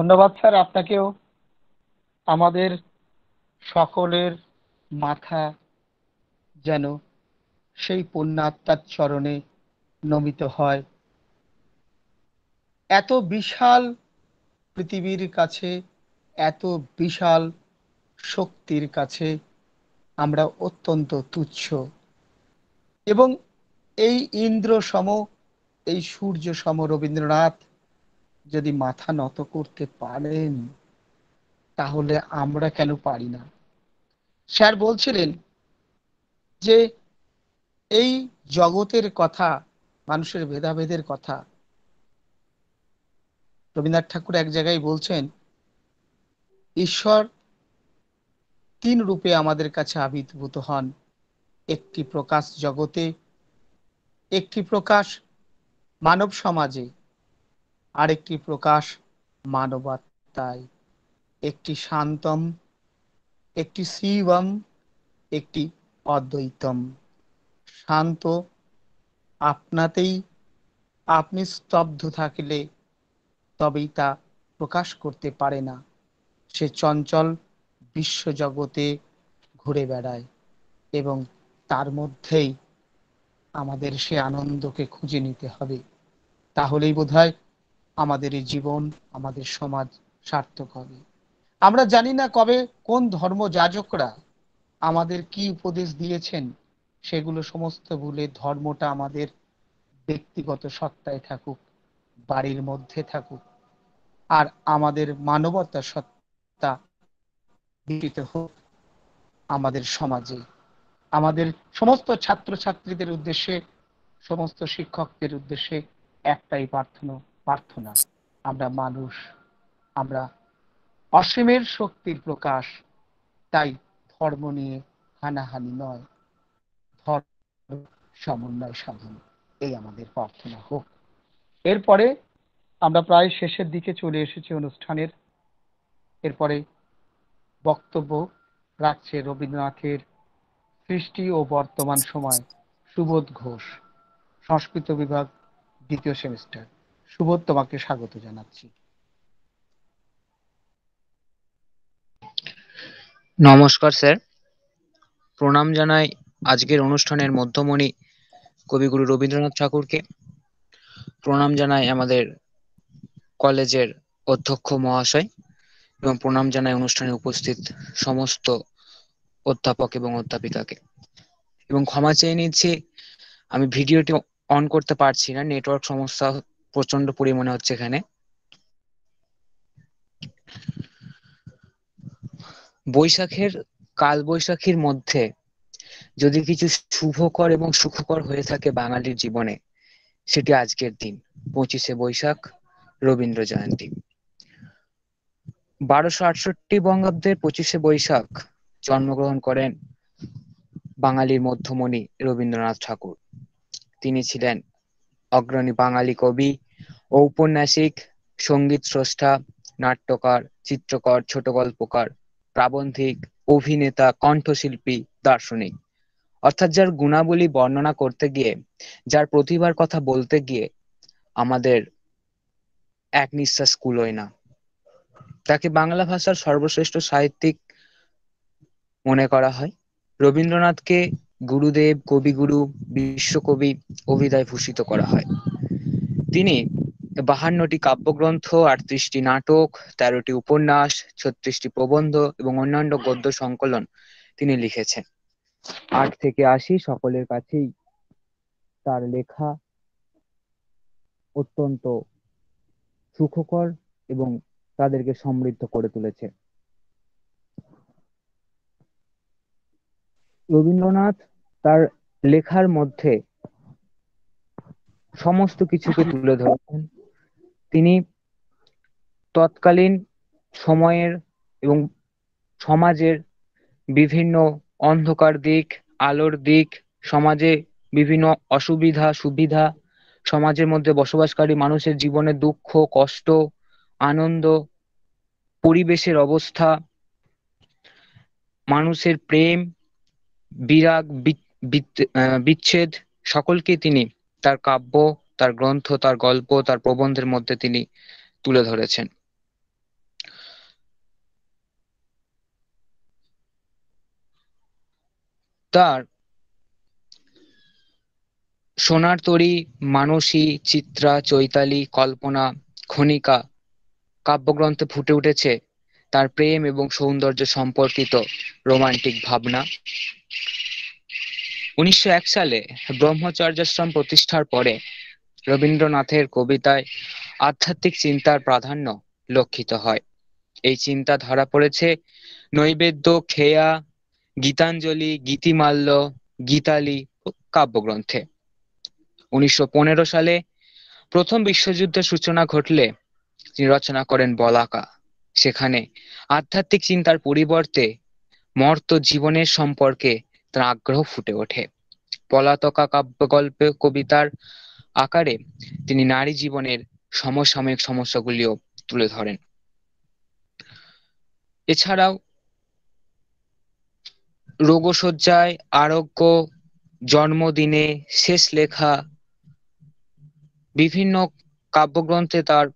ধন্যবাদ স্যার, আপনাকেও। আমাদের সকলের মাথা যেন সেই পুণ্যাত্মার চরণে নমিত হয়। এত বিশাল পৃথিবীর কাছে, এত বিশাল শক্তির কাছে আমরা অত্যন্ত তুচ্ছ। এবং এই ইন্দ্র সম এই সূর্য সম রবীন্দ্রনাথ যদি মাথা নত করতে পারেন, তাহলে আমরা কেন পারি না? স্যার বলছিলেন যে এই জগতের কথা, মানুষের ভেদাভেদের কথা, রবীন্দ্রনাথ ঠাকুর এক জায়গায় বলছেন, ঈশ্বর তিন রূপে আমাদের কাছে আবির্ভূত হন। একটি প্রকাশ জগতে, একটি প্রকাশ মানব সমাজে। আরেকটি প্রকাশ মানবাত্মায় একটি শান্তম, একটি শিবম একটি অদ্বৈতম। শান্ত, আপনাতেই আপনি স্তব্ধ থাকলে তবেই তা প্রকাশ করতে পারে না। সে চঞ্চল বিশ্বজগতে ঘুরে বেড়ায় এবং তার মধ্যেই আমাদের সে আনন্দকে খুঁজে নিতে হবে। তাহলেই বোধহয় আমাদের এই জীবন, আমাদের সমাজ সার্থক হবে। আমরা জানি না কবে কোন ধর্ম যাজকরা আমাদের কি উপদেশ দিয়েছেন, সেগুলো সমস্ত ভুলে ধর্মটা আমাদের ব্যক্তিগত সত্তায় থাকুক, বাড়ির মধ্যে থাকুক, আর আমাদের মানবতা সত্তা বিকৃত হোক আমাদের সমাজে। আমাদের সমস্ত ছাত্রছাত্রীদের উদ্দেশ্যে, সমস্ত শিক্ষকদের উদ্দেশ্যে একটাই প্রার্থনা। প্রার্থনা। আমরা মানুষ, আমরা অসীমের শক্তির প্রকাশ, তাই ধর্ম নিয়ে হানাহানি নয়, ধর্ম সমন্বয় সাধন, এই আমাদের প্রার্থনা হোক। এরপরে আমরা প্রায় শেষের দিকে চলে এসেছি অনুষ্ঠানের। এরপরে বক্তব্য রাখছে রবীন্দ্রনাথের সৃষ্টি ও বর্তমান সময় সুবোধ ঘোষ, সংস্কৃত বিভাগ, দ্বিতীয় সেমিস্টার। সুবোধ তোমাকে স্বাগত জানাচ্ছি। নমস্কার, স্যার। প্রণাম জানাই আজকের অনুষ্ঠানের মধ্যমণি কবিগুরু রবীন্দ্রনাথ ঠাকুরকে। প্রণাম জানাই আমাদের কলেজের অধ্যক্ষ মহাশয় এবং প্রণাম জানাই অনুষ্ঠানে উপস্থিত সমস্ত অধ্যাপক এবং অধ্যাপিকাকে। এবং ক্ষমা চেয়ে নিচ্ছি, আমি ভিডিওটি অন করতে পারছি না, নেটওয়ার্ক সমস্যা প্রচণ্ড পরিমাণে হচ্ছে এখানে। বৈশাখের কাল বৈশাখীর মধ্যে যদি কিছু শুভকর এবং সুখকর হয়ে থাকে বাঙালির জীবনে, সেটি আজকের দিন, পঁচিশে বৈশাখ, রবীন্দ্র জয়ন্তী। বারোশো আটষট্টি বঙ্গাব্দের পঁচিশে বৈশাখ জন্মগ্রহণ করেন বাঙালির মধ্যমণি রবীন্দ্রনাথ ঠাকুর। তিনি ছিলেন অগ্রণী বাঙালি কবি ঔপন্যাসিক সংগীত স্রষ্টা, নাট্যকার, চিত্রকর, ছোট গল্পকার, প্রাবন্ধিক, অভিনেতা, কণ্ঠশিল্পী, দার্শনিক। অর্থাৎ যার গুণাবলী বর্ণনা করতে গিয়ে, যার প্রতিভার কথা বলতে গিয়ে আমাদের এক নিঃশ্বাস কুলোয় না। তাকে বাংলা ভাষার সর্বশ্রেষ্ঠ সাহিত্যিক মনে করা হয়। রবীন্দ্রনাথকে গুরুদেব, কবিগুরু, বিশ্বকবি অভিধায় ভূষিত করা হয়। তিনি বাহান্নটি কাব্যগ্রন্থ, আটত্রিশটি নাটক, তেরোটি উপন্যাস, ছত্রিশটি প্রবন্ধ এবং অন্যান্য গদ্য সংকলন তিনি লিখেছেন। আট থেকে আশি সকলের কাছেই তার লেখা অত্যন্ত সুখকর এবং তাদেরকে সমৃদ্ধ করে তুলেছে। রবীন্দ্রনাথ তার লেখার মধ্যে সমস্ত কিছুকে তুলে ধরেছেন। তিনি তৎকালীন সময়ের এবং সমাজের বিভিন্ন অন্ধকার দিক, আলোর দিক, সমাজে বিভিন্ন অসুবিধা, সুবিধা, সমাজের মধ্যে বসবাসকারী মানুষের জীবনে দুঃখ, কষ্ট, আনন্দ, পরিবেশের অবস্থা, মানুষের প্রেম, বিরাগ বিচ্ছেদ সকলকে তিনি তার কাব্য, তার গ্রন্থ, তার গল্প, তার প্রবন্ধের মধ্যে তিনি তুলে ধরেছেন। তার সোনার তরী, মানসী, চিত্রা, চৈতালি, কল্পনা খনিকা কাব্যগ্রন্থে ফুটে উঠেছে তার প্রেম এবং সৌন্দর্য সম্পর্কিত রোমান্টিক ভাবনা। উনিশশো এক সালে ব্রহ্মচর্যাশ্রম প্রতিষ্ঠার পরে রবীন্দ্রনাথের কবিতায় আধ্যাত্মিক চিন্তার প্রাধান্য লক্ষিত হয়। এই চিন্তা ধরা পড়েছে নৈবেদ্য, খেয়া, গীতাঞ্জলি, গীতিমাল্য, গীতালি কাব্যগ্রন্থে। উনিশশো পনেরো সালে প্রথম বিশ্বযুদ্ধের সূচনা ঘটলে তিনি রচনা করেন বলাকা। সেখানে আধ্যাত্মিক চিন্তার পরিবর্তে মর্ত জীবনের সম্পর্কে তার আগ্রহ ফুটে ওঠে। পলাতকা কাব্যগল্পে কবিতার আকারে তিনি নারী জীবনের সমসাময়িক সমস্যাগুলিও তুলে ধরেন। এছাড়াও রোগশয্যায় আরোগ্য, জন্মদিনে শেষ লেখা, বিভিন্ন কাব্যগ্রন্থে তার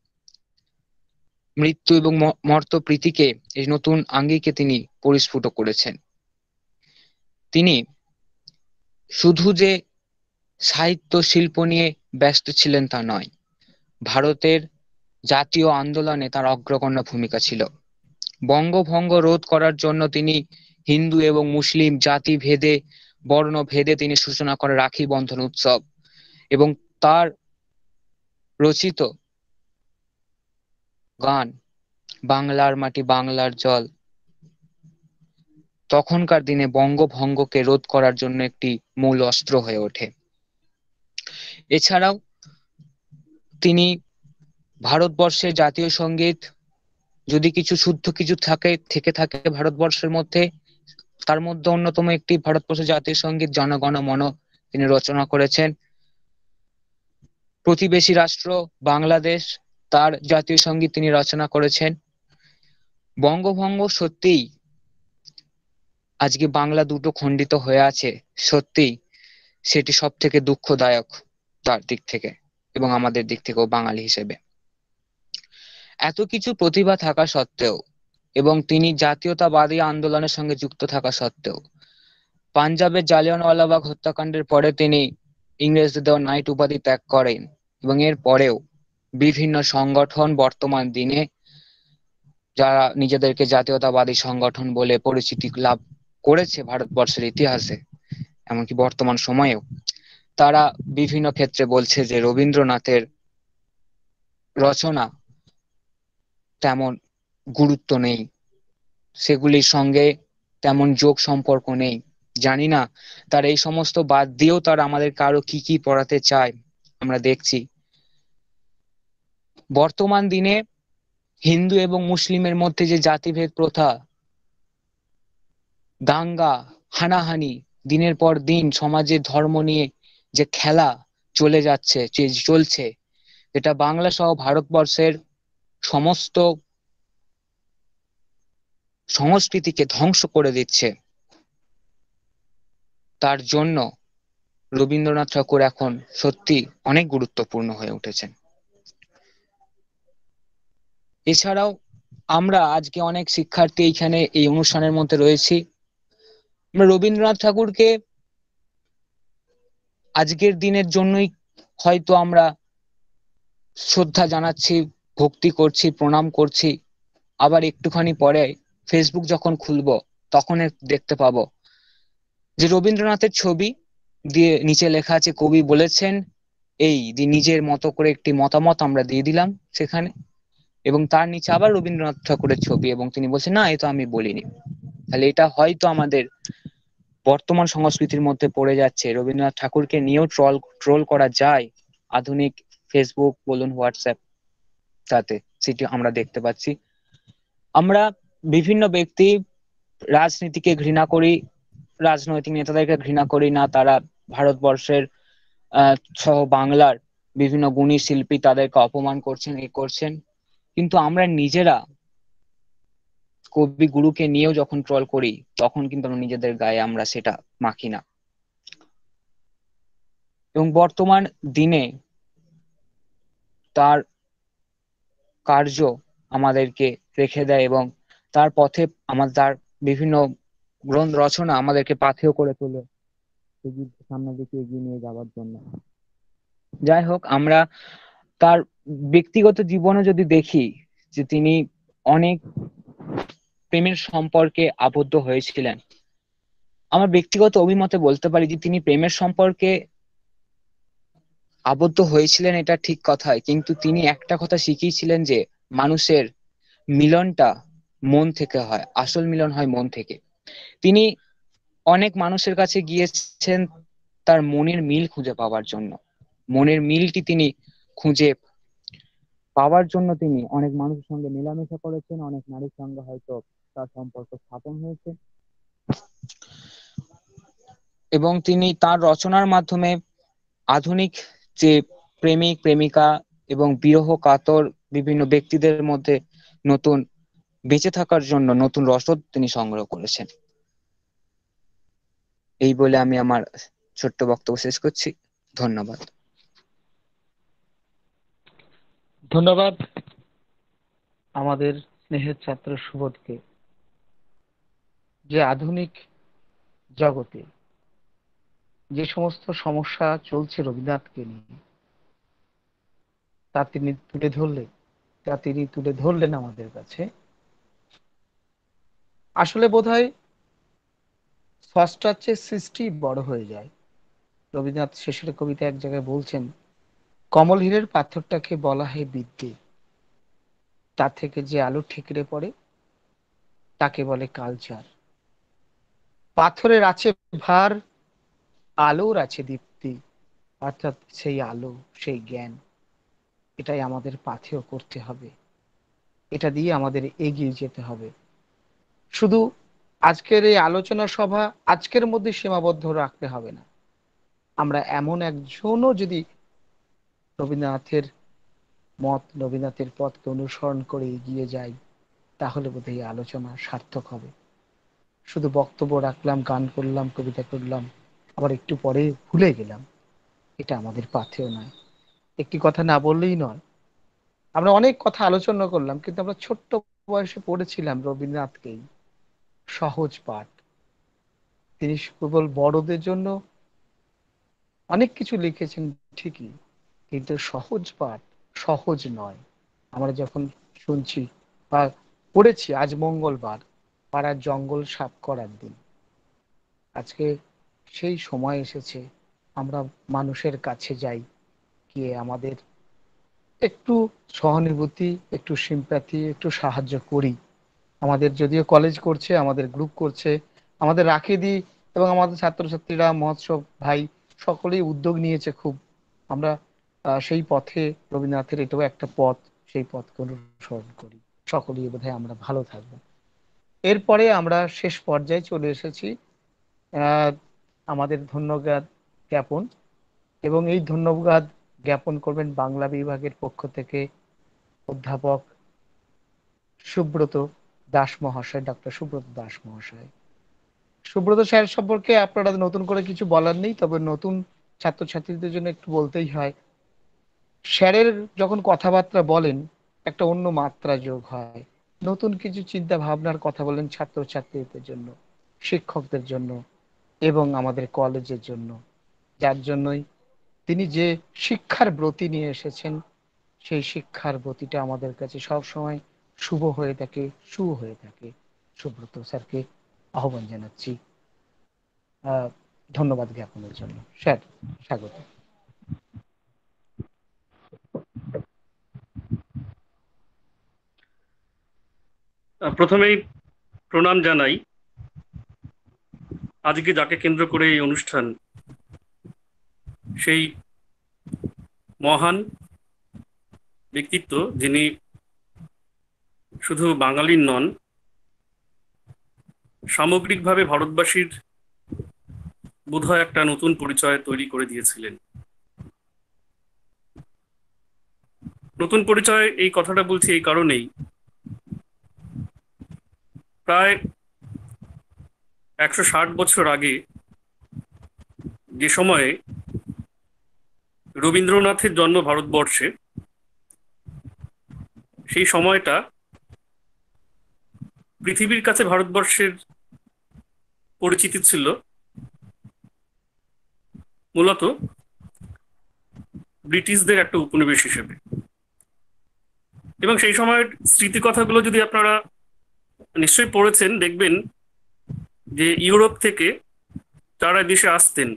মৃত্যু এবং মর্ত প্রীতিকে এই নতুন আঙ্গিকে তিনি পরিস্ফুট করেছেন। তিনি শুধু যে সাহিত্য শিল্প নিয়ে ব্যস্ত ছিলেন তা নয়, ভারতের জাতীয় আন্দোলনে তার অগ্রগণ্য ভূমিকা ছিল। বঙ্গভঙ্গ রোধ করার জন্য তিনি হিন্দু এবং মুসলিম জাতি ভেদে বর্ণ ভেদে তিনি সূচনা করে রাখি বন্ধন উৎসব এবং তার রচিত গান, বাংলার মাটি বাংলার জল তখনকার দিনে বঙ্গভঙ্গকে রোধ করার জন্য একটি মূল অস্ত্র হয়ে ওঠে। এছাড়াও তিনি ভারতবর্ষের জাতীয় সংগীত, যদি কিছু শুদ্ধ কিছু থাকে, থেকে থাকে ভারতবর্ষের মধ্যে, তার মধ্যে অন্যতম একটি ভারতবর্ষের জাতীয় সংগীত জনগণ মন তিনি রচনা করেছেন। প্রতিবেশী রাষ্ট্র বাংলাদেশ, তার জাতীয় সংগীত তিনি রচনা করেছেন। বঙ্গভঙ্গ সত্যিই আজকে বাংলা দুটো খণ্ডিত হয়ে আছে সত্যি সেটি সব থেকে দুঃখদায়ক তার দিক থেকে এবং আমাদের দিক থেকেও বাঙালি হিসেবে। এত কিছু প্রতিভা থাকা সত্ত্বেও এবং তিনি জাতীয়তাবাদী আন্দোলনের সঙ্গে যুক্ত থাকা সত্ত্বেও, পাঞ্জাবের জালিয়ানওয়ালাবাগ হত্যাকাণ্ডের পরে তিনি ইংরেজদের দেওয়া নাইট উপাধি ত্যাগ করেন এবং এর পরেও বিভিন্ন সংগঠন বর্তমান দিনে যারা নিজেদেরকে জাতীয়তাবাদী সংগঠন বলে পরিচিতি লাভ করেছে ভারতবর্ষের ইতিহাসে, এমনকি বর্তমান সময়েও। তারা বিভিন্ন ক্ষেত্রে বলছে যে রবীন্দ্রনাথের রচনা তেমন গুরুত্ব নেই। সেগুলির সঙ্গে তেমন যোগ সম্পর্ক নেই। জানি না, তার এই সমস্ত বাদ দিয়েও তারা আমাদেরকে আরও কি কি পড়াতে চায়, আমরা দেখছি। বর্তমান দিনে হিন্দু এবং মুসলিমের মধ্যে যে জাতিভেদ প্রথা দাঙ্গা, হানাহানি, দিনের পর দিন সমাজে ধর্ম নিয়ে যে খেলা চলে যাচ্ছে চলছে, এটা বাংলা সহ ভারতবর্ষের সমস্ত সংস্কৃতিকে ধ্বংস করে দিচ্ছে। তার জন্য রবীন্দ্রনাথ ঠাকুর এখন সত্যি অনেক গুরুত্বপূর্ণ হয়ে উঠেছেন। এছাড়াও আমরা আজকে অনেক শিক্ষার্থী এইখানে এই অনুষ্ঠানের মধ্যে রয়েছি। আমরা রবীন্দ্রনাথ ঠাকুরকে আজকের দিনের জন্যই হয়তো আমরা শ্রদ্ধা জানাচ্ছি, ভক্তি করছি, প্রণাম করছি। আবার একটুখানি পরে ফেসবুক যখন খুলবো, তখন দেখতে পাবো যে রবীন্দ্রনাথের ছবি দিয়ে নিচে লেখা আছে, কবি বলেছেন, এই যে নিজের মতো করে একটি মতামত আমরা দিয়ে দিলাম সেখানে। এবং তার নিচে আবার রবীন্দ্রনাথ ঠাকুরের ছবি এবং তিনি বলছেন, না, এ তো আমি বলিনি। তাহলে এটা হয়তো আমাদের বর্তমান সংস্কৃতির মধ্যে পড়ে যাচ্ছে। রবীন্দ্রনাথ ঠাকুরকে নিয়েও ট্রল ট্রোল করা যায় আধুনিক ফেসবুক বলুন হোয়াটসঅ্যাপ তাতে সেটি আমরা দেখতে পাচ্ছি। আমরা বিভিন্ন ব্যক্তি রাজনীতিকে ঘৃণা করি, রাজনৈতিক নেতাদেরকে ঘৃণা করি না, তারা ভারতবর্ষের সহ বাংলার বিভিন্ন গুণী শিল্পী তাদেরকে অপমান করছেন, এ করছেন। কিন্তু আমরা নিজেরা কবি গুরুকে নিয়েও যখন ট্রল করি, তখন কিন্তু আমরা নিজেদের গায়ে আমরা সেটা মাখি না। এবং বর্তমান দিনে তার কার্য আমাদেরকে রেখে দেয় এবং তার পথে আমার, তার বিভিন্ন গ্রন্থ রচনা আমাদেরকে পাথেও করে তোলে। সামনের দিকে এগিয়ে নিয়ে যাওয়ার জন্য। যাই হোক, আমরা তার ব্যক্তিগত জীবনে যদি দেখি যে তিনি অনেক প্রেমের সম্পর্কে আবদ্ধ হয়েছিলেন। আমার ব্যক্তিগত অভিমতে বলতে পারি যে, তিনি প্রেমের সম্পর্কে আবদ্ধ হয়েছিলেন এটা ঠিক কথাই। কিন্তু তিনি একটা কথা শিখিয়েছিলেন যে, মানুষের মিলনটা মন থেকে হয়, আসল মিলন হয় মন থেকে। তিনি অনেক মানুষের কাছে গিয়েছেন তার মনের মিল খুঁজে পাওয়ার জন্য। মনের মিলটি তিনি খুঁজে পাওয়ার জন্য তিনি অনেক মানুষের সঙ্গে মেলামেশা করেছেন, অনেক নারীর সঙ্গে হয়তো তার সম্পর্ক স্থাপন হয়েছে। এবং তিনি তার রচনার মাধ্যমে আধুনিক যে প্রেমিক প্রেমিকা এবং বিরহ কাতর বিভিন্ন ব্যক্তিদের মধ্যে নতুন বেঁচে থাকার জন্য নতুন রসদ তিনি সংগ্রহ করেছেন। এই বলে আমি আমার ছোট্ট বক্তব্য শেষ করছি। ধন্যবাদ। ধন্যবাদ। আমাদের স্নেহের ছাত্র সুবোধকে। যে আধুনিক জগতে যে সমস্ত সমস্যা চলছে রবীন্দ্রনাথকে নিয়ে, তা তিনি তুলে ধরলেন, তা তিনি তুলে ধরলেন আমাদের কাছে। আসলে বোধ হয় ষষ্ঠার চেয়ে সৃষ্টি বড় হয়ে যায়। রবীন্দ্রনাথ শেষের কবিতা এক জায়গায় বলছেন, কমল হীরের পাথরটাকে বলা হয় বিদ্যে। তা থেকে যে আলো ঠিকরে পড়ে, তাকে বলে কালচার। পাথরের আছে ভার, আলোর আছে দীপ্তি, অর্থাৎ সেই আলো, সেই জ্ঞান। এটাই আমাদের পাথেয় করতে হবে। এটা দিয়ে আমাদের এগিয়ে যেতে হবে। শুধু আজকের এই আলোচনা সভা আজকের মধ্যে সীমাবদ্ধ রাখতে হবে না। আমরা এমন একজনও যদি রবীন্দ্রনাথের মত, রবীন্দ্রনাথের পথকে অনুসরণ করে এগিয়ে যাই, তাহলে বোধ এই আলোচনা সার্থক হবে। শুধু বক্তব্য রাখলাম, গান করলাম, কবিতা করলাম, আবার একটু পরে ভুলে গেলাম। এটা আমাদের পাথেও নয়। একটি কথা না বললেই নয়। আমরা অনেক কথা আলোচনা করলাম, কিন্তু আমরা ছোট্ট বয়সে পড়েছিলাম রবীন্দ্রনাথকেই সহজ পাঠ। তিনি কেবল বড়দের জন্য অনেক কিছু লিখেছেন ঠিকই, কিন্তু সহজ পাঠ সহজ নয়। আমরা যখন শুনছি বা পড়েছি, আজ মঙ্গলবার পাড়ার জঙ্গল সাফ করার দিন। আজকে সেই সময় এসেছে, আমরা মানুষের কাছে যাই, গিয়ে আমাদের একটু সহানুভূতি, একটু সিম্প্যাথি একটু সাহায্য করি। আমাদের যদিও কলেজ করছে, আমাদের গ্রুপ করছে, আমাদের রাখে দিই এবং আমাদের ছাত্রছাত্রীরা, মহোৎসব ভাই সকলেই উদ্যোগ নিয়েছে খুব। আমরা সেই পথে রবীন্দ্রনাথের এটাও একটা পথ, সেই পথকে অনুসরণ করি। সকলেই বোধহয় আমরা ভালো থাকব। এরপরে আমরা শেষ পর্যায়ে চলে এসেছি আমাদের ধন্যবাদ জ্ঞাপন। এবং এই ধন্যবাদ জ্ঞাপন করবেন বাংলা বিভাগের পক্ষ থেকে অধ্যাপক সুব্রত দাস মহাশয় ডক্টর সুব্রত দাস মহাশয়। সুব্রত স্যার সম্পর্কে আপনারা নতুন করে কিছু বলার নেই, তবে নতুন ছাত্রছাত্রীদের জন্য একটু বলতেই হয়, স্যারের যখন কথাবার্তা বলেন, একটা অন্য মাত্রা যোগ হয়। নতুন কিছু চিন্তা ভাবনার কথা বলেন ছাত্রছাত্রীদের জন্য, শিক্ষকদের জন্য এবং আমাদের কলেজের জন্য। যার জন্যই তিনি যে শিক্ষার ব্রতি নিয়ে এসেছেন, সেই শিক্ষার ব্রতিটা আমাদের কাছে সব সময় শুভ হয়ে থাকে শুভ হয়ে থাকে। সুব্রত স্যারকে আহ্বান জানাচ্ছি। আহ, ধন্যবাদ জ্ঞাপনের জন্য। স্যার, স্বাগত। প্রথমেই প্রণাম জানাই। আজকে যাকে কেন্দ্র করে এই অনুষ্ঠান, সেই মহান ব্যক্তিত্ব যিনি শুধু বাঙালির নন, সামগ্রিকভাবে ভারতবাসীর বোধহয় একটা নতুন পরিচয় তৈরি করে দিয়েছিলেন। নতুন পরিচয় এই কথাটা বলছি এই কারণেই প্রায় একশো ষাট বছর আগে যে সময়ে রবীন্দ্রনাথের জন্ম ভারতবর্ষে, সেই সময়টা পৃথিবীর কাছে ভারতবর্ষের পরিচিতি ছিল। মূলত ব্রিটিশদের একটা উপনিবেশ হিসেবে। এবং সেই সময়ের স্মৃতিকথাগুলো যদি আপনারা নিশ্চয়ই পড়েছেন, দেখবেন যে ইউরোপ থেকে যারা দেশে আসতেন।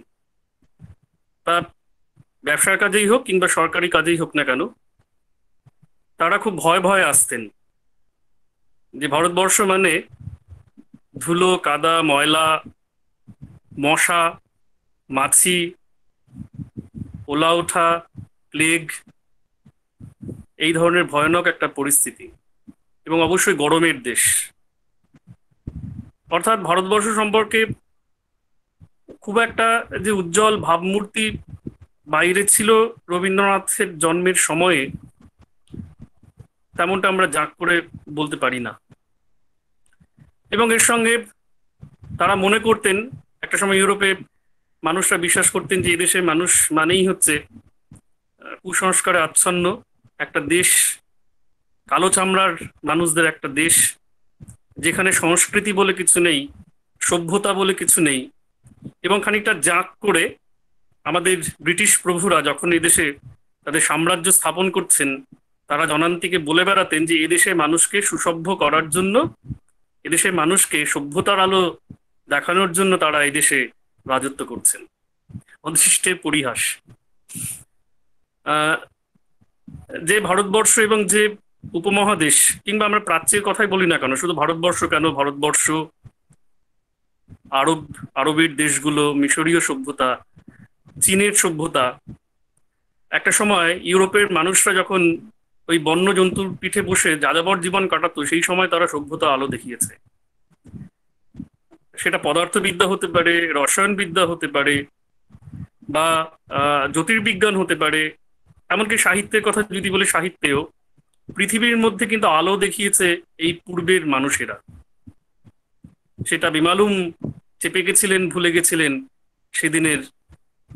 তা ব্যবসার কাজেই হোক কিংবা সরকারি কাজেই হোক না কেন, তারা খুব ভয় ভয়ে আসতেন। যে ভারতবর্ষ মানে ধুলো, কাদা, ময়লা, মশা, মাছি, ওলা ওঠা, প্লেগ, এই ধরনের ভয়ানক একটা পরিস্থিতি। এবং অবশ্যই গরমের দেশ। অর্থাৎ ভারতবর্ষ সম্পর্কে খুব একটা যে উজ্জ্বল ভাবমূর্তি বাইরে ছিল রবীন্দ্রনাথের জন্মের সময়ে, তেমনটা আমরা জাঁক করে বলতে পারি না। এবং এর সঙ্গে তারা মনে করতেন, একটা সময় ইউরোপে মানুষরা বিশ্বাস করতেন যে এদেশের মানুষ মানেই হচ্ছে কুসংস্কারে আচ্ছন্ন, একটা দেশ, কালো চামড়ার মানুষদের একটা দেশ। যেখানে সংস্কৃতি বলে কিছু নেই, সভ্যতা বলে কিছু নেই, এবং খানিকটা জাঁক করে আমাদের ব্রিটিশ প্রভুরা যখন এই দেশে তাদের সাম্রাজ্য স্থাপন করছেন, তারা জনান্তিকে বলে বেড়াতেন যে এদেশে মানুষকে সুসভ্য করার জন্য এদেশের মানুষকে সভ্যতার আলো দেখানোর জন্য তারা এদেশে রাজত্ব করছেন। অদৃষ্টের পরিহাস। যে ভারতবর্ষ এবং যে উপমহাদেশ কিংবা আমরা প্রাচ্যের কথাই বলি না কেন? শুধু ভারতবর্ষ কেন? ভারতবর্ষ, আরব, আরবের দেশগুলো, মিশরীয় সভ্যতা, চীনের সভ্যতা। একটা সময় ইউরোপের মানুষরা যখন ওই বন্য জন্তুর পিঠে বসে যাযাবর জীবন কাটাতো, সেই সময় তারা সভ্যতা আলো দেখিয়েছে। সেটা পদার্থবিদ্যা হতে পারে, রসায়নবিদ্যা হতে পারে, বা জ্যোতির্বিজ্ঞান হতে পারে। এমনকি সাহিত্যের কথা যদি বলি, সাহিত্যেও পৃথিবীর মধ্যে কিন্তু আলো দেখিয়েছে এই পূর্বের মানুষেরা। সেটা বিমালুম চেপে গেছিলেন, ভুলে গেছিলেন সেদিনের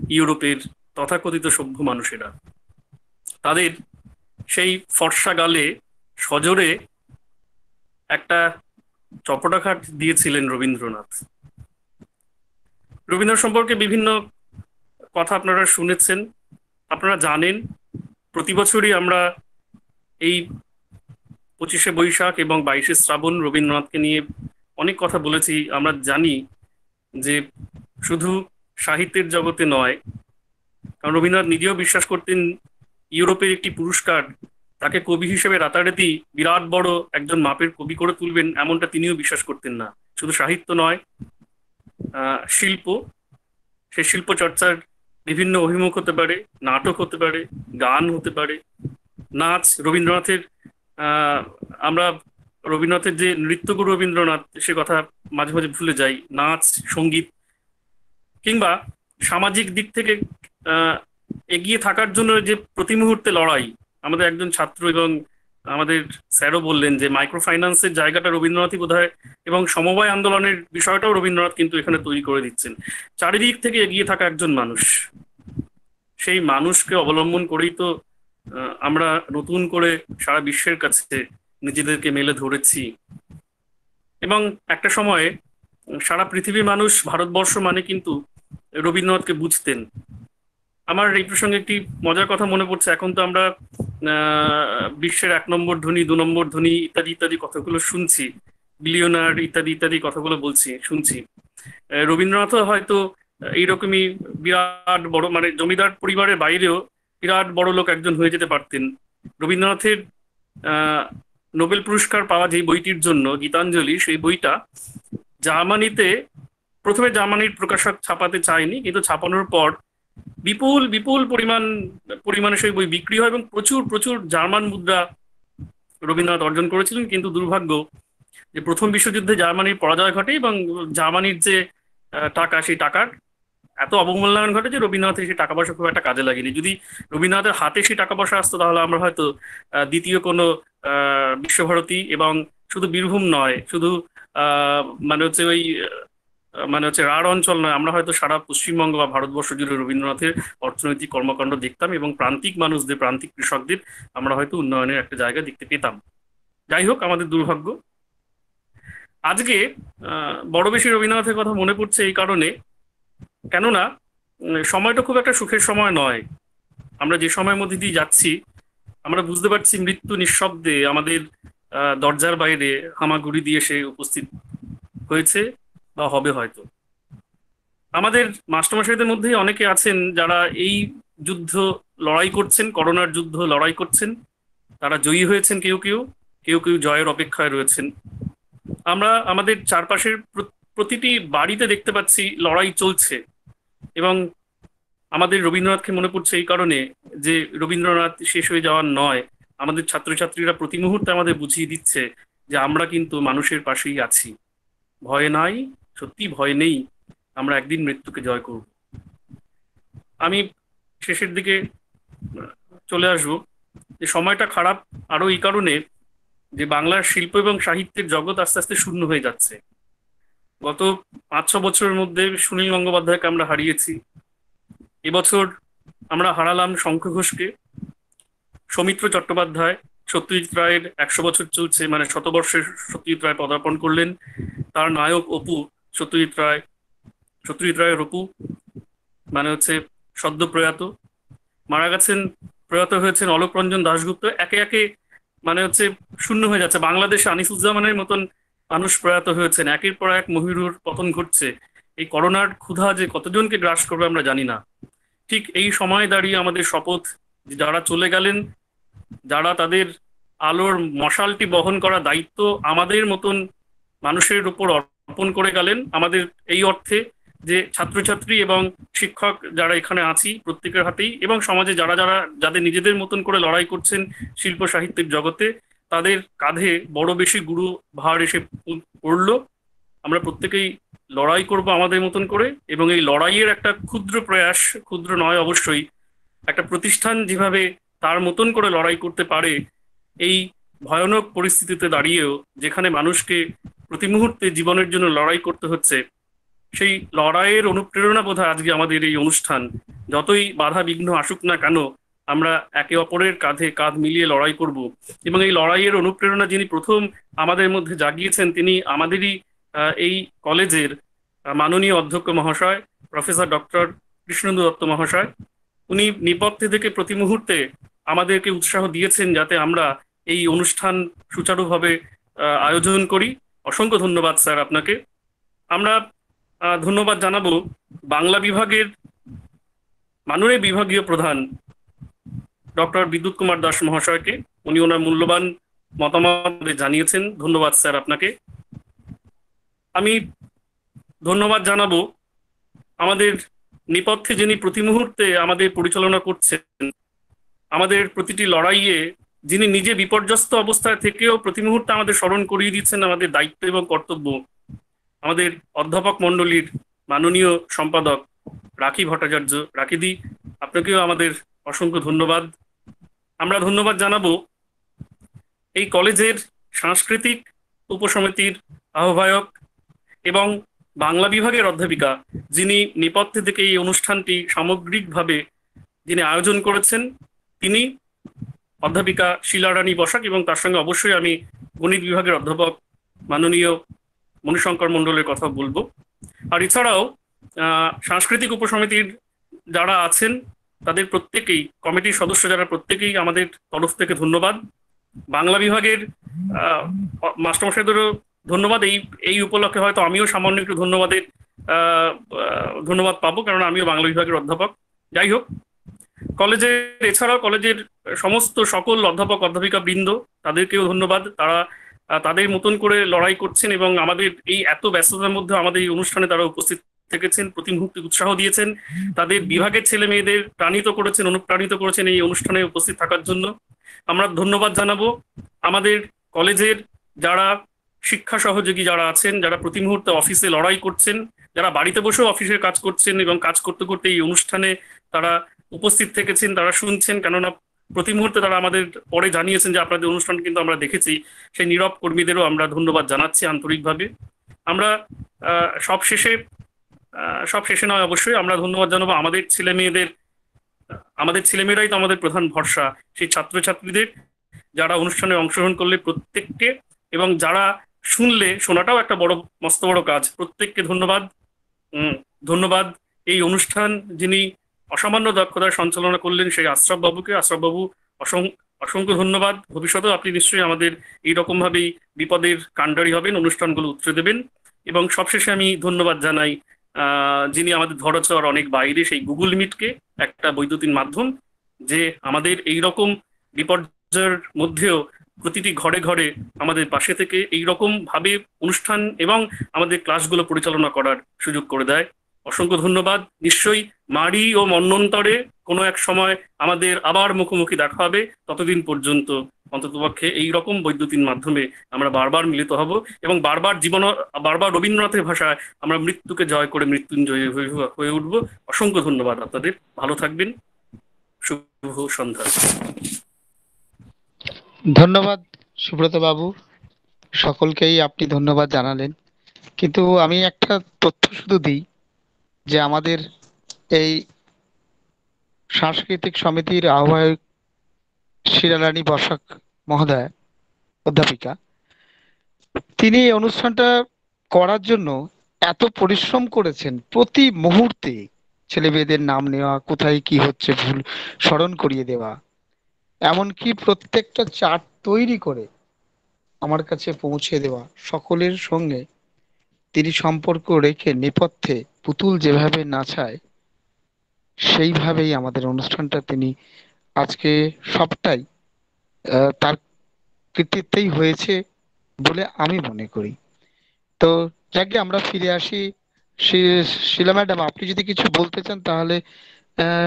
ইউরোপের তথাকথিত সভ্য মানুষেরা। তাদের সেই ফর্সা গালে সজোরে একটা চপটাঘাট দিয়েছিলেন রবীন্দ্রনাথ। রবীন্দ্র সম্পর্কে বিভিন্ন কথা আপনারা শুনেছেন, আপনারা জানেন। প্রতি বছরই আমরা এই পঁচিশে বৈশাখ এবং বাইশে শ্রাবণ রবীন্দ্রনাথকে নিয়ে অনেক কথা বলেছি। আমরা জানি যে শুধু সাহিত্যের জগতে নয়, কারণ রবীন্দ্রনাথ নিজেও বিশ্বাস করতেন ইউরোপের একটি পুরস্কার, তাকে কবি হিসেবে রাতারাতি বিরাট বড় একজন মাপের কবি করে তুলবেন এমনটা তিনিও বিশ্বাস করতেন না। শুধু সাহিত্য নয় শিল্প সেই শিল্প চর্চার বিভিন্ন অভিমুখ হতে পারে, নাটক হতে পারে, গান হতে পারে নাচ, রবীন্দ্রনাথের আমরা রবীন্দ্রনাথের যে নৃত্যগুরু রবীন্দ্রনাথ, সে কথা মাঝে মাঝে ভুলে যাই। নাচ, সংগীত, কিংবা সামাজিক দিক থেকে এগিয়ে থাকার জন্য যে প্রতি মুহূর্তে লড়াই, আমাদের একজন ছাত্র এবং আমাদের স্যারও বললেন যে মাইক্রো ফাইন্যান্সের জায়গাটা রবীন্দ্রনাথই বোধ এবং সমবায় আন্দোলনের বিষয়টাও রবীন্দ্রনাথ কিন্তু এখানে তৈরি করে দিচ্ছেন। চারিদিক থেকে এগিয়ে থাকা একজন মানুষ, সেই মানুষকে অবলম্বন করেই তো আমরা নতুন করে সারা বিশ্বের কাছে নিজেদেরকে মেলে ধরেছি। এবং একটা সময়ে সারা পৃথিবীর মানুষ ভারতবর্ষ মানে কিন্তু রবীন্দ্রনাথকে বুঝতেন। আমার এই প্রসঙ্গে একটি মজার কথা মনে পড়ছে। এখন তো আমরা বিশ্বের এক নম্বর ধ্বনি দু নম্বর ধ্বনি ইত্যাদি ইত্যাদি কথাগুলো শুনছি। বিলিয়নার ইত্যাদি ইত্যাদি কথাগুলো বলছি, শুনছি। রবীন্দ্রনাথও হয়তো এইরকমই বিরাট বড় মানে জমিদার পরিবারের বাইরেও বিরাট বড় লোক একজন হয়ে যেতে পারতেন। রবীন্দ্রনাথের নোবেল পুরস্কার পাওয়া যে বইটির জন্য, গীতাঞ্জলি, সেই বইটা জার্মানিতে, প্রথমে জার্মানির প্রকাশক ছাপাতে চায়নি, কিন্তু ছাপানোর পর বিপুল বিপুল পরিমাণ, পরিমাণে সেই বই বিক্রি হয় এবং প্রচুর প্রচুর জার্মান মুদ্রা রবীন্দ্রনাথ অর্জন করেছিলেন। কিন্তু দুর্ভাগ্য যে প্রথম বিশ্বযুদ্ধে জার্মানির পরাজয় ঘটে এবং জার্মানির যে টাকা, সেই টাকার এত অবমূল্যায়ন ঘটে যে রবীন্দ্রনাথের সেই টাকা পয়সা খুব একটা কাজে লাগেনি। যদি রবীন্দ্রনাথের হাতে সেই টাকা পয়সা আসতো, তাহলে আমরা হয়তো দ্বিতীয় কোনো বিশ্বভারতী এবং শুধু বীরভূম নয়, শুধু মানে হচ্ছে ওই মানে হচ্ছে রাঢ় অঞ্চল নয়, আমরা হয়তো সারা পশ্চিমবঙ্গ বা ভারতবর্ষ জুড়ে রবীন্দ্রনাথের অর্থনৈতিক কর্মকাণ্ড দেখতাম এবং প্রান্তিক মানুষদের, প্রান্তিক কৃষকদের আমরা হয়তো উন্নয়নের একটা জায়গা দেখতে পেতাম। যাই হোক, আমাদের দুর্ভাগ্য। আজকে বড় বেশি রবীন্দ্রনাথের কথা মনে পড়ছে এই কারণে কেননা সময়টা খুব একটা সুখের সময় নয়। আমরা যে সময়ের মধ্যে দিয়ে যাচ্ছি, আমরা বুঝতে পারছি মৃত্যু নিঃশব্দে আমাদের দরজার বাইরে হামাগুড়ি দিয়ে সে উপস্থিত হয়েছে বা হবে হয়তো। আমাদের মাস্টারমশাইদের মধ্যেই অনেকে আছেন যারা এই যুদ্ধ লড়াই করছেন, করোনার যুদ্ধ লড়াই করছেন। তারা জয়ী হয়েছেন কেউ কেউ কেউ কেউ জয়ের অপেক্ষায় রয়েছেন। আমরা আমাদের চারপাশের প্রতিটি বাড়িতে দেখতে পাচ্ছি লড়াই চলছে। এবং আমাদের রবীন্দ্রনাথকে মনে পড়ছে এই কারণে যে রবীন্দ্রনাথ শেষ হয়ে যাওয়ার নয়, আমাদের ছাত্রছাত্রীরা প্রতি মুহূর্তে আমাদের বুঝিয়ে দিচ্ছে যে আমরা কিন্তু মানুষের পাশেই আছি। ভয় নাই, সত্যি ভয় নেই, আমরা একদিন মৃত্যুকে জয় করব। আমি শেষের দিকে চলে আসব। যে সময়টা খারাপ আরও এই কারণে যে বাংলার শিল্প এবং সাহিত্যের জগৎ আস্তে আস্তে শূন্য হয়ে যাচ্ছে। গত পাঁচ ছ বছরের মধ্যে সুনীল গঙ্গোপাধ্যায়কে আমরা হারিয়েছি। এবছর আমরা হারালাম শঙ্খ ঘোষকে। সৌমিত্র চট্টোপাধ্যায় সত্যজিৎ রায়ের একশো বছর চলছে মানে শতবর্ষের সত্যজিৎ রায় পদার্পণ করলেন। তার নায়ক অপু, সত্যজিৎ রায়, সত্যজিৎ রায়ের অপু মানে হচ্ছে সদ্য প্রয়াত। মারা গেছেন, প্রয়াত হয়েছেন অলোক রঞ্জন দাশগুপ্ত। একে একে মানে হচ্ছে শূন্য হয়ে যাচ্ছে। বাংলাদেশে আনিসুজ্জামানের মতন মানুষ প্রয়াত হয়েছেন। একের পর এক মহিরুর পতন ঘটছে। এই করোনার ক্ষুধা যে কতজনকে গ্রাস করবে আমরা জানি না। ঠিক এই সময় দাঁড়িয়ে আমাদের শপথ, যারা চলে গেলেন, যারা তাদের আলোর মশালটি বহন করা দায়িত্ব আমাদের মতন মানুষের উপর অর্পণ করে গেলেন। আমাদের এই অর্থে যে ছাত্রছাত্রী এবং শিক্ষক যারা এখানে আছি প্রত্যেকের হাতেই এবং সমাজে যারা যারা, যাদের নিজেদের মতন করে লড়াই করছেন শিল্প সাহিত্যের জগতে তাদের কাঁধে বড় বেশি গুরু ভার এসে পড়ল। আমরা প্রত্যেকেই লড়াই করব আমাদের মতন করে এবং এই লড়াইয়ের একটা ক্ষুদ্র প্রয়াস, ক্ষুদ্র নয় অবশ্যই, একটা প্রতিষ্ঠান যেভাবে তার মতন করে লড়াই করতে পারে, এই ভয়ানক পরিস্থিতিতে দাঁড়িয়েও যেখানে মানুষকে প্রতি মুহূর্তে জীবনের জন্য লড়াই করতে হচ্ছে, সেই লড়াইয়ের অনুপ্রেরণা বোধ আজকে আমাদের এই অনুষ্ঠান। যতই বাধা বিঘ্ন আসুক না কেন আমরা একে অপরের কাঁধে কাঁধ মিলিয়ে লড়াই করব। এবং এই লড়াইয়ের অনুপ্রেরণা যিনি প্রথম আমাদের মধ্যে জাগিয়েছেন, তিনি আমাদেরই এই কলেজের মাননীয় অধ্যক্ষ মহাশয়, প্রফেসর ডক্টর কৃষ্ণেন্দু দত্ত মহাশয়। উনি নেপথ্যে থেকে প্রতি মুহূর্তে আমাদেরকে উৎসাহ দিয়েছেন যাতে আমরা এই অনুষ্ঠান সুচারুভাবে আয়োজন করি। অসংখ্য ধন্যবাদ স্যার আপনাকে। আমরা ধন্যবাদ জানাব বাংলা বিভাগের মাননীয় বিভাগীয় প্রধান ডক্টর বিদ্যুৎ কুমার দাস মহাশয়কে। উনি ওনার মূল্যবান মতামত জানিয়েছেন। ধন্যবাদ স্যার আপনাকে। আমি ধন্যবাদ জানাব আমাদের নেপথ্যে যিনি প্রতি মুহূর্তে আমাদের পরিচালনা করছেন, আমাদের প্রতিটি লড়াইয়ে যিনি নিজে বিপর্যস্ত অবস্থায় থেকেও প্রতি মুহূর্তে আমাদের স্মরণ করিয়ে দিচ্ছেন আমাদের দায়িত্ব এবং কর্তব্য। আমাদের অধ্যাপক মণ্ডলীর মাননীয় সম্পাদক রাখি ভট্টাচার্য রাখিদি আপনাকেও আমাদের অসংখ্য ধন্যবাদ। আমরা ধন্যবাদ জানাব এই কলেজের সাংস্কৃতিক উপসমিতির আহ্বায়ক এবং বাংলা বিভাগের অধ্যাপিকা যিনি নেপথ্যে থেকে এই অনুষ্ঠানটি সামগ্রিকভাবে যিনি আয়োজন করেছেন, তিনি অধ্যাপিকা শিলারানী বসাক এবং তার সঙ্গে অবশ্যই আমি গণিত বিভাগের অধ্যাপক মাননীয় মণিশঙ্কর মণ্ডলের কথা বলব। আর এছাড়াও সাংস্কৃতিক উপসমিতির যারা আছেন তাদের প্রত্যেকেই, কমিটির সদস্য যারা, প্রত্যেকেই আমাদের তরফ থেকে ধন্যবাদ। বাংলা বিভাগের মাস্টারমশাইদেরও ধন্যবাদ। এই এই উপলক্ষে হয়তো আমিও সামান্য একটু ধন্যবাদের ধন্যবাদ পাবো, কারণ আমিও বাংলা বিভাগের অধ্যাপক। যাই হোক, কলেজের, এছাড়াও কলেজের সমস্ত সকল অধ্যাপক, অধ্যাপিকা বৃন্দ, তাদেরকেও ধন্যবাদ। তারা তাদের মতন করে লড়াই করছেন এবং আমাদের এই এত ব্যস্ততার মধ্যে আমাদের এই অনুষ্ঠানে তারা উপস্থিত থেকেছেন প্রতি মুহূর্তে উৎসাহ দিয়েছেন। তাদের বিভাগের ছেলে মেয়েদের প্রাণিত করেছেন অনুপ্রাণিত করেছেন এই অনুষ্ঠানে উপস্থিত থাকার জন্য। আমরা ধন্যবাদ জানাব আমাদের কলেজের যারা শিক্ষা সহযোগী যারা আছেন যারা প্রতি মুহূর্তে অফিসে লড়াই করছেন যারা বাড়িতে বসেও অফিসের কাজ করছেন এবং কাজ করতে করতে এই অনুষ্ঠানে তারা উপস্থিত থেকেছেন তারা শুনছেন। কেননা প্রতি মুহূর্তে তারা আমাদের পরে জানিয়েছেন যে আপনাদের অনুষ্ঠান কিন্তু আমরা দেখেছি। সেই নীরব কর্মীদেরও আমরা ধন্যবাদ জানাচ্ছি আন্তরিকভাবে। আমরা আহ, সব শেষে নয় অবশ্যই। আমরা ধন্যবাদ জানাব আমাদের ছেলে মেয়েদের, আমাদের ছেলেমেয়েরাই তো আমাদের প্রধান ভরসা, সেই ছাত্রছাত্রীদের যারা অনুষ্ঠানে অংশগ্রহণ করলে প্রত্যেককে এবং যারা শুনলে, শোনাটাও একটা বড়, মস্ত বড় কাজ। প্রত্যেককে ধন্যবাদ। ধন্যবাদ। এই অনুষ্ঠান যিনি অসামান্য দক্ষতায় সঞ্চালনা করলেন সেই আশরাফ বাবুকে। আশরাফ বাবু, অসং- অসংখ্য ধন্যবাদ। ভবিষ্যতেও আপনি নিশ্চয়ই আমাদের এইরকম ভাবেই বিপদের কাণ্ডারি হবেন, অনুষ্ঠানগুলো উতরে দেবেন। এবং সবশেষে আমি ধন্যবাদ জানাই যিনি আমাদের ধরাছোঁয়ার অনেক বাইরে, সেই গুগল মিটকে একটা বৈদ্যুতিন মাধ্যম যে আমাদের এই রকম বিপর্যয়ের মধ্যেও প্রতিটি ঘরে ঘরে আমাদের পাশে থেকে এই রকম ভাবে অনুষ্ঠান এবং আমাদের ক্লাসগুলো পরিচালনা করার সুযোগ করে দেয়। অসংখ্য ধন্যবাদ। নিশ্চয়ই মারি ও মন্বন্তরে কোনো এক সময় আমাদের আবার মুখোমুখি দেখা হবে। ততদিন পর্যন্ত অন্ততপক্ষে এই রকম বৈদ্যুতিন মাধ্যমে আমরা বারবার মিলিত হব এবং বারবার জীবন, বারবার রবীন্দ্রনাথের ভাষায় আমরা মৃত্যুকে জয় করে মৃত্যুঞ্জয় হয়ে- উঠবো। অসংখ্য ধন্যবাদ আপনাদের। ভালো থাকবেন। শুভ সন্ধ্যা। ধন্যবাদ সুব্রত বাবু। সকলকেই আপনি ধন্যবাদ জানালেন। কিন্তু আমি একটা তথ্য শুধু দিই, যে আমাদের এই সাংস্কৃতিক সমিতির আহ্বায়ক শিলারানী বসাক মহোদয়, অধ্যাপিকা। তিনি এই অনুষ্ঠানটা করার জন্য এত পরিশ্রম করেছেন, প্রতি মুহূর্তে ছেলে মেয়েদের নাম নেওয়া, কোথায় কি হচ্ছে ভুল স্মরণ করিয়ে দেওয়া, এমনকি প্রত্যেকটা চার্ট তৈরি করে আমার কাছে পৌঁছে দেওয়া, সকলের সঙ্গে তিনি সম্পর্ক রেখে নেপথ্যে পুতুল যেভাবে নাচায়, সেইভাবেই আমাদের অনুষ্ঠানটা তিনি আজকে সবটাই তার কৃতিত্বেই হয়েছে বলে আমি মনে করি। তো যাকে আমরা ফিরে আসি শিলা ম্যাডাম আপনি যদি কিছু বলতে চান তাহলে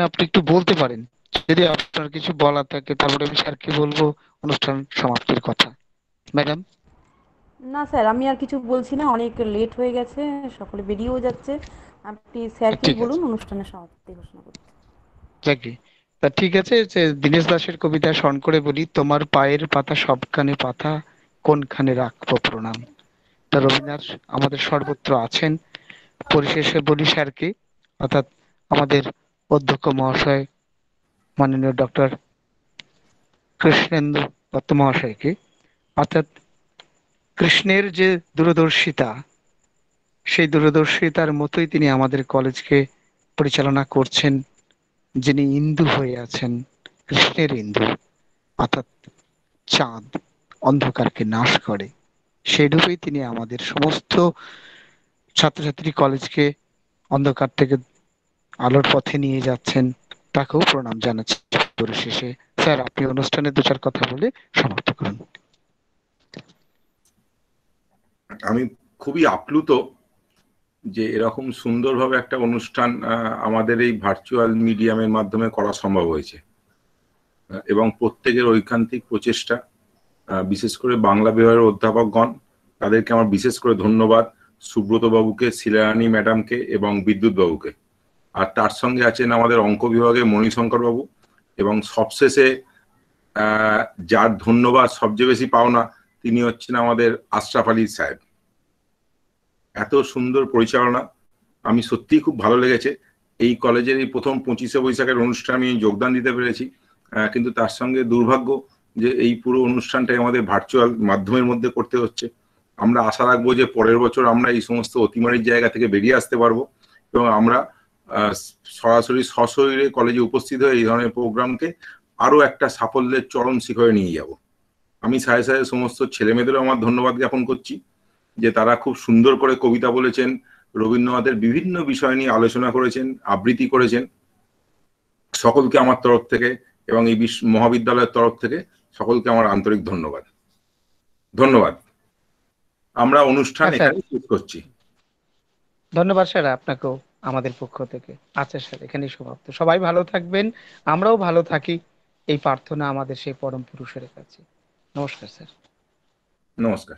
আপনি একটু বলতে পারেন। যদি আপনার কিছু বলার থাকে তারপরে আমি স্যারকে বলব অনুষ্ঠান সমাপ্তির কথা। ম্যাডাম? না স্যার আমি আর কিছু বলছি না অনেক লেট হয়ে গেছে সকলে বেরিয়েও যাচ্ছে। আপনি ঠিক আছে। বলুন অনুষ্ঠানের সমাপ্তি ঘোষণা করুন যাকে তা ঠিক আছে যে দীনেশ দাসের কবিতা স্মরণ করে বলি, তোমার পায়ের পাতা সবখানে পাতা, কোনখানে রাখব প্রণাম? তা রবীন্দ্রনাথ আমাদের সর্বত্র আছেন। পরিশেষে বলি স্যারকে, অর্থাৎ আমাদের অধ্যক্ষ মহাশয়, মাননীয় ডক্টর কৃষ্ণেন্দু দত্ত মহাশয়কে। অর্থাৎ কৃষ্ণের যে দূরদর্শিতা, সেই দূরদর্শিতার মতোই তিনি আমাদের কলেজকে পরিচালনা করছেন। যিনি ইন্দু হয়ে আছেন, কৃষ্ণের ইন্দু, অর্থাৎ চাঁদ অন্ধকারকে নাশ করে। সেই রূপেই তিনি আমাদের সমস্ত ছাত্রছাত্রী কলেজকে অন্ধকার থেকে আলোর পথে নিয়ে যাচ্ছেন। তাকেও প্রণাম জানাচ্ছি। পরিশেষে স্যার, আপনি অনুষ্ঠানে দু চার কথা বলে সমাপ্ত করুন। আমি খুবই আপ্লুত যে এরকম সুন্দরভাবে একটা অনুষ্ঠান আমাদের এই ভার্চুয়াল মিডিয়ামের মাধ্যমে করা সম্ভব হয়েছে। এবং প্রত্যেকের ঐকান্তিক প্রচেষ্টা বিশেষ করে বাংলা বিভাগের অধ্যাপকগণ, তাদেরকে আমার বিশেষ করে ধন্যবাদ সুব্রত বাবুকে শিলারানী ম্যাডামকে এবং বিদ্যুৎ বাবুকে আর তার সঙ্গে আছেন আমাদের অঙ্ক বিভাগে মণিশঙ্কর বাবু এবং সবশেষে যার ধন্যবাদ সবচেয়ে বেশি পাওনা, তিনি হচ্ছেন আমাদের আশরাফ আলী সাহেব। এত সুন্দর পরিচালনা। আমি সত্যিই খুব ভালো লেগেছে। এই কলেজের এই প্রথম পঁচিশে বৈশাখের অনুষ্ঠানে আমি যোগদান দিতে পেরেছি। কিন্তু তার সঙ্গে দুর্ভাগ্য যে এই পুরো অনুষ্ঠানটাই আমাদের ভার্চুয়াল মাধ্যমের মধ্যে করতে হচ্ছে। আমরা আশা রাখব যে পরের বছর আমরা এই সমস্ত অতিমারির জায়গা থেকে বেরিয়ে আসতে পারব এবং আমরা সরাসরি সশরীরে কলেজে উপস্থিত হয়ে এই ধরনের প্রোগ্রামকে আরও একটা সাফল্যের চরম শিখরে নিয়ে যাব। আমি সাথে সাথে সমস্ত ছেলেমেয়েদেরও আমার ধন্যবাদ জ্ঞাপন করছি। যে তারা খুব সুন্দর করে কবিতা বলেছেন রবীন্দ্রনাথের বিভিন্ন বিষয় নিয়ে আলোচনা করেছেন আবৃত্তি করেছেন। সকলকে আমার তরফ থেকে এবং এই বিশ্ব মহাবিদ্যালয়ের তরফ থেকে সকলকে আমার আন্তরিক ধন্যবাদ। ধন্যবাদ। আমরা অনুষ্ঠান শেষ করছি। ধন্যবাদ স্যার আপনাকেও আমাদের পক্ষ থেকে। আচ্ছা স্যার এখানেই সমাপ্ত। সবাই ভালো থাকবেন আমরাও ভালো থাকি। এই প্রার্থনা আমাদের সেই পরম পুরুষের কাছে। নমস্কার স্যার। নমস্কার।